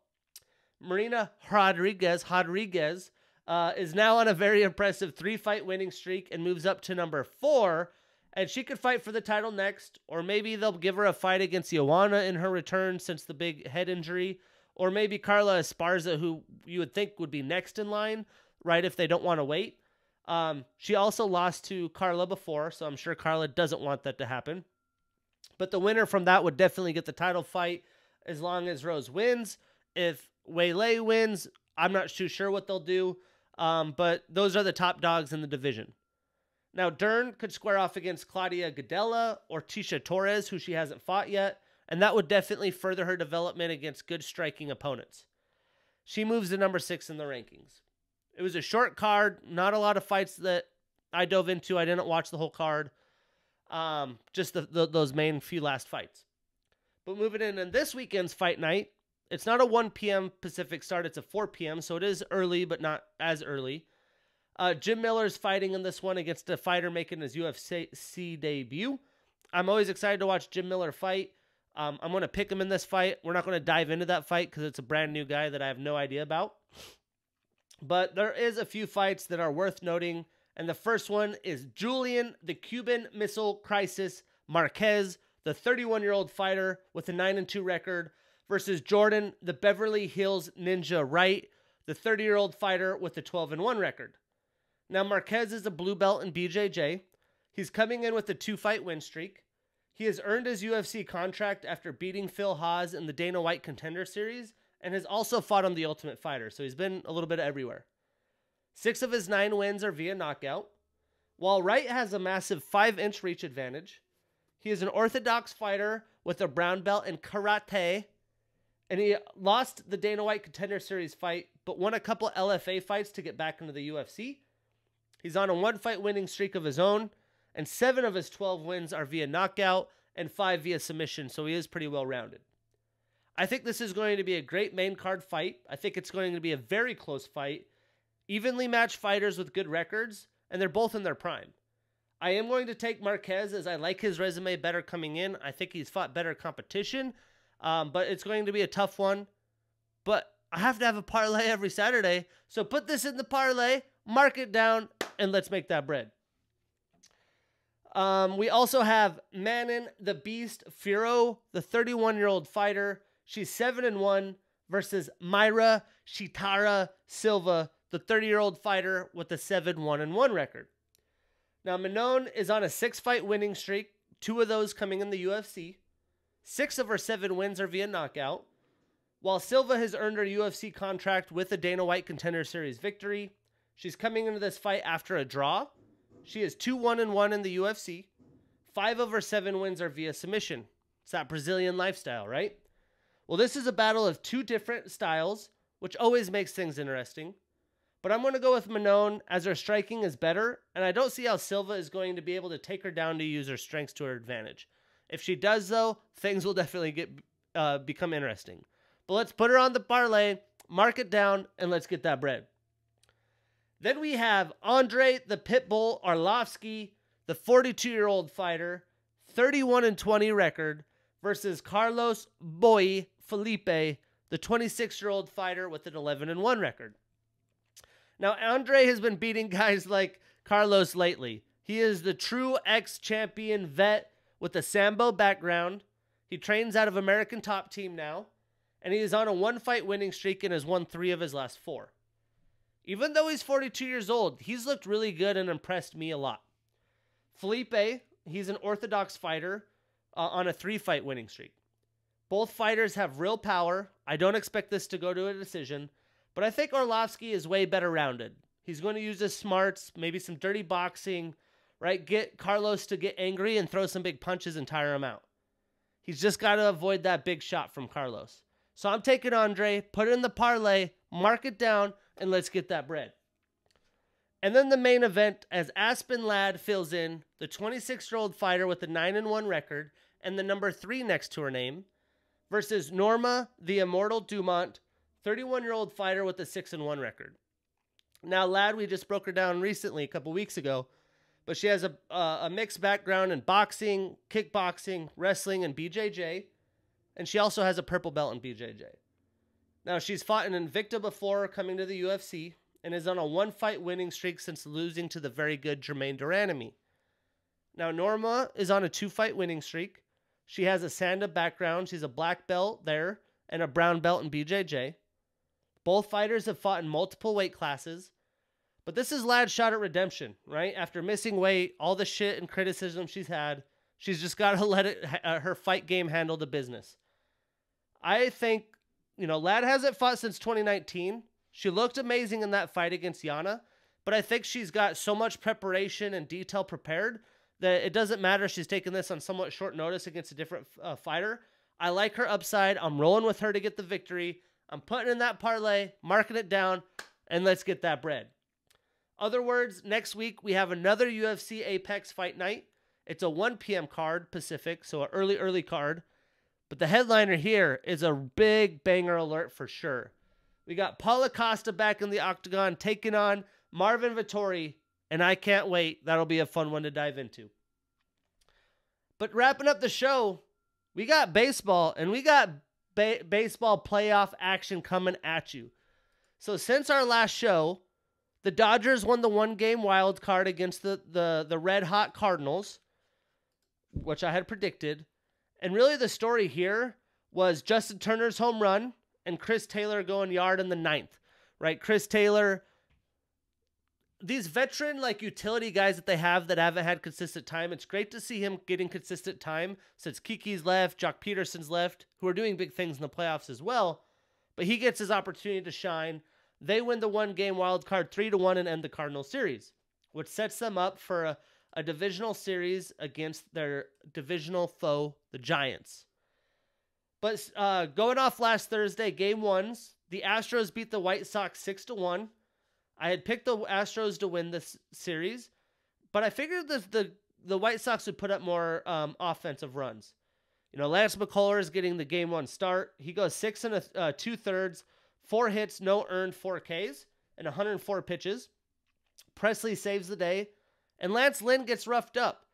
Marina Rodriguez Rodriguez uh, is now on a very impressive three fight winning streak and moves up to number four and she could fight for the title next, or maybe they'll give her a fight against Joanna in her return since the big head injury, or maybe Carla Esparza, who you would think would be next in line, right? If they don't want to wait. Um, she also lost to Carla before, so I'm sure Carla doesn't want that to happen. But the winner from that would definitely get the title fight as long as Rose wins. If Weili wins, I'm not too sure what they'll do. Um, but those are the top dogs in the division. Now, Dern could square off against Claudia Gadelha or Tecia Torres, who she hasn't fought yet, and that would definitely further her development against good striking opponents. She moves to number six in the rankings. It was a short card, not a lot of fights that I dove into. I didn't watch the whole card. Um, just the, the, those main few last fights. But moving in in this weekend's fight night, it's not a 1 p.m. Pacific start, it's a 4 p.m., so it is early, but not as early. Uh, Jim Miller's fighting in this one against a fighter making his UFC debut. I'm always excited to watch Jim Miller fight. Um, I'm going to pick him in this fight. We're not going to dive into that fight because it's a brand new guy that I have no idea about. But there is a few fights that are worth noting. And the first one is Julian, the Cuban Missile Crisis Marquez, the 31 year old fighter with a 9 and 2 record, versus Jordan, the Beverly Hills Ninja Wright, the 30 year old fighter with a 12 and 1 record. Now, Marquez is a blue belt in BJJ. He's coming in with a two fight win streak. He has earned his UFC contract after beating Phil Hawes in the Dana White Contender Series and has also fought on The Ultimate Fighter, so he's been a little bit everywhere. Six of his nine wins are via knockout. While Wright has a massive 5 inch reach advantage, he is an orthodox fighter with a brown belt in karate, and he lost the Dana White Contender Series fight, but won a couple LFA fights to get back into the UFC. He's on a one fight winning streak of his own, and seven of his 12 wins are via knockout and five via submission, so he is pretty well rounded. I think this is going to be a great main card fight. I think it's going to be a very close fight. Evenly matched fighters with good records, and they're both in their prime. I am going to take Marquez as I like his resume better coming in. I think he's fought better competition, um, but it's going to be a tough one. But I have to have a parlay every Saturday. So put this in the parlay, mark it down, and let's make that bread. Um, we also have Manon the Beast Fiorot, the 31 year old fighter. She's 7 and 1 versus Mayra Sheetara Silva, the 30 year old fighter with a 7 1 and 1 record. Now, Manon is on a six fight winning streak, two of those coming in the UFC. Six of her seven wins are via knockout. While Silva has earned her UFC contract with a Dana White Contender Series victory, she's coming into this fight after a draw she is 2 1 and 1 in the UFC. Five of her seven wins are via submission. It's that Brazilian lifestyle, right? Well, this is a battle of two different styles, which always makes things interesting. But I'm going to go with Manon as her striking is better, and I don't see how Silva is going to be able to take her down to use her strengths to her advantage. If she does, though, things will definitely get uh, become interesting. But let's put her on the parlay, mark it down, and let's get that bread. Then we have Andre the Pitbull Arlovsky, the 42 year old fighter, 31 and 20 record, versus Carlos Boy Felipe, the 26 year old fighter with an 11 and 1 record. Now, Andre has been beating guys like Carlos lately. He is the true ex champion vet with a Sambo background. He trains out of American Top Team now, and he is on a one fight winning streak and has won three of his last four. Even though he's 42 years old, he's looked really good and impressed me a lot. Felipe, he's an orthodox fighter uh, on a three fight winning streak. Both fighters have real power. I don't expect this to go to a decision, but I think Arlovsky is way better rounded. He's going to use his smarts, maybe some dirty boxing, right? Get Carlos to get angry and throw some big punches and tire him out. He's just got to avoid that big shot from Carlos. So I'm taking Andre, put it in the parlay, mark it down, and let's get that bread. And then the main event as Aspen Ladd fills in the 26 year old fighter with a 9 and 1 record and the number 3 next to her name versus Norma the Immortal Dumont, 31 year old fighter with a 6 and 1 record. Now, Ladd, we just broke her down recently, a couple weeks ago, but she has a, uh, a mixed background in boxing, kickboxing, wrestling, and BJJ. And she also has a purple belt in BJJ. Now, she's fought an Invicta before coming to the UFC and is on a one fight winning streak since losing to the very good Germaine de Now, Norma is on a two fight winning streak. She has a Sanda background. She's a black belt there and a brown belt in BJJ. Both fighters have fought in multiple weight classes. But this is Ladd's shot at redemption, right? After missing weight, all the shit and criticism she's had, she's just got to let it uh, her fight game handle the business. I think you know, Ladd hasn't fought since 2019. She looked amazing in that fight against Yana, but I think she's got so much preparation and detail prepared that it doesn't matter. She's taking this on somewhat short notice against a different uh, fighter. I like her upside. I'm rolling with her to get the victory. I'm putting in that parlay, marking it down, and let's get that bread. Other words, next week we have another UFC Apex fight night. It's a 1 p.m. card Pacific, so an early, early card. But the headliner here is a big banger alert for sure. We got Paulo Costa back in the octagon taking on Marvin Vettori, and I can't wait. That'll be a fun one to dive into. But wrapping up the show, we got baseball and we got ba- baseball playoff action coming at you. So since our last show, the Dodgers won the one game wild card against the, the, the red hot Cardinals, which I had predicted. And really, the story here was Justin Turner's home run and Chris Taylor going yard in the ninth, right? Chris Taylor, these veteran like utility guys that they have that haven't had consistent time. It's great to see him getting consistent time since Kiki's left, Joc Pederson's left, who are doing big things in the playoffs as well. But he gets his opportunity to shine. They win the one game wild card three to one and end the Cardinal series, which sets them up for a, a divisional series against their divisional foe, the Giants. But uh, going off last Thursday, game ones, the Astros beat the White Sox six to one. I had picked the Astros to win this series, but I figured the the, the White Sox would put up more um, offensive runs. You know, Lance McCullers getting the game one start. He goes six and a, uh, two thirds, four hits, no earned, four Ks, and 104 pitches. Pressly saves the day, and Lance Lynn gets roughed up.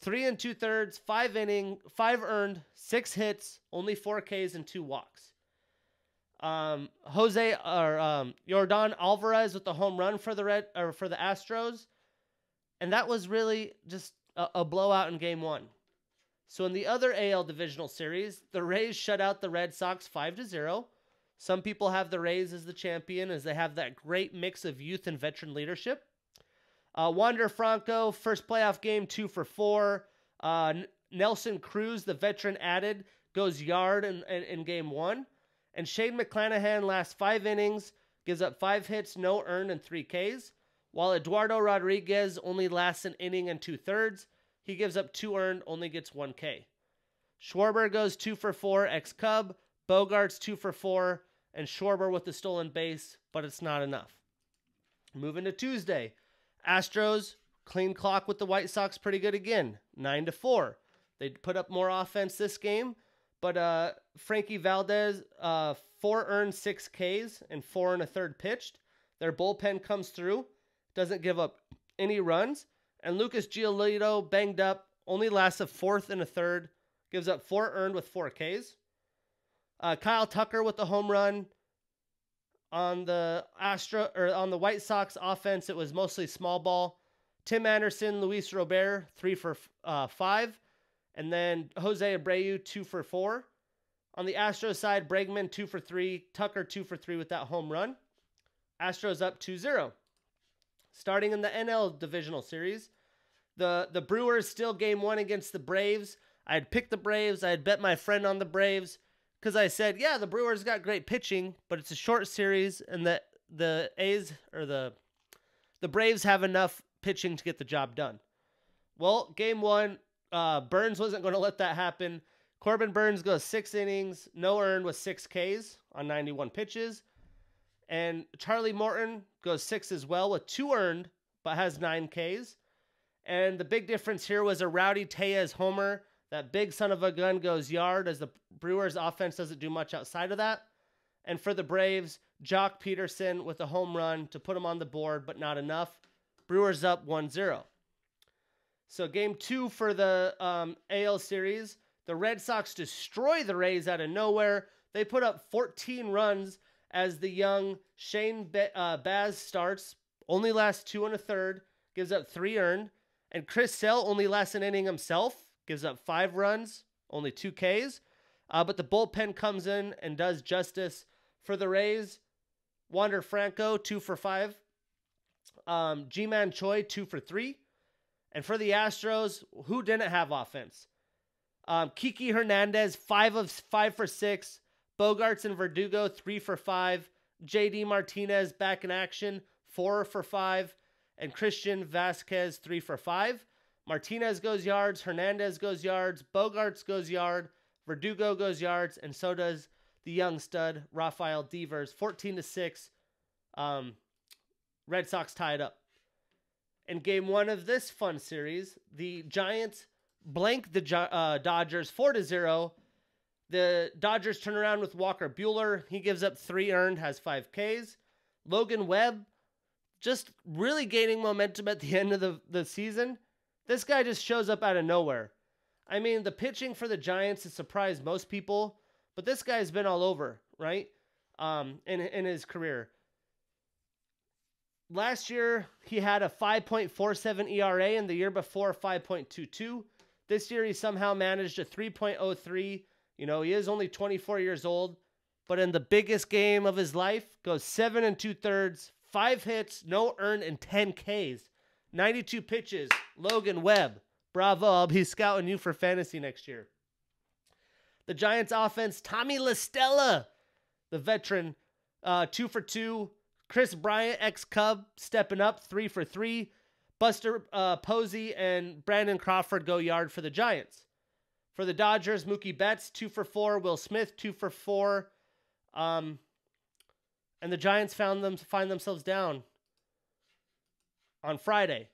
Three and two thirds, five inning, five earned, six hits, only four Ks and two walks. Um, Jose or um, Yordan Alvarez with the home run for the red or for the Astros, and that was really just a, a blowout in Game One. So in the other AL divisional series, the Rays shut out the Red Sox five to zero. Some people have the Rays as the champion as they have that great mix of youth and veteran leadership. Uh, Wander Franco, first playoff game, two for four. Uh, Nelson Cruz, the veteran added, goes yard in, in, in game one. And Shane McClanahan lasts five innings, gives up five hits, no earned, and three Ks. While Eduardo Rodriguez only lasts an inning and two thirds, he gives up two earned, only gets one K. Schwarber goes two for four, ex Cub. Bogaerts two for four, and Schwarber with the stolen base, but it's not enough. Moving to Tuesday, Astros clean clock with the White Sox pretty good again, nine to four. They put up more offense this game, but uh, Framber Valdez, uh, four earned, six Ks, and four and a third pitched. Their bullpen comes through, doesn't give up any runs, and Lucas Giolito banged up, only lasts a fourth and a third, gives up four earned with four Ks. Uh, Kyle Tucker with the home run. On the Astro or on the White Sox offense, it was mostly small ball. Tim Anderson, Luis Robert, three for uh, five. And then Jose Abreu, two for four. On the Astros side, Bregman, two for three. Tucker, two for three with that home run. Astros up 2 0. Starting in the NL divisional series, the, the Brewers still game one against the Braves. I had picked the Braves. I had bet my friend on the Braves because I said, yeah, the Brewers got great pitching, but it's a short series, and the the A's or the the Braves have enough pitching to get the job done. Well, game one, uh, Burnes wasn't going to let that happen. Corbin Burnes goes six innings, no earned with six Ks on 91 pitches. And Charlie Morton goes six as well with two earned, but has nine Ks. And the big difference here was a Rowdy Tellez homer. That big son of a gun goes yard as the Brewers offense doesn't do much outside of that. And for the Braves, Joc Pederson with a home run to put them on the board, but not enough. Brewers up 1 0. So, game two for the um, AL series, the Red Sox destroy the Rays out of nowhere. They put up 14 runs as the young Shane Be- uh, Baz starts, only lasts two and a third, gives up three earned. And Chris Sale only lasts an inning himself, gives up five runs, only two Ks. Uh, but the bullpen comes in and does justice for the Rays. Wander Franco, two for five. Um, Ji-Man Choi, two for three. And for the Astros, who didn't have offense? Um, Kiki Hernandez, five of five for six. Bogaerts and Verdugo, three for five. JD Martinez back in action, four for five. And Christian Vazquez, three for five. Martinez goes yards. Hernandez goes yards. Bogaerts goes yard. Verdugo goes yards. And so does the young stud, Rafael Devers, 14 to 6. Um, Red Sox tied up. In game one of this fun series, the Giants blank the uh, Dodgers 4 to 0. The Dodgers turn around with Walker Buehler. He gives up three earned, has five Ks. Logan Webb just really gaining momentum at the end of the, the season. This guy just shows up out of nowhere. I mean, the pitching for the Giants has surprised most people, but this guy's been all over, right? Um, in, in his career. Last year, he had a 5.47 ERA, and the year before, 5.22. This year, he somehow managed a 3.03. You know, he is only 24 years old, but in the biggest game of his life, goes seven and two thirds, five hits, no earned, and 10 Ks. 92 pitches. Logan Webb. Bravo. I'll be scouting you for fantasy next year. The Giants offense, Tommy La Stella, the veteran, uh, two for two. Kris Bryant, ex Cub, stepping up, three for three. Buster uh, Posey and Brandon Crawford go yard for the Giants. For the Dodgers, Mookie Betts, two for four. Will Smith, two for four. Um, and the Giants found them find themselves down on Friday.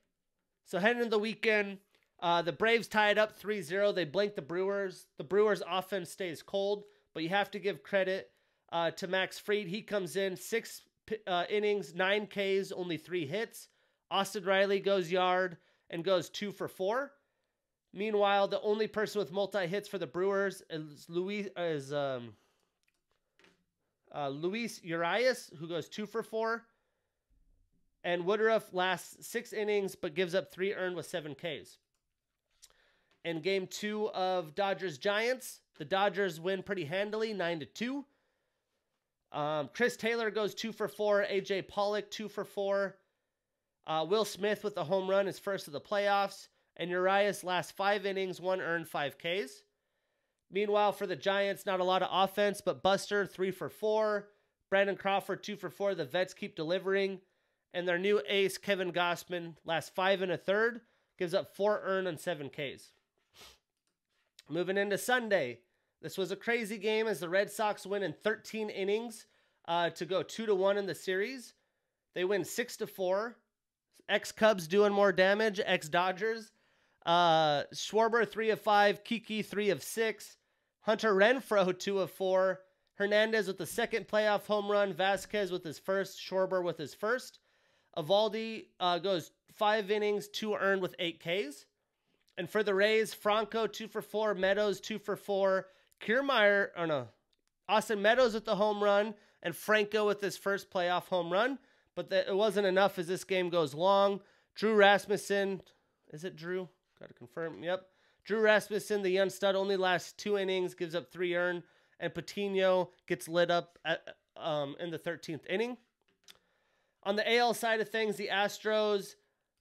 So heading into the weekend, uh, the Braves tied up 3-0. They blanked the Brewers. The Brewers offense stays cold, but you have to give credit uh, to Max Fried. He comes in six uh, innings, nine Ks, only three hits. Austin Riley goes yard and goes two for four. Meanwhile, the only person with multi hits for the Brewers is Luis is um, uh, Luis Urias, who goes two for four. And Woodruff lasts six innings but gives up three earned with seven Ks. In game two of Dodgers Giants, the Dodgers win pretty handily, nine to two. Um, Chris Taylor goes two for four. AJ Pollock two for four. Uh, Will Smith with the home run is first of the playoffs. And Urias last five innings, one earned, five Ks. Meanwhile, for the Giants, not a lot of offense, but Buster, three for four. Brandon Crawford, two for four. The vets keep delivering. And their new ace, Kevin Gausman, last five and a third, gives up four earned and seven Ks. Moving into Sunday, this was a crazy game as the Red Sox win in 13 innings uh, to go two to one in the series. They win six to four. Ex Cubs doing more damage. Ex Dodgers. Uh, Schwarber three of five. Kiki three of six. Hunter Renfroe two of four. Hernandez with the second playoff home run. Vazquez with his first. Schwarber with his first. Eovaldi uh, goes five innings, two earned with eight Ks. And for the Rays, Franco two for four, Meadows two for four, Kiermaier, oh no, Austin Meadows with the home run, and Franco with his first playoff home run. But it wasn't enough as this game goes long. Drew Rasmussen, is it Drew? Got to confirm. Yep. Drew Rasmussen, the young stud, only lasts two innings, gives up three earned, and Patino gets lit up at, um, in the 13th inning. On the AL side of things, the Astros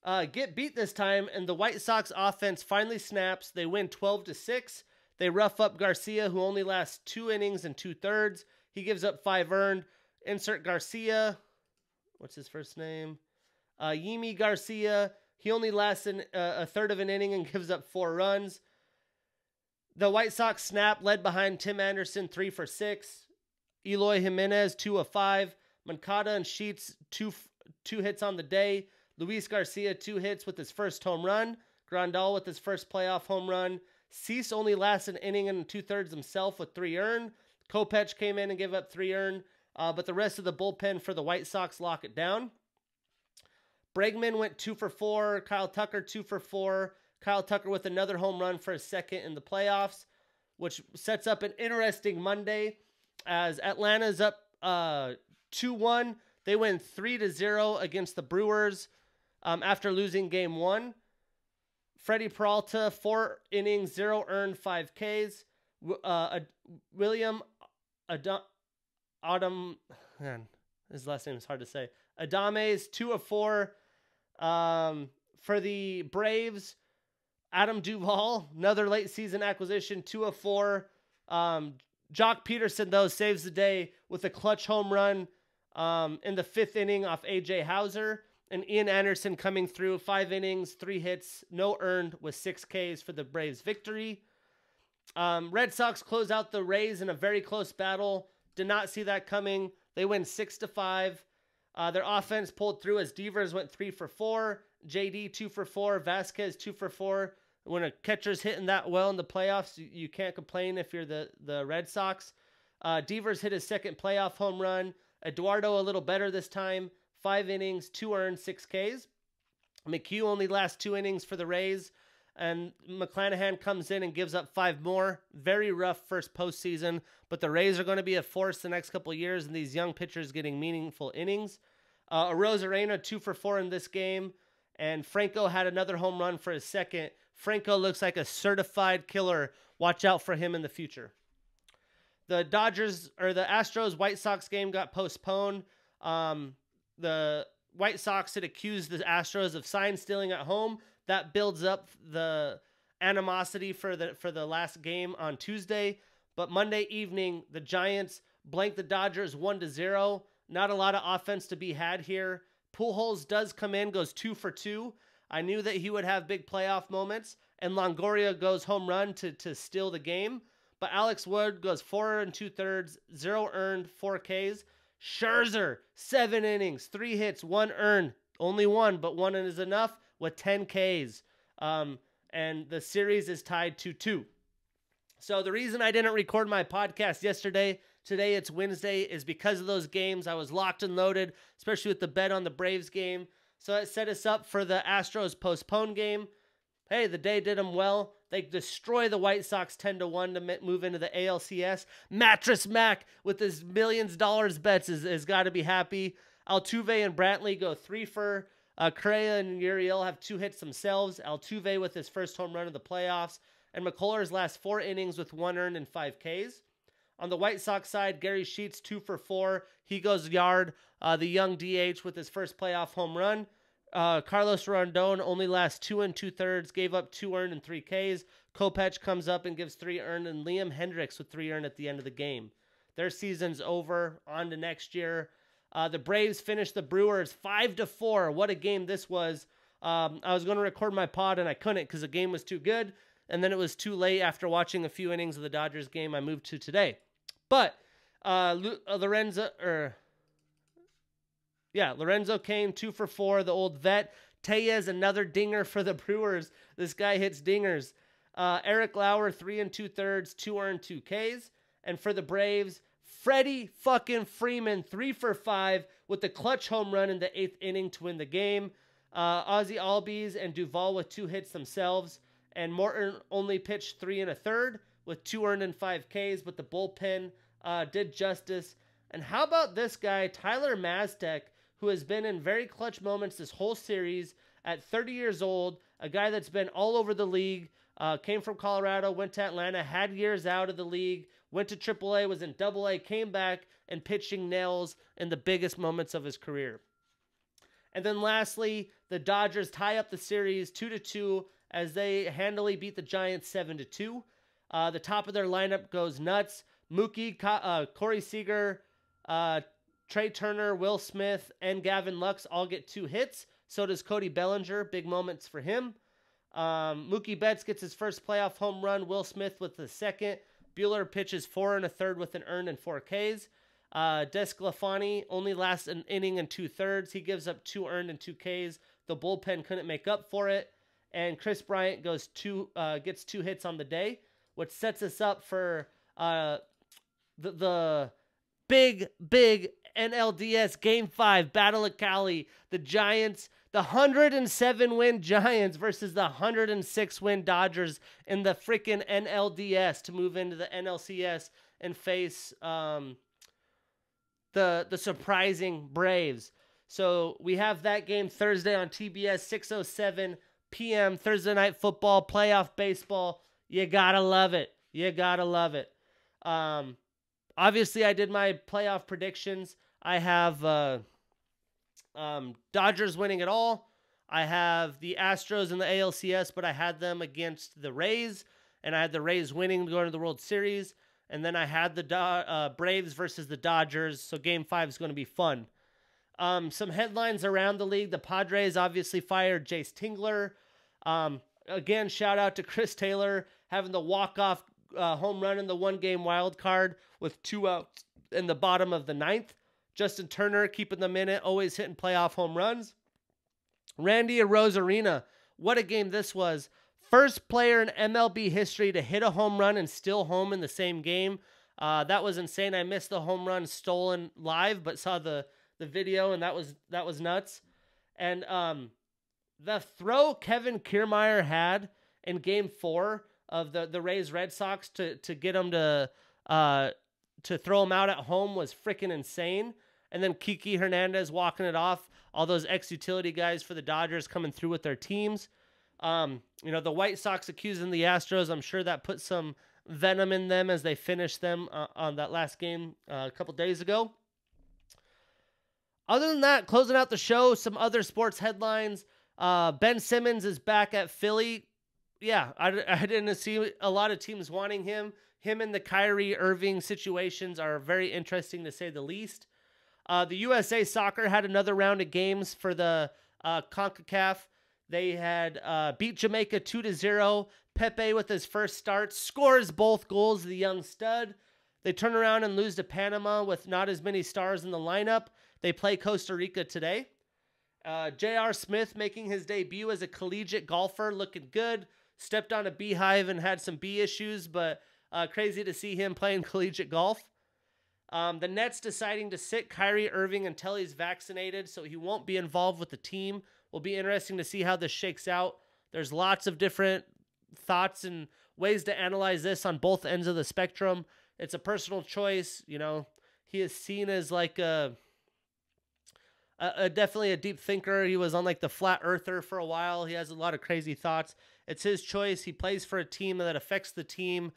uh, get beat this time, and the White Sox offense finally snaps. They win 12 to 6. They rough up Garcia, who only lasts two innings and two thirds. He gives up five earned. Insert Garcia. What's his first name? Uh, Yimi Garcia. He only lasts uh, a third of an inning and gives up four runs. The White Sox snap, led behind Tim Anderson, three for six. Eloy Jimenez, two of five. Moncada and Sheets, two two hits on the day. Luis Garcia, two hits with his first home run. Grandal with his first playoff home run. Cease only lasts an inning and two thirds himself with three earned. Kopech came in and gave up three earned, uh, but the rest of the bullpen for the White Sox lock it down. Bregman went two for four. Kyle Tucker two for four. Kyle Tucker with another home run for his second in the playoffs, which sets up an interesting Monday as Atlanta's up uh, 2 1. They win 3 to 0 against the Brewers um, after losing game one. Freddie Peralta, four innings, zero earned, five Ks. Uh, William Adam, Adam, man, his last name is hard to say. Adames, two of four. Um, for the Braves, Adam Duvall, another late season acquisition, two of four. Um, Joc Pederson, though, saves the day with a clutch home run um, in the fifth inning off AJ Houser. And Ian Anderson coming through five innings, three hits, no earned with six Ks for the Braves victory. Um, Red Sox close out the Rays in a very close battle. Did not see that coming. They win six to five. Uh, their offense pulled through as Devers went three for four, JD two for four, Vazquez two for four, when a catcher's hitting that well in the playoffs, you, you can't complain if you're the the Red Sox. Uh, Devers hit his second playoff home run. Eduardo a little better this time. Five innings, two earned, six Ks. McHugh only lasts two innings for the Rays, and McClanahan comes in and gives up five more. Very rough first postseason, but the Rays are going to be a force the next couple years, and these young pitchers getting meaningful innings. Uh, Arozarena two for four in this game, and Franco had another home run for his second. Franco looks like a certified killer. Watch out for him in the future. The Dodgers or the Astros White Sox game got postponed. Um, the White Sox had accused the Astros of sign stealing at home. That builds up the animosity for the for the last game on Tuesday. But Monday evening, the Giants blanked the Dodgers one to zero. Not a lot of offense to be had here. Pujols does come in, goes two for two. I knew that he would have big playoff moments, and Longoria goes home run to to steal the game. But Alex Wood goes four and two thirds, zero earned, four Ks. Scherzer, seven innings, three hits, one earned, only one, but one is enough with 10 Ks. Um, and the series is tied to two. So the reason I didn't record my podcast yesterday, today it's Wednesday, is because of those games. I was locked and loaded, especially with the bet on the Braves game. So it set us up for the Astros postponed game. Hey, the day did them well. They destroy the White Sox 10 to 1 to move into the ALCS. Mattress Mac with his millions dollars bets is, is got to be happy. Altuve and Brantley go three for. Uh, Correa and Gurriel have two hits themselves. Altuve with his first home run of the playoffs. And McCullers last four innings with one earned and five Ks. On the White Sox side, Gary Sheets two for four. He goes yard. Uh, the young DH with his first playoff home run. Uh, Carlos Rodon only lasts two and two thirds, gave up two earned and three Ks. Kopech comes up and gives three earned, and Liam Hendriks with three earned at the end of the game. Their season's over. On to next year. Uh, the Braves finished the Brewers five to four. What a game this was! Um, I was going to record my pod and I couldn't because the game was too good, and then it was too late after watching a few innings of the Dodgers game. I moved to today, but uh, Lorenzo or yeah, Lorenzo Cain, two for four, the old vet. Tellez, another dinger for the Brewers. This guy hits dingers. Uh, Eric Lauer, three and two thirds, two earned, two Ks. And for the Braves, Freddie fucking Freeman, three for five with the clutch home run in the eighth inning to win the game. Uh, Ozzie Albies and Duvall with two hits themselves. And Morton only pitched three and a third with two earned and five Ks, but the bullpen uh, did justice. And how about this guy, Tyler Matzek, who has been in very clutch moments this whole series at 30 years old, a guy that's been all over the league, uh, came from Colorado, went to Atlanta, had years out of the league, went to AAA, was in AA, came back and pitching nails in the biggest moments of his career. And then lastly, the Dodgers tie up the series 2 to 2 as they handily beat the Giants 7 to 2. Uh, the top of their lineup goes nuts. Mookie, uh, Corey Seager, uh, Trea Turner, Will Smith, and Gavin Lux all get two hits. So does Cody Bellinger. Big moments for him. Um, Mookie Betts gets his first playoff home run. Will Smith with the second. Buehler pitches four and a third with an earned and four Ks. Uh, DeSclafani only lasts an inning and two thirds. He gives up two earned and two Ks. The bullpen couldn't make up for it. And Kris Bryant goes two, uh, gets two hits on the day, which sets us up for uh, the, the big, big NLDS Game 5 Battle of Cali. The Giants, the 107 win Giants versus the 106 win Dodgers in the freaking NLDS to move into the NLCS and face um, the the surprising Braves. So we have that game Thursday on TBS 607 p.m. Thursday night football, playoff baseball. You gotta love it. You gotta love it. Um, obviously, I did my playoff predictions. I have uh, um, Dodgers winning it all. I have the Astros in the ALCS, but I had them against the Rays, and I had the Rays winning going to the World Series. And then I had the Do- uh, Braves versus the Dodgers, so Game Five is going to be fun. Um, some headlines around the league: the Padres obviously fired Jayce Tingler. Um, again, shout out to Chris Taylor having the walk-off uh, home run in the one-game wild card with two outs in the bottom of the ninth. Justin Turner keeping the minute, always hitting playoff home runs. Randy Arozarena, what a game this was. First player in MLB history to hit a home run and still home in the same game. Uh, that was insane. I missed the home run stolen live, but saw the the video, and that was that was nuts. And um, the throw Kevin Kiermaier had in Game Four of the the Rays Red Sox to to get him to uh, to throw him out at home was freaking insane. And then Kiki Hernandez walking it off. All those ex utility guys for the Dodgers coming through with their teams. Um, you know, the White Sox accusing the Astros. I'm sure that put some venom in them as they finished them uh, on that last game uh, a couple days ago. Other than that, closing out the show, some other sports headlines. Uh, ben Simmons is back at Philly. Yeah, I, I didn't see a lot of teams wanting him. Him and the Kyrie Irving situations are very interesting to say the least. Uh, the USA Soccer had another round of games for the uh, CONCACAF. They had uh, beat Jamaica 2 to 0. Pepi, with his first start, scores both goals, the young stud. They turn around and lose to Panama with not as many stars in the lineup. They play Costa Rica today. Uh, J.R. Smith making his debut as a collegiate golfer, looking good. Stepped on a beehive and had some bee issues, but uh, crazy to see him playing collegiate golf. Um, the Nets deciding to sit Kyrie Irving until he's vaccinated, so he won't be involved with the team. Will be interesting to see how this shakes out. There's lots of different thoughts and ways to analyze this on both ends of the spectrum. It's a personal choice. You know, he is seen as like a, a, a, definitely a deep thinker. He was on like the flat earther for a while. He has a lot of crazy thoughts. It's his choice. He plays for a team that affects the team.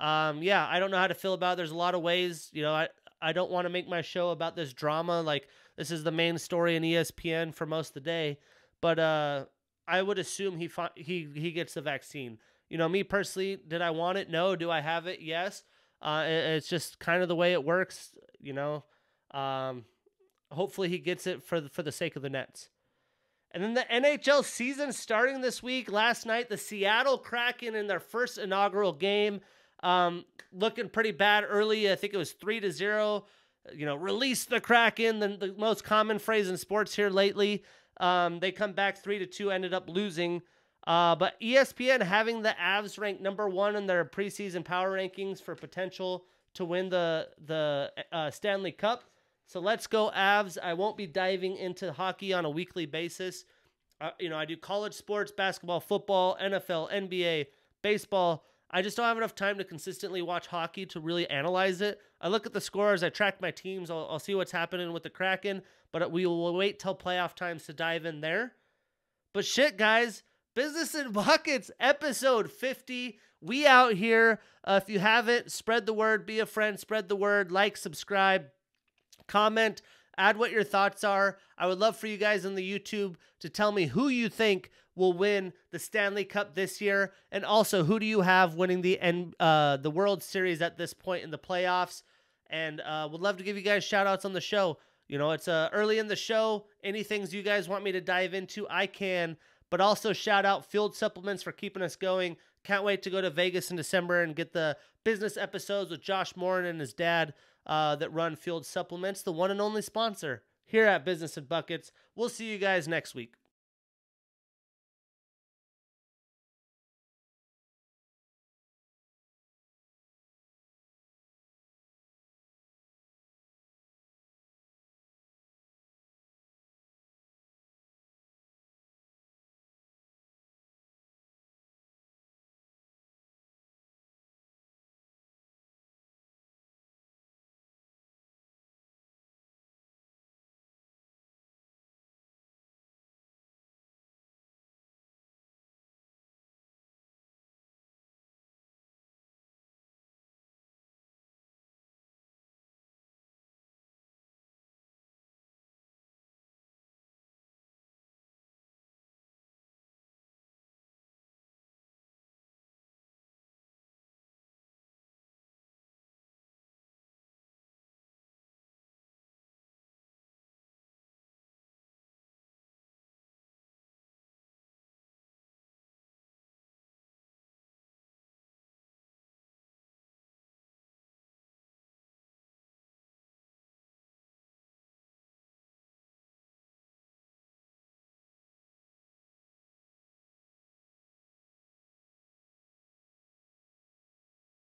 Um, yeah, I don't know how to feel about it. There's a lot of ways. You know, I I don't want to make my show about this drama. Like this is the main story in ESPN for most of the day. But uh, I would assume he fi- he he gets the vaccine. You know, me personally, did I want it? No. Do I have it? Yes. Uh, it, it's just kind of the way it works. You know, um, hopefully he gets it for the, for the sake of the Nets. And then the NHL season starting this week. Last night, the Seattle Kraken in their first inaugural game, um, looking pretty bad early. I think it was three to zero. You know, release the Kraken, the, the most common phrase in sports here lately. Um, they come back three to two, ended up losing. Uh, but ESPN having the Avs ranked number one in their preseason power rankings for potential to win the the uh, Stanley Cup. So let's go Avs. I won't be diving into hockey on a weekly basis. Uh, you know, I do college sports, basketball, football, NFL, NBA, baseball. I just don't have enough time to consistently watch hockey to really analyze it. I look at the scores, I track my teams, I'll, I'll see what's happening with the Kraken, but we will wait till playoff times to dive in there. But shit, guys, Business and Buckets episode 50. We out here. Uh, if you haven't, spread the word, be a friend, spread the word, like, subscribe, comment, add what your thoughts are. I would love for you guys on the YouTube to tell me who you think will win the Stanley Cup this year, and also who do you have winning the end uh, the World Series at this point in the playoffs. And uh, would love to give you guys shout outs on the show. You know, it's uh, early in the show. Any things you guys want me to dive into, I can. But also shout out Fueled Supplements for keeping us going. Can't wait to go to Vegas in December and get the business episodes with Josh Morin and his dad uh, that run Fueled Supplements, the one and only sponsor here at Business and Buckets. We'll see you guys next week.